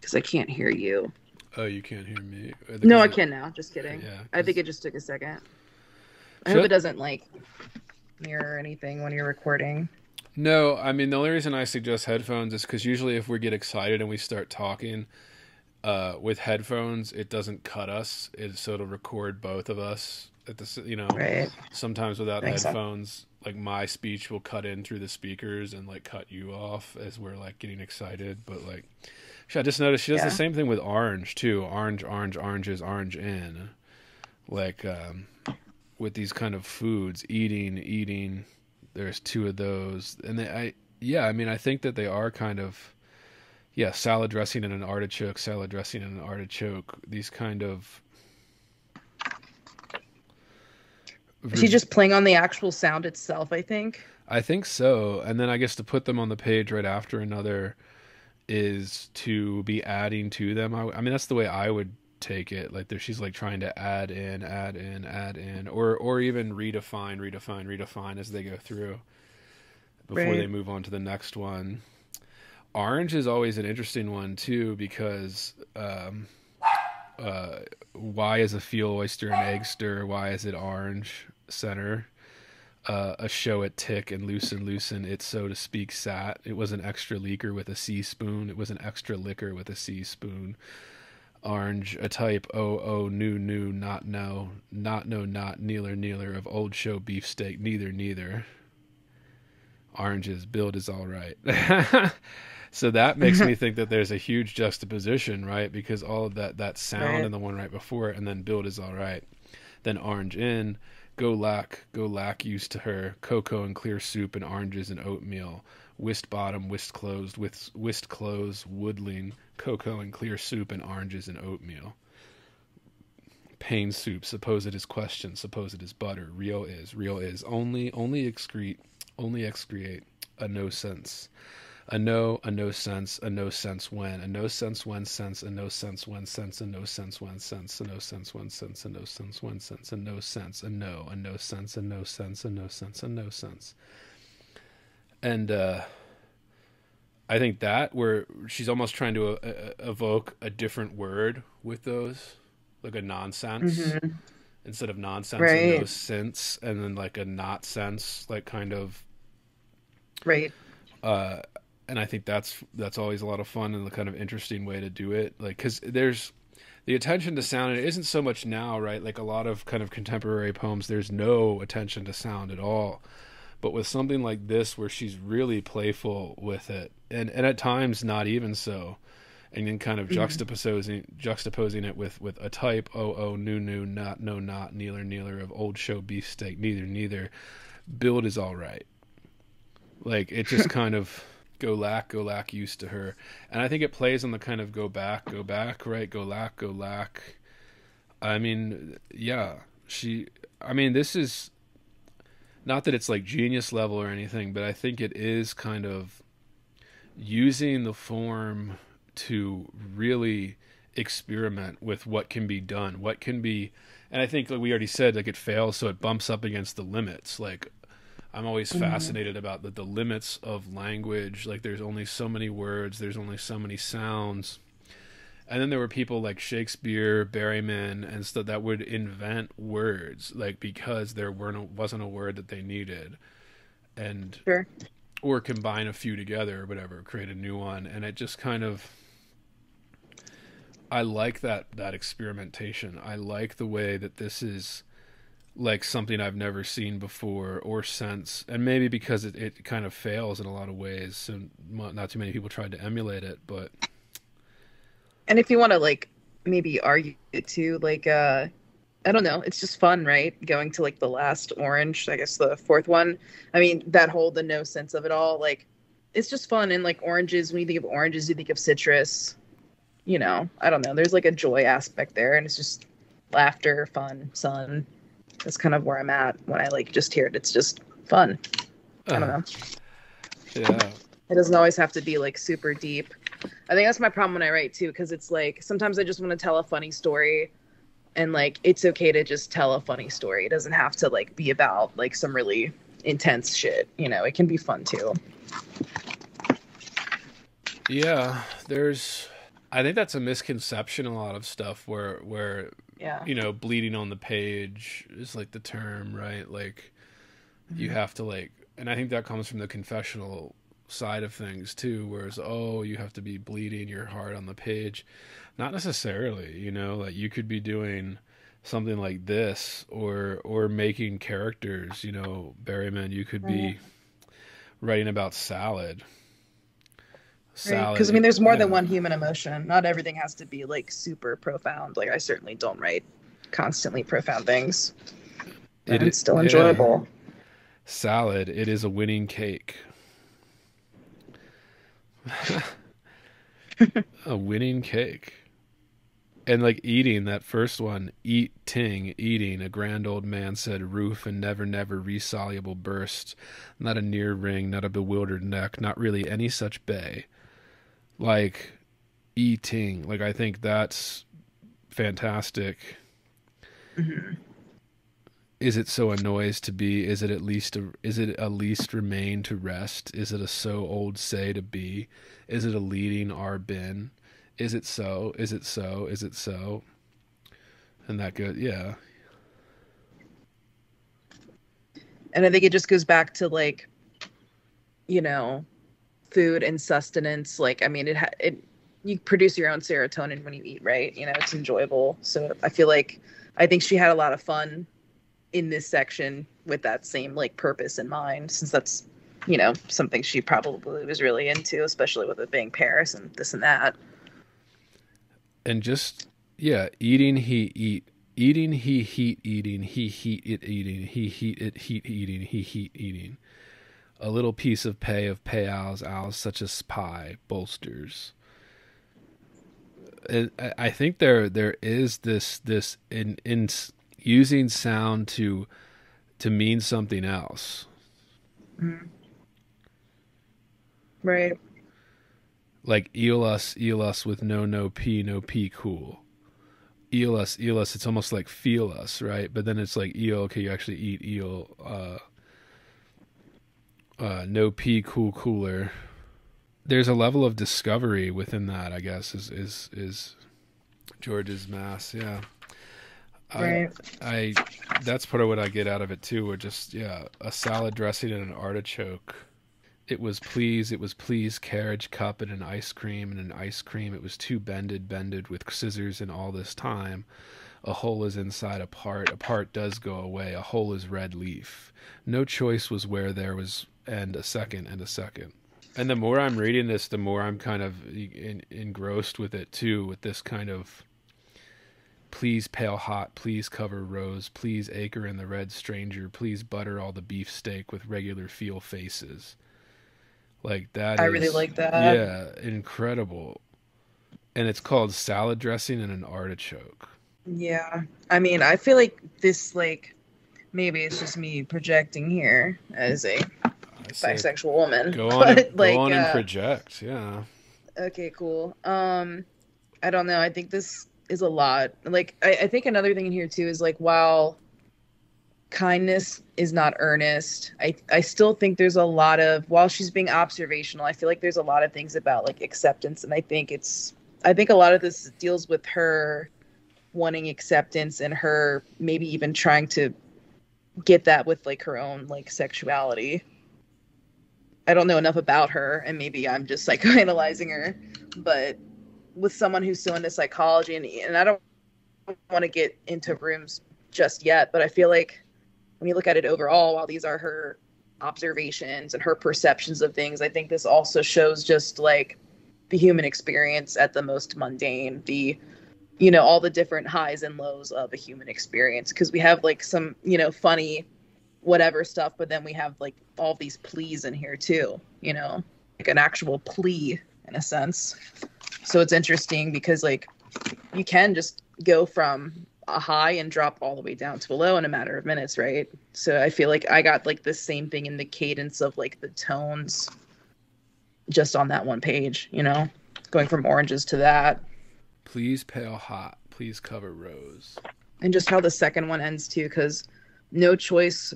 because I can't hear you. Oh, you can't hear me. No, I can now. Just kidding. Yeah, I think it just took a second. I Should- hope it doesn't like mirror anything when you're recording. No, I mean the only reason I suggest headphones is because usually if we get excited and we start talking uh, with headphones, it doesn't cut us. It so it'll record both of us at the you know. Right. Sometimes without Makes sense. headphones, like my speech will cut in through the speakers and like cut you off as we're like getting excited. But like, I just noticed she does Yeah. the same thing with orange too. Orange, orange, oranges, orange in. Like um, with these kind of foods, eating, eating. There's two of those, and they, I yeah, I mean I think that they are kind of yeah, salad dressing and an artichoke, salad dressing and an artichoke. These kind of. Is he just playing on the actual sound itself? I think. I think so. And then I guess to put them on the page right after another is to be adding to them. I, I mean, that's the way I would take it. Like there, she's like trying to add in, add in, add in, or or even redefine, redefine, redefine as they go through before Right. they move on to the next one. Orange is always an interesting one too because um, uh, why is a fuel oyster an egg stir? Why is it orange center? uh, a show at Tick and Loosen Loosen, it so to speak sat. It was an extra leaker with a C spoon. It was an extra liquor with a C spoon. Orange, a type oh oh new new not no not no not kneeler kneeler of old show beefsteak neither neither. Orange's build is all right. so that makes me think that there's a huge juxtaposition, right? Because all of that that sound Right. and the one right before it, and then build is all right. Then orange in, go lack, go lack used to her, cocoa and clear soup and oranges and oatmeal, whist bottom, whist closed, whist, whist close, woodling, cocoa and clear soup and oranges and oatmeal. Pain soup, suppose it is question, suppose it is butter, real is, real is, only, only excrete, only excrete, a no sense. A no, a no sense, a no sense when, a no sense when sense, a no sense when sense, a no sense when sense, a no sense when sense, a no sense when sense, a no sense, a no, a no sense, a no sense, a no sense, a no sense. And uh I think that where she's almost trying to uh, uh, evoke a different word with those, like a nonsense Mhm. instead of nonsense, Right. a no sense, and then like a not sense, like kind of Right. uh, and I think that's that's always a lot of fun and the kind of interesting way to do it. Like, because there's the attention to sound. And it isn't so much now, right? Like a lot of kind of contemporary poems, there's no attention to sound at all. But with something like this, where she's really playful with it, and and at times not even so, and then kind of Mhm. juxtaposing juxtaposing it with with a type oh oh new new not no not kneeler kneeler of old show beefsteak neither neither build is all right like it just kind of go lack go lack used to her. And i think it plays on the kind of go back go back right go lack go lack i mean yeah she i mean this is not that it's like genius level or anything but i think it is kind of using the form to really experiment with what can be done what can be and i think like we already said like it fails so it bumps up against the limits. Like i'm always Mhm. fascinated about the, the limits of language like there's only so many words there's only so many sounds and then there were people like shakespeare berryman and stuff that would invent words like because there weren't wasn't a word that they needed and Sure. or combine a few together or whatever, create a new one, and it just kind of. I like that that experimentation. I like the way that this is like something I've never seen before or since, and maybe because it, it kind of fails in a lot of ways, so not too many people tried to emulate it. But And if you want to like maybe argue it too, like uh I don't know, it's just fun, right? Going to like the last orange, I guess the fourth one. I mean, that whole the no sense of it all, like it's just fun and like oranges, when you think of oranges, you think of citrus. You know, I don't know. There's like a joy aspect there and it's just laughter, fun, sun. That's kind of where I'm at when I like just hear it. It's just fun. I don't uh, know. yeah, It doesn't always have to be like super deep. I think that's my problem when I write too, because it's like sometimes I just want to tell a funny story, and like it's okay to just tell a funny story. It doesn't have to like be about like some really intense shit. You know, it can be fun too. yeah. There's, I think that's a misconception. A lot of stuff where where Yeah. you know, bleeding on the page is like the term, right? Like you mm-hmm. have to like and I think that comes from the confessional side of things too, whereas oh, you have to be bleeding your heart on the page. Not necessarily, you know, like you could be doing something like this or or making characters, you know, Berryman, you could be writing about salad. Salad. Because I mean, there's more than one human emotion. Not everything has to be like super profound. Like I certainly don't write constantly profound things. It it's still yeah. enjoyable. salad it is a winning cake a winning cake and like eating that first one eat ting, eating a grand old man said roof and never never resoluble burst not a near ring not a bewildered neck not really any such bay like eating. Like i think that's fantastic. Mhm. is it so a noise to be is it at least a, is it at least remain to rest? Is it a so old say to be? Is it a leading our bin? is it so? Is it so? Is it so? And that good yeah. And I think it just goes back to like, you know, food and sustenance. Like, I mean, it ha- it you produce your own serotonin when you eat, right? You know, it's enjoyable. So I feel like I think she had a lot of fun in this section with that same like purpose in mind, since that's you know something she probably was really into, especially with it being Paris and this and that. and just yeah eating he eat eating he heat eating he heat it eating he heat it heat eating he heat eating a little piece of pay of pay owls owls such as pie bolsters. And I- think there there is this this in in using sound to to mean something else. Right. like eelus eelus with no no p no p cool. Eelus eelus it's almost like feel us right? But then it's like eel okay you actually eat eel uh uh no p cool cooler there's a level of discovery within that i guess is is is george's mass yeah Right. I, I that's part of what I get out of it too. Or just yeah, a salad dressing and an artichoke. It was please, it was please carriage cup and an ice cream and an ice cream. It was too bended, bended with scissors and all this time. A hole is inside a part. A part does go away. A hole is red leaf. No choice was where there was and a second and a second. And the more I'm reading this, the more I'm kind of in, engrossed with it too, with this kind of please pale hot, please cover rose, please acre in the red stranger, please butter all the beef steak with regular feel faces. Like that I is- really like that. Yeah, incredible. And it's called salad dressing and an artichoke. Yeah. I mean, I feel like this, like, maybe it's just me projecting here as a bisexual woman. go on, and, but, like, go on and uh, project. Yeah. Okay, cool. Um, I don't know. I think this is a lot. Like, I, I think another thing in here too is like, while kindness is not earnest, I I still think there's a lot of while she's being observational. I feel like there's a lot of things about like acceptance, and I think it's I think a lot of this deals with her wanting acceptance and her maybe even trying to get that with like her own like sexuality. I don't know enough about her, and maybe I'm just psychoanalyzing her, but with someone who's so into psychology, and, and I don't want to get into rooms just yet, but I feel like when you look at it overall, while these are her observations and her perceptions of things, I think this also shows just like the human experience at the most mundane, the you know all the different highs and lows of a human experience because we have like some you know funny whatever stuff but then we have like all these pleas in here too you know? Like an actual plea in a sense. So it's interesting because like you can just go from a high and drop all the way down to a low in a matter of minutes right? So i feel like i got like the same thing in the cadence of like the tones just on that one page you know? Going from oranges to that. Please pale hot, please cover rose. and just how the second one ends too because no choice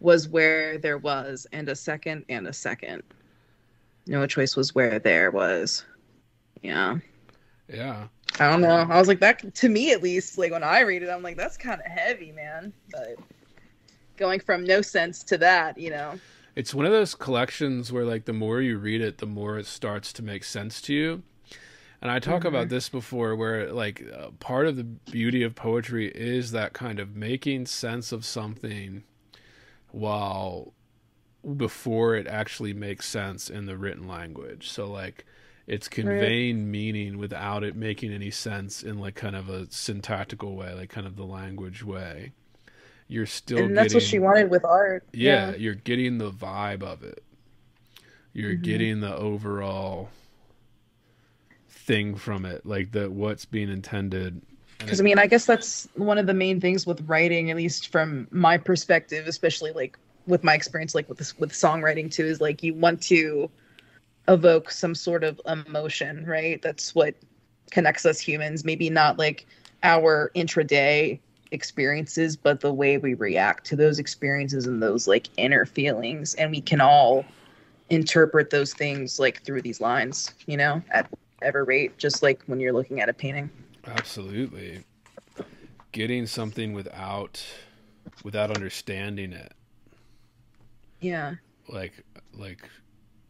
was where there was and a second and a second. No choice was where there was. Yeah. Yeah. i don't know. I was like that to me at least like when i read it i'm like that's kind of heavy man. But going from no sense to that you know. It's one of those collections where like the more you read it, the more it starts to make sense to you. And I talk about this before where like uh, part of the beauty of poetry is that kind of making sense of something while before it actually makes sense in the written language. So like it's conveying meaning without it making any sense in like kind of a syntactical way, like kind of the language way. You're still and that's what she wanted with art yeah, you're getting the vibe of it. You're Mm-hmm. getting the overall thing from it, like the what's being intended. Because i mean i guess that's one of the main things with writing at least from my perspective especially like with my experience like with this with songwriting too is like you want to evoke some sort of emotion right? That's what connects us humans. Maybe not like our intraday experiences but the way we react to those experiences and those like inner feelings. And we can all interpret those things like through these lines you know at whatever rate just like when you're looking at a painting absolutely getting something without without understanding it, yeah like like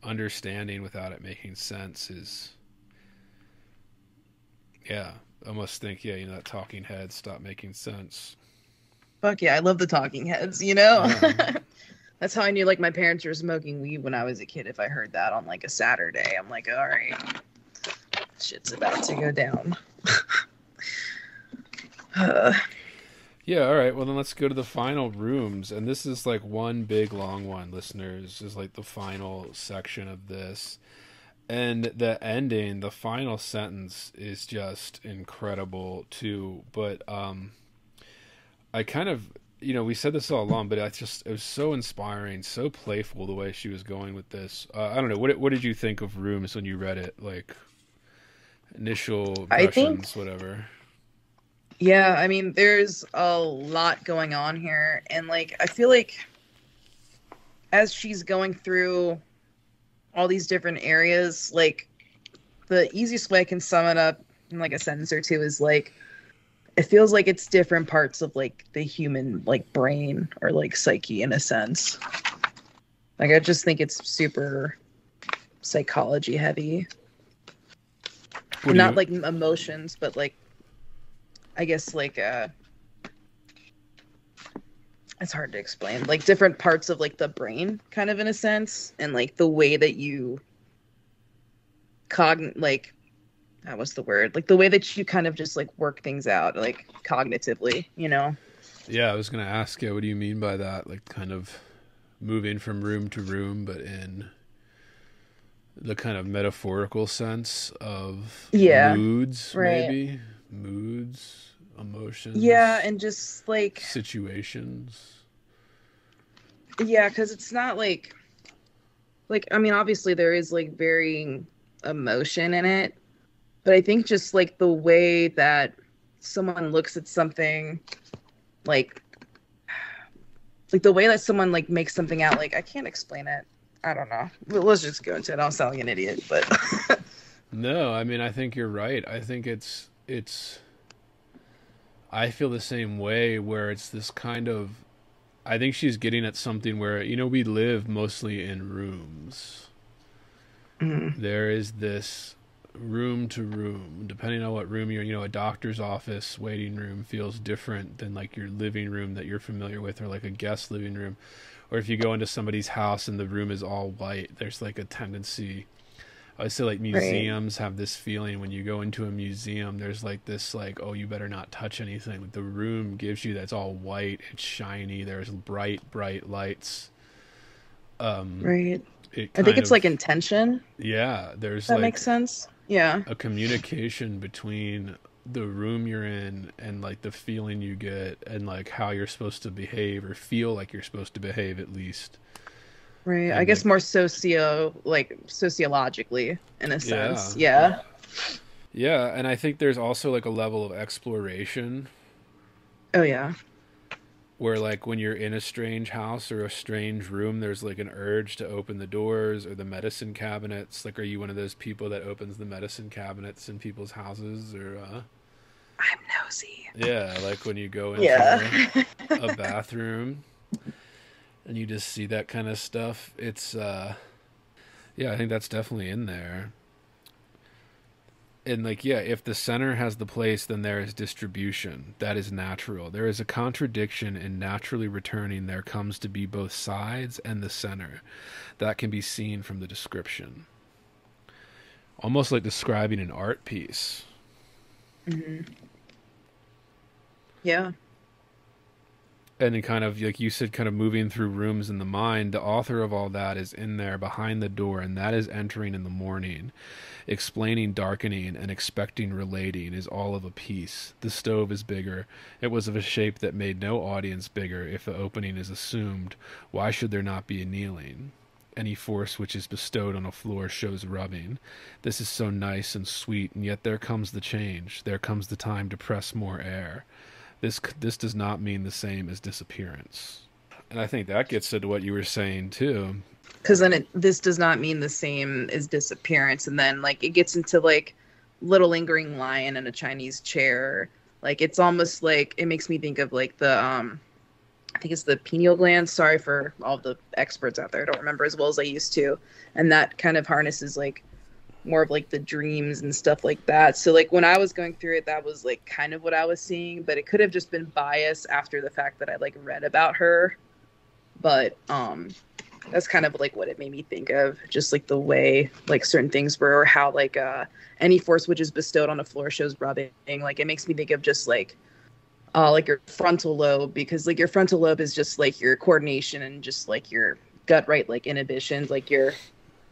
understanding without it making sense is yeah. I must think yeah, you know that talking head stop making sense. Fuck yeah, I love the talking heads, you know? Yeah. That's how I knew like my parents were smoking weed when I was a kid. If I heard that on like a Saturday, I'm like, all right, shit's about to go down. Yeah, all right. Well, then let's go to the final rooms. And this is like one big long one, listeners. Is like the final section of this. And the ending, the final sentence is just incredible too. But um I kind of you know, we said this all along, but I just it was so inspiring, so playful the way she was going with this. Uh, I don't know. What what did you think of Rooms when you read it? Like initial I think- whatever. yeah, I mean, there's a lot going on here. And like, I feel like as she's going through all these different areas, like, the easiest way I can sum it up in like a sentence or two is like, it feels like it's different parts of like the human like brain or like psyche in a sense. Like I just think it's super psychology heavy. What Not you- like emotions, but like I guess like uh it's hard to explain. Like different parts of like the brain kind of in a sense and like the way that you cogn like that was the word like the way that you kind of just like work things out like cognitively you know Yeah, I was gonna ask you, what do you mean by that? Like kind of moving from room to room, but in the kind of metaphorical sense of Yeah, moods, right. maybe moods, emotions. yeah and just like situations. yeah because it's not like like i mean obviously there is like varying emotion in it but i think just like the way that someone looks at something like like the way that someone like makes something out like i can't explain it i don't know let's just go into it i'll sound like an idiot but No, I mean I think you're right. I think it's it's I feel the same way where it's this kind of I think she's getting at something where you know we live mostly in rooms. Mm. There is this room to room depending on what room you're you know a doctor's office waiting room feels different than like your living room that you're familiar with or like a guest living room or if you go into somebody's house and the room is all white there's like a tendency I would say like museums have this feeling when you go into a museum, there's like this like, oh, you better not touch anything. Like the room gives you that's all white, it's shiny, there's bright, bright lights. Um, right. i think it's of- like intention. Yeah, there's that like makes sense. Yeah. a communication between the room you're in and like the feeling you get and like how you're supposed to behave or feel like you're supposed to behave at least. Right. I guess like- more socio like sociologically in a sense. Yeah. Yeah, and I think there's also like a level of exploration Oh yeah. where like when you're in a strange house or a strange room there's like an urge to open the doors or the medicine cabinets like are you one of those people that opens the medicine cabinets in people's houses or uh I'm nosy. yeah like when you go into Yeah. a bathroom and you just see that kind of stuff it's uh yeah i think that's definitely in there. And like yeah if the center has the place then there is distribution. That is natural. There is a contradiction in naturally returning. There comes to be both sides and the center. That can be seen from the description. Almost like describing an art piece. Hmm Yeah. and kind of like you said kind of moving through rooms in the mind the author of all that is in there behind the door and that is entering in the morning. Explaining darkening and expecting relating is all of a piece. The stove is bigger. It was of a shape that made no audience bigger. If the opening is assumed why should there not be a kneeling? Any force which is bestowed on a floor shows rubbing. This is so nice and sweet and yet there comes the change. There comes the time to press more air this this does not mean the same as disappearance and i think that gets to what you were saying too Because then it, this does not mean the same as disappearance, and then like it gets into like little lingering lion in a Chinese chair. Like it's almost like it makes me think of like the um, I think it's the pineal gland. Sorry for all the experts out there. I don't remember as well as I used to, and that kind of harnesses like more of like the dreams and stuff like that. So like when I was going through it, that was like kind of what I was seeing, but it could have just been bias after the fact that I like read about her. But um that's kind of like what it made me think of, just like the way like certain things were or how like uh any force which is bestowed on a floor shows rubbing. Like it makes me think of just like uh like your frontal lobe because like your frontal lobe is just like your coordination and just like your gut right like inhibitions, like your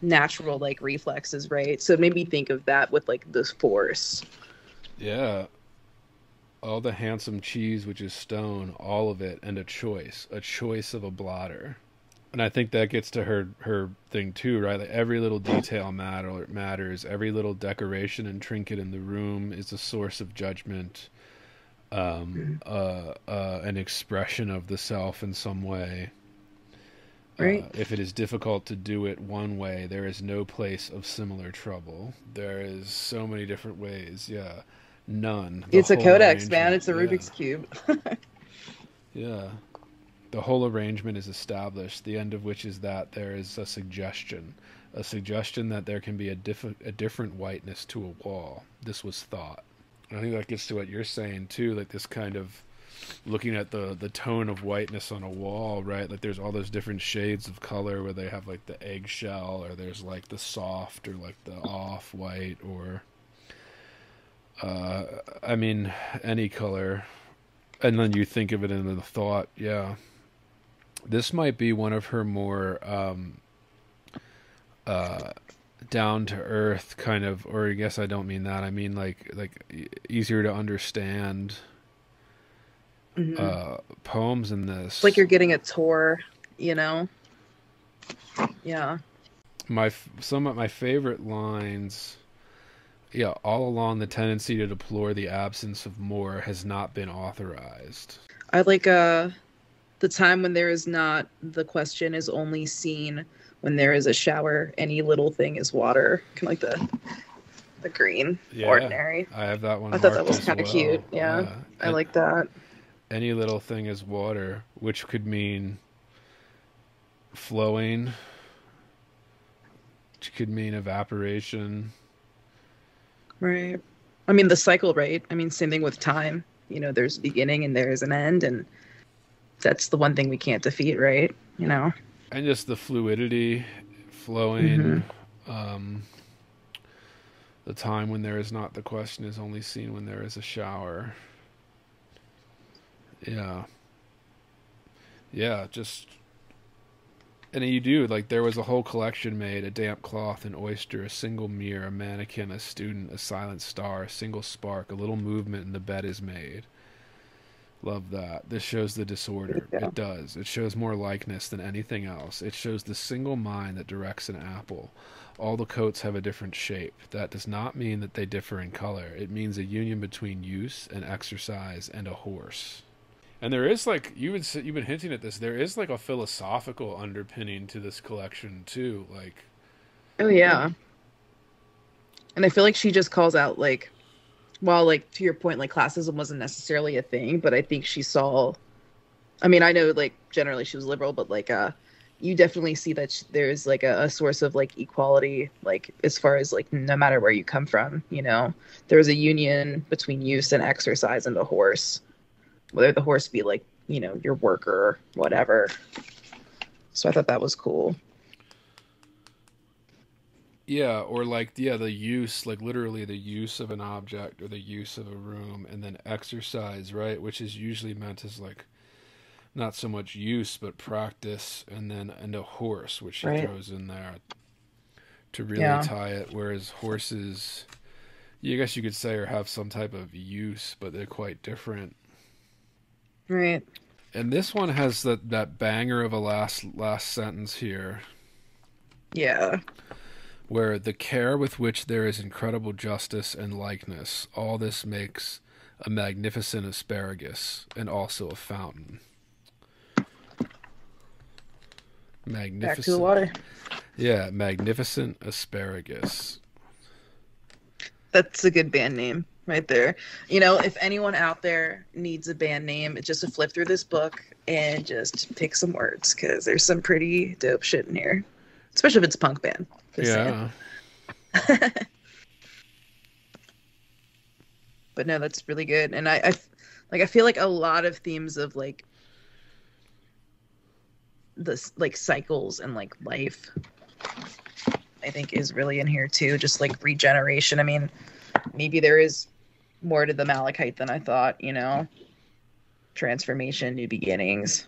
natural like reflexes, right? So it made me think of that with like this force. yeah. All the handsome cheese which is stone all of it and a choice a choice of a blotter and i think that gets to her her thing too right? Like every little detail matter matters. Every little decoration and trinket in the room is a source of judgment um uh, uh an expression of the self in some way Right. Uh, if it is difficult to do it one way, there is no place of similar trouble. There is so many different ways. Yeah, none. The it's a codex, man. It's a yeah. Rubik's cube. Yeah. The whole arrangement is established, the end of which is that there is a suggestion. A suggestion that there can be a, diff- a different whiteness to a wall. This was thought. And I think that gets to what you're saying, too, like this kind of looking at the the tone of whiteness on a wall, right? Like there's all those different shades of color where they have like the eggshell, or there's like the soft, or like the off white, or uh, I mean any color, and then you think of it in the thought, yeah. This might be one of her more um, uh, down to earth kind of, or I guess I don't mean that. I mean like like easier to understand Mhm. uh, poems in this. It's like you're getting a tour, you know? Yeah. my some of my favorite lines. Yeah, all along the tendency to deplore the absence of more has not been authorized. I like uh the time when there is not the question is only seen when there is a shower. Any little thing is water. Kind of like the the green Yeah. ordinary. I have that one. I thought that was kinda well. cute, yeah. I And like that. Any little thing is water, which could mean flowing, which could mean evaporation. Right. I mean the cycle, right? I mean same thing with time. You know, there's a beginning and there's an end and that's the one thing we can't defeat, right? You know. and just the fluidity flowing um the time when there is not the question is only seen when there is a shower yeah yeah just and you do like there was a whole collection made a damp cloth an oyster a single mirror a mannequin a student a silent star a single spark a little movement and the bed is made Love that. This shows the disorder. Yeah. It does. It shows more likeness than anything else. It shows the single mind that directs an apple. All the coats have a different shape. That does not mean that they differ in color. It means a union between use and exercise and a horse. And there is like you would you've been hinting at this. There is like a philosophical underpinning to this collection too. Like Oh yeah. And I feel like she just calls out like while like to your point like classism wasn't necessarily a thing, but I think she saw I mean, I know like generally she was liberal, but like uh you definitely see that sh- there's like a, a source of like equality like as far as like no matter where you come from, you know. There's a union between use and exercise and a horse. Whether the horse be like, you know, your worker or whatever. So I thought that was cool. Yeah, or like yeah, the use, like literally the use of an object or the use of a room, and then exercise, right? Which is usually meant as like not so much use but practice, and then and a horse, which she Right. throws in there to really Yeah. tie it. Whereas horses, I guess you could say, or have some type of use, but they're quite different. Right. And this one has that that banger of a last last sentence here. Yeah. where the care with which there is incredible justice and likeness, all this makes a magnificent asparagus and also a fountain. Back to the Magnificent. water. Yeah, magnificent asparagus. That's a good band name right there. You know, if anyone out there needs a band name, it's just to flip through this book and just pick some words because there's some pretty dope shit in here, especially if it's a punk band. Yeah. but no, that's really good. And I, I, like, I feel like a lot of themes of like this, like cycles and like life, I think is really in here too. Just like regeneration. I mean, maybe there is more to the Malachite than I thought. You know, transformation, new beginnings.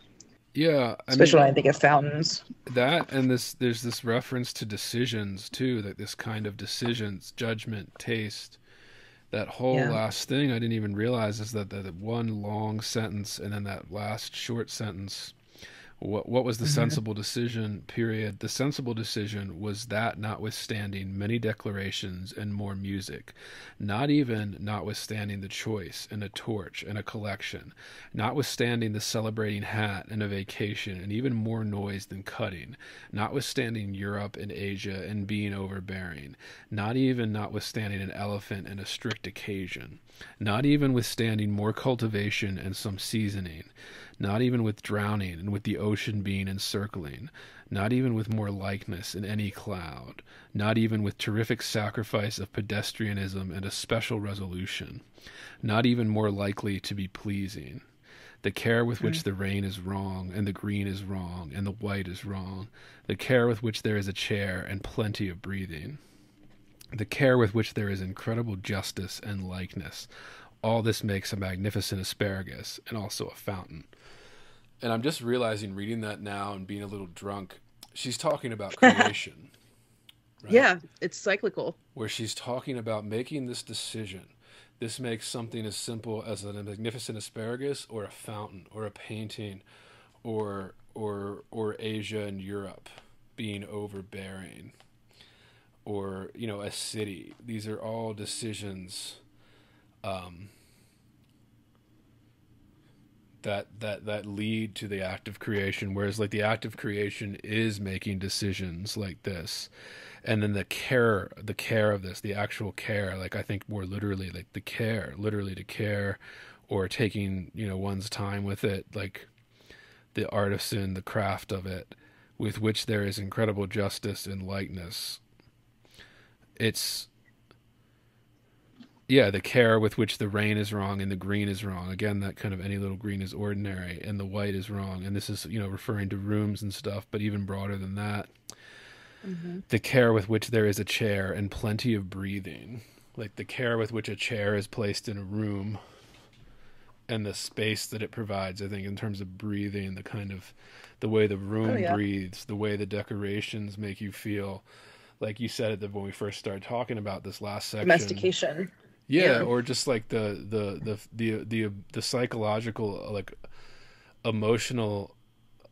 Yeah, I Especially mean, when I think of fountains. that and this there's this reference to decisions too, that this kind of decisions, judgment, taste. That whole Yeah. last thing I didn't even realize is that that one long sentence and then that last short sentence what what was the sensible decision period? The sensible decision was that notwithstanding many declarations and more music not even notwithstanding the choice and a torch and a collection notwithstanding the celebrating hat and a vacation and even more noise than cutting notwithstanding Europe and Asia and being overbearing not even notwithstanding an elephant and a strict occasion not even withstanding more cultivation and some seasoning not even with drowning and with the ocean being encircling, not even with more likeness in any cloud, not even with terrific sacrifice of pedestrianism and a special resolution, not even more likely to be pleasing, The care with which hmm. the rain is wrong, and the green is wrong, and the white is wrong. The care with which there is a chair and plenty of breathing. The care with which there is incredible justice and likeness. All this makes a magnificent asparagus and also a fountain. And I'm just realizing, reading that now and being a little drunk, she's talking about creation. right? Yeah, it's cyclical. where she's talking about making this decision. This makes something as simple as a magnificent asparagus or a fountain or a painting or or or Asia and Europe being overbearing or you know a city. These are all decisions um, that that that lead to the act of creation. Whereas like the act of creation is making decisions like this. And then the care the care of this the actual care like i think more literally like the care literally to care or taking you know one's time with it like the artisan the craft of it with which there is incredible justice and lightness it's yeah the care with which the rain is wrong and the green is wrong. Again that kind of any little green is ordinary and the white is wrong. And this is you know referring to rooms and stuff but even broader than that mm-hmm. the care with which there is a chair and plenty of breathing. Like the care with which a chair is placed in a room and the space that it provides i think in terms of breathing the kind of the way the oh, room Oh, yeah. breathes the way the decorations make you feel like you said the when we first started talking about this last section Domestication. yeah, Yeah. or just like the the the the the the psychological uh, like emotional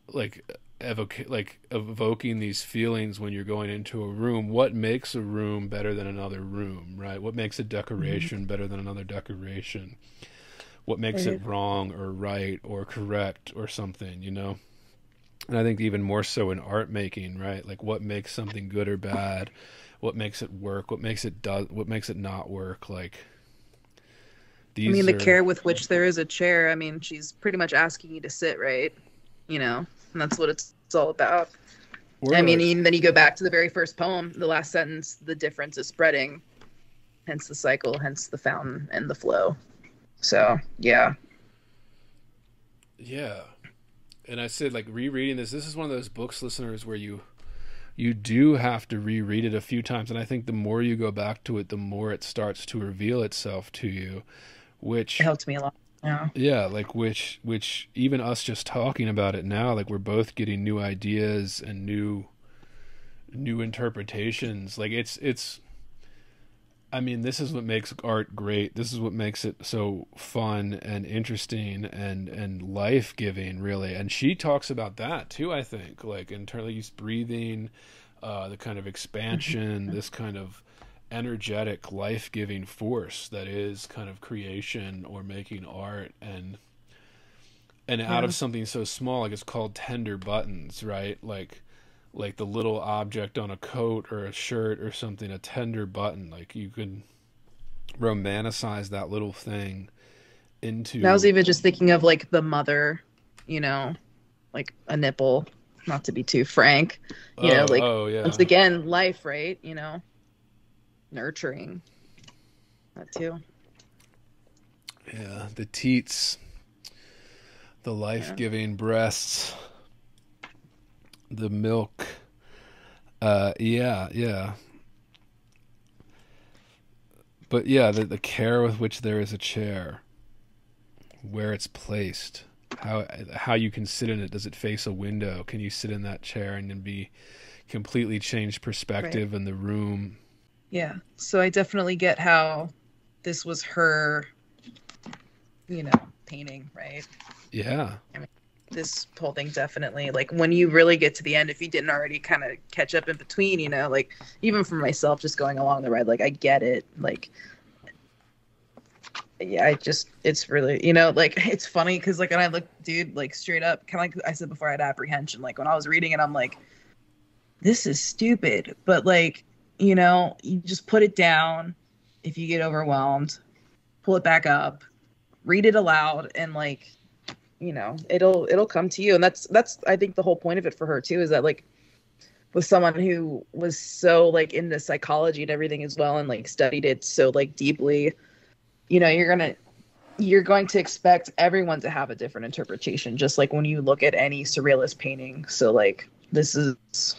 like evoke like evoking these feelings when you're going into a room. What makes a room better than another room right? What makes a decoration mm-hmm. better than another decoration? What makes it mm-hmm. wrong or right or correct or something you know and i think even more so in art making right like what makes something good or bad what makes it work what makes it does what makes it not work like these I mean, the are- care with which there is a chair. I mean, she's pretty much asking you to sit, right? You know, and that's what it's, it's all about. we're I mean, like- and then you go back to the very first poem, the last sentence, the difference is spreading, hence the cycle, hence the fountain and the flow. So, yeah. Yeah. And I said like rereading this, this is one of those books listeners where you you do have to reread it a few times and I think the more you go back to it, the more it starts to reveal itself to you, which It helped me a lot. Yeah. yeah, like which which even us just talking about it now, like we're both getting new ideas and new new interpretations. Like it's it's I mean, this is what makes art great. This is what makes it so fun and interesting and and life giving, really. And she talks about that too. I think, like in terms of use breathing, uh, the kind of expansion, this kind of energetic, life giving force that is kind of creation or making art, and and out of something so small, like it's called tender buttons, right? Like like the little object on a coat or a shirt or something, a tender button. Like you can romanticize that little thing into. I was even just thinking of like the mother, you know, like a nipple, not to be too frank. You know, Oh, like oh yeah, once again, life, right? You know, nurturing. That too. yeah, the teats, the life-giving breasts, the milk. Uh, yeah, yeah. But yeah, the the care with which there is a chair, where it's placed, how how you can sit in it. Does it face a window? Can you sit in that chair and then be completely changed perspective in the room? Yeah. So I definitely get how this was her, you know, painting, right? Yeah, This whole thing definitely, like when you really get to the end, if you didn't already kind of catch up in between, you know, like even for myself, just going along the ride, like I get it. Like, yeah, I just, it's really, you know, like it's funny because like when I look, dude, like straight up, kind of like I said before, I had apprehension. Like when I was reading it, I'm like, this is stupid. But like, you know, you just put it down if you get overwhelmed, pull it back up, read it aloud, and like, you know, it'll it'll come to you. And that's that's I think the whole point of it for her too is that like with someone who was so like into psychology and everything as well and like studied it so like deeply, you know, you're gonna you're going to expect everyone to have a different interpretation, just like when you look at any surrealist painting. So, like, this is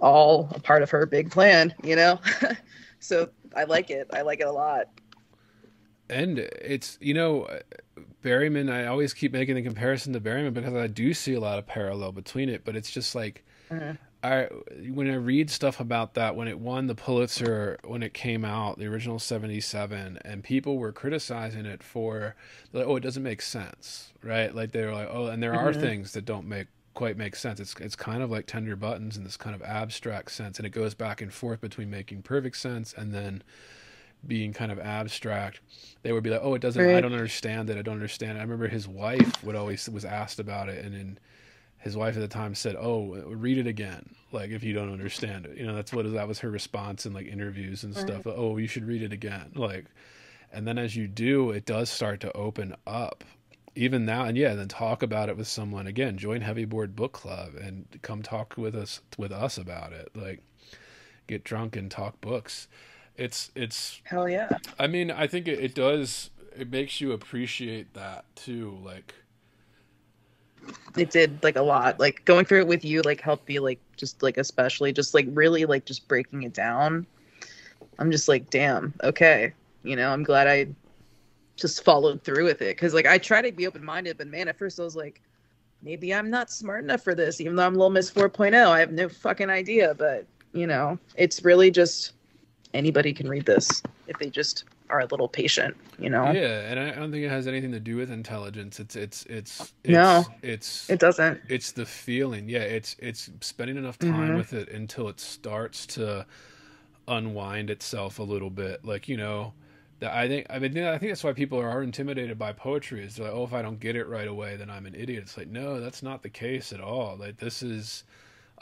all a part of her big plan, you know? so, I like it. I like it a lot. And it's, you know, Berryman, I always keep making the comparison to Berryman because I do see a lot of parallel between it, but it's just like, Mhm. I when I read stuff about that when it won the Pulitzer when it came out the original 77 and people were criticizing it for like oh it doesn't make sense right like they were like oh and there are Mhm. things that don't make quite make sense it's it's kind of like tender buttons in this kind of abstract sense and it goes back and forth between making perfect sense and then being kind of abstract they would be like oh it doesn't I don't understand it I don't understand it. I remember his wife would always was asked about it and then his wife at the time said, "Oh, read it again. Like if you don't understand it, you know that's what that was her response in like interviews and stuff. Oh, you should read it again. Like, and then as you do, it does start to open up. Even now, and yeah, then talk about it with someone again. Join Heavy Bored Book Club and come talk with us with us about it. Like, get drunk and talk books. It's it's Hell yeah. I mean, I think it, it does. It makes you appreciate that too. Like, It did like a lot. Like going through it with you like helped me like just like especially just like really like just breaking it down. I'm just like, damn, okay. You know, I'm glad I just followed through with it. Cause like I try to be open minded, but man, at first I was like, maybe I'm not smart enough for this, even though I'm Little Miss 4.0. I have no fucking idea. But you know, it's really just anybody can read this if they just are a little patient, you know? yeah, and I don't think it has anything to do with intelligence. It's it's it's, it's No. It's It doesn't. it's the feeling. Yeah, it's it's spending enough time Mhm. with it until it starts to unwind itself a little bit. Like you know, that I think I mean I think that's why people are intimidated by poetry. Is they're like, oh, if I don't get it right away, then I'm an idiot. It's like no, that's not the case at all. Like this is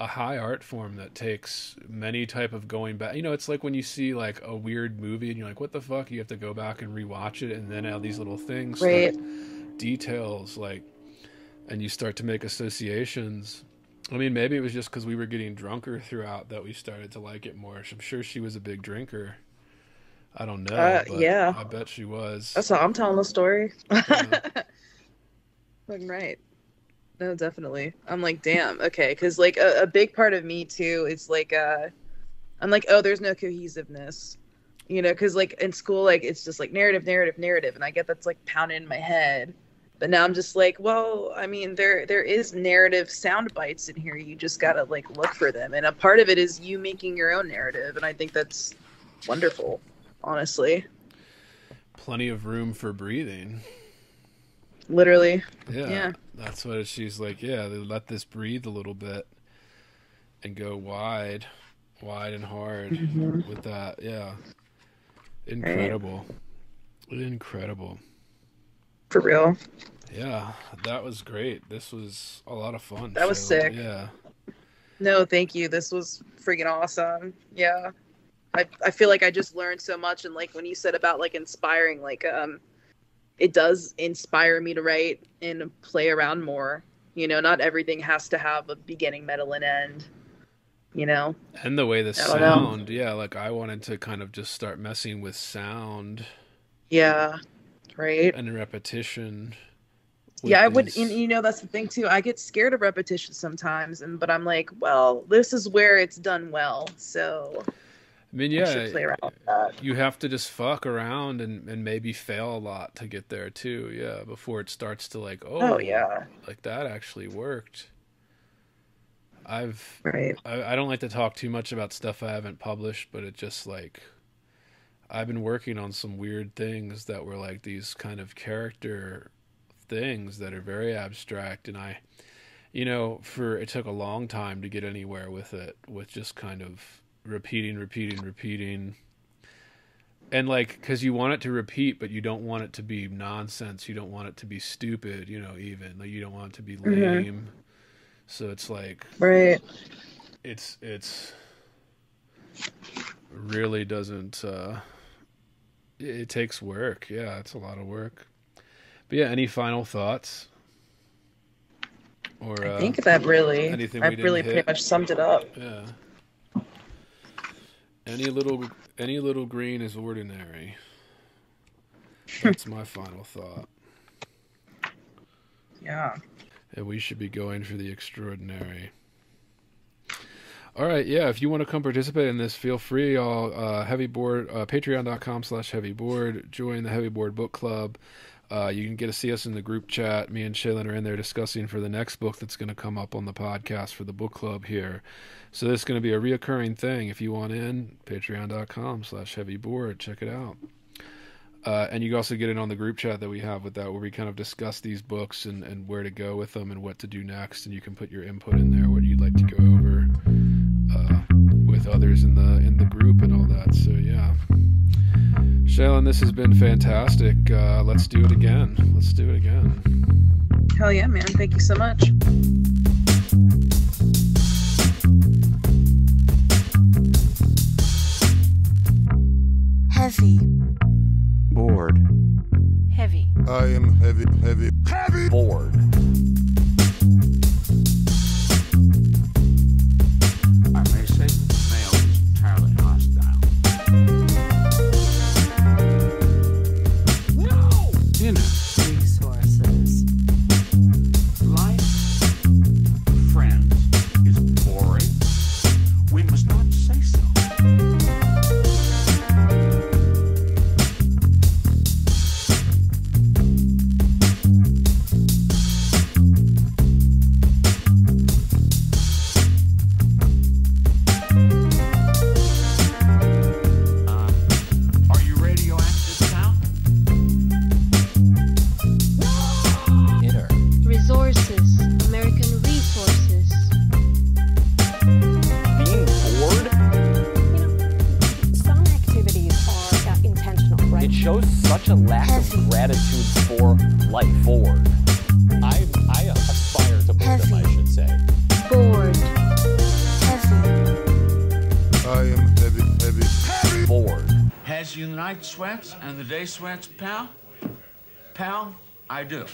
a high art form that takes many type of going back. You know, it's like when you see like a weird movie and you're like, what the fuck? You have to go back and rewatch it, and then all these little things, start- Right. details, like, and you start to make associations. I mean, maybe it was just because we were getting drunker throughout that we started to like it more. I'm sure she was a big drinker. I don't know. Uh, but yeah. I bet she was. That's how I'm telling the story. Yeah. Right. No, definitely. I'm like, damn, okay, because like a, a big part of me too is like, uh, I'm like, oh, there's no cohesiveness, you know, because like in school, like it's just like narrative, narrative, narrative, and I get that's like pounded in my head. But now I'm just like, well, I mean, there there is narrative sound bites in here. You just gotta like look for them, and a part of it is you making your own narrative, and I think that's wonderful, honestly. Plenty of room for breathing. Literally, Yeah. Yeah. That's what she's like. Yeah, they let this breathe a little bit and go wide, wide and hard Mhm. with that. Yeah. Incredible. Incredible. for real. Yeah, that was great. This was a lot of fun. That was sick. Yeah. No, thank you. This was freaking awesome. Yeah. I I feel like I just learned so much and like when you said about like inspiring like um it does inspire me to write and play around more. You know, not everything has to have a beginning, middle and end. You know. And the way the don't know. sound, yeah, like I wanted to kind of just start messing with sound Yeah. Right? and repetition. yeah, I would and you know that's the thing too. I get scared of repetition sometimes and but I'm like, well, this is where it's done well. So I mean, yeah, you have to just fuck around and, and maybe fail a lot to get there too. Yeah, before it starts to like, oh, Oh yeah. like that actually worked. I've Right. I, I don't like to talk too much about stuff I haven't published, but it just like I've been working on some weird things that were like these kind of character things that are very abstract and I you know, for it took a long time to get anywhere with it, with just kind of repeating, repeating, repeating. And like, because you want it to repeat, but you don't want it to be nonsense. You don't want it to be stupid, you know, even. Like, you don't want it to be Mhm. lame. So it's like, Right. it's it's really doesn't uh it, it takes work yeah it's a lot of work but yeah any final thoughts or uh I think that really, didn't really hit? pretty much summed it up. yeah any little any little green is ordinary That's my final thought. Yeah. And we should be going for the extraordinary. All right, yeah. If you want to come participate in this, feel free. I'll uh, heavy bored uh, patreon.com slash heavy bored. Join the heavy bored book club. Uh, you can get to see us in the group chat. Me and Shaylin are in there discussing for the next book that's going to come up on the podcast for the book club here. So this is going to be a reoccurring thing. If you want in, patreon.com slash heavy bored. Check it out. Uh, and you also get in on the group chat that we have with that, where we kind of discuss these books and, and where to go with them and what to do next. And you can put your input in there, what you'd like to go over uh, with others in the in the group and all that. So yeah, Shaylin, this has been fantastic. Uh, let's do it again. Let's do it again. Hell yeah, man. Thank you so much. Heavy. bored. Heavy. I am heavy, heavy, heavy. bored. Sweats, pal? Pal, I do.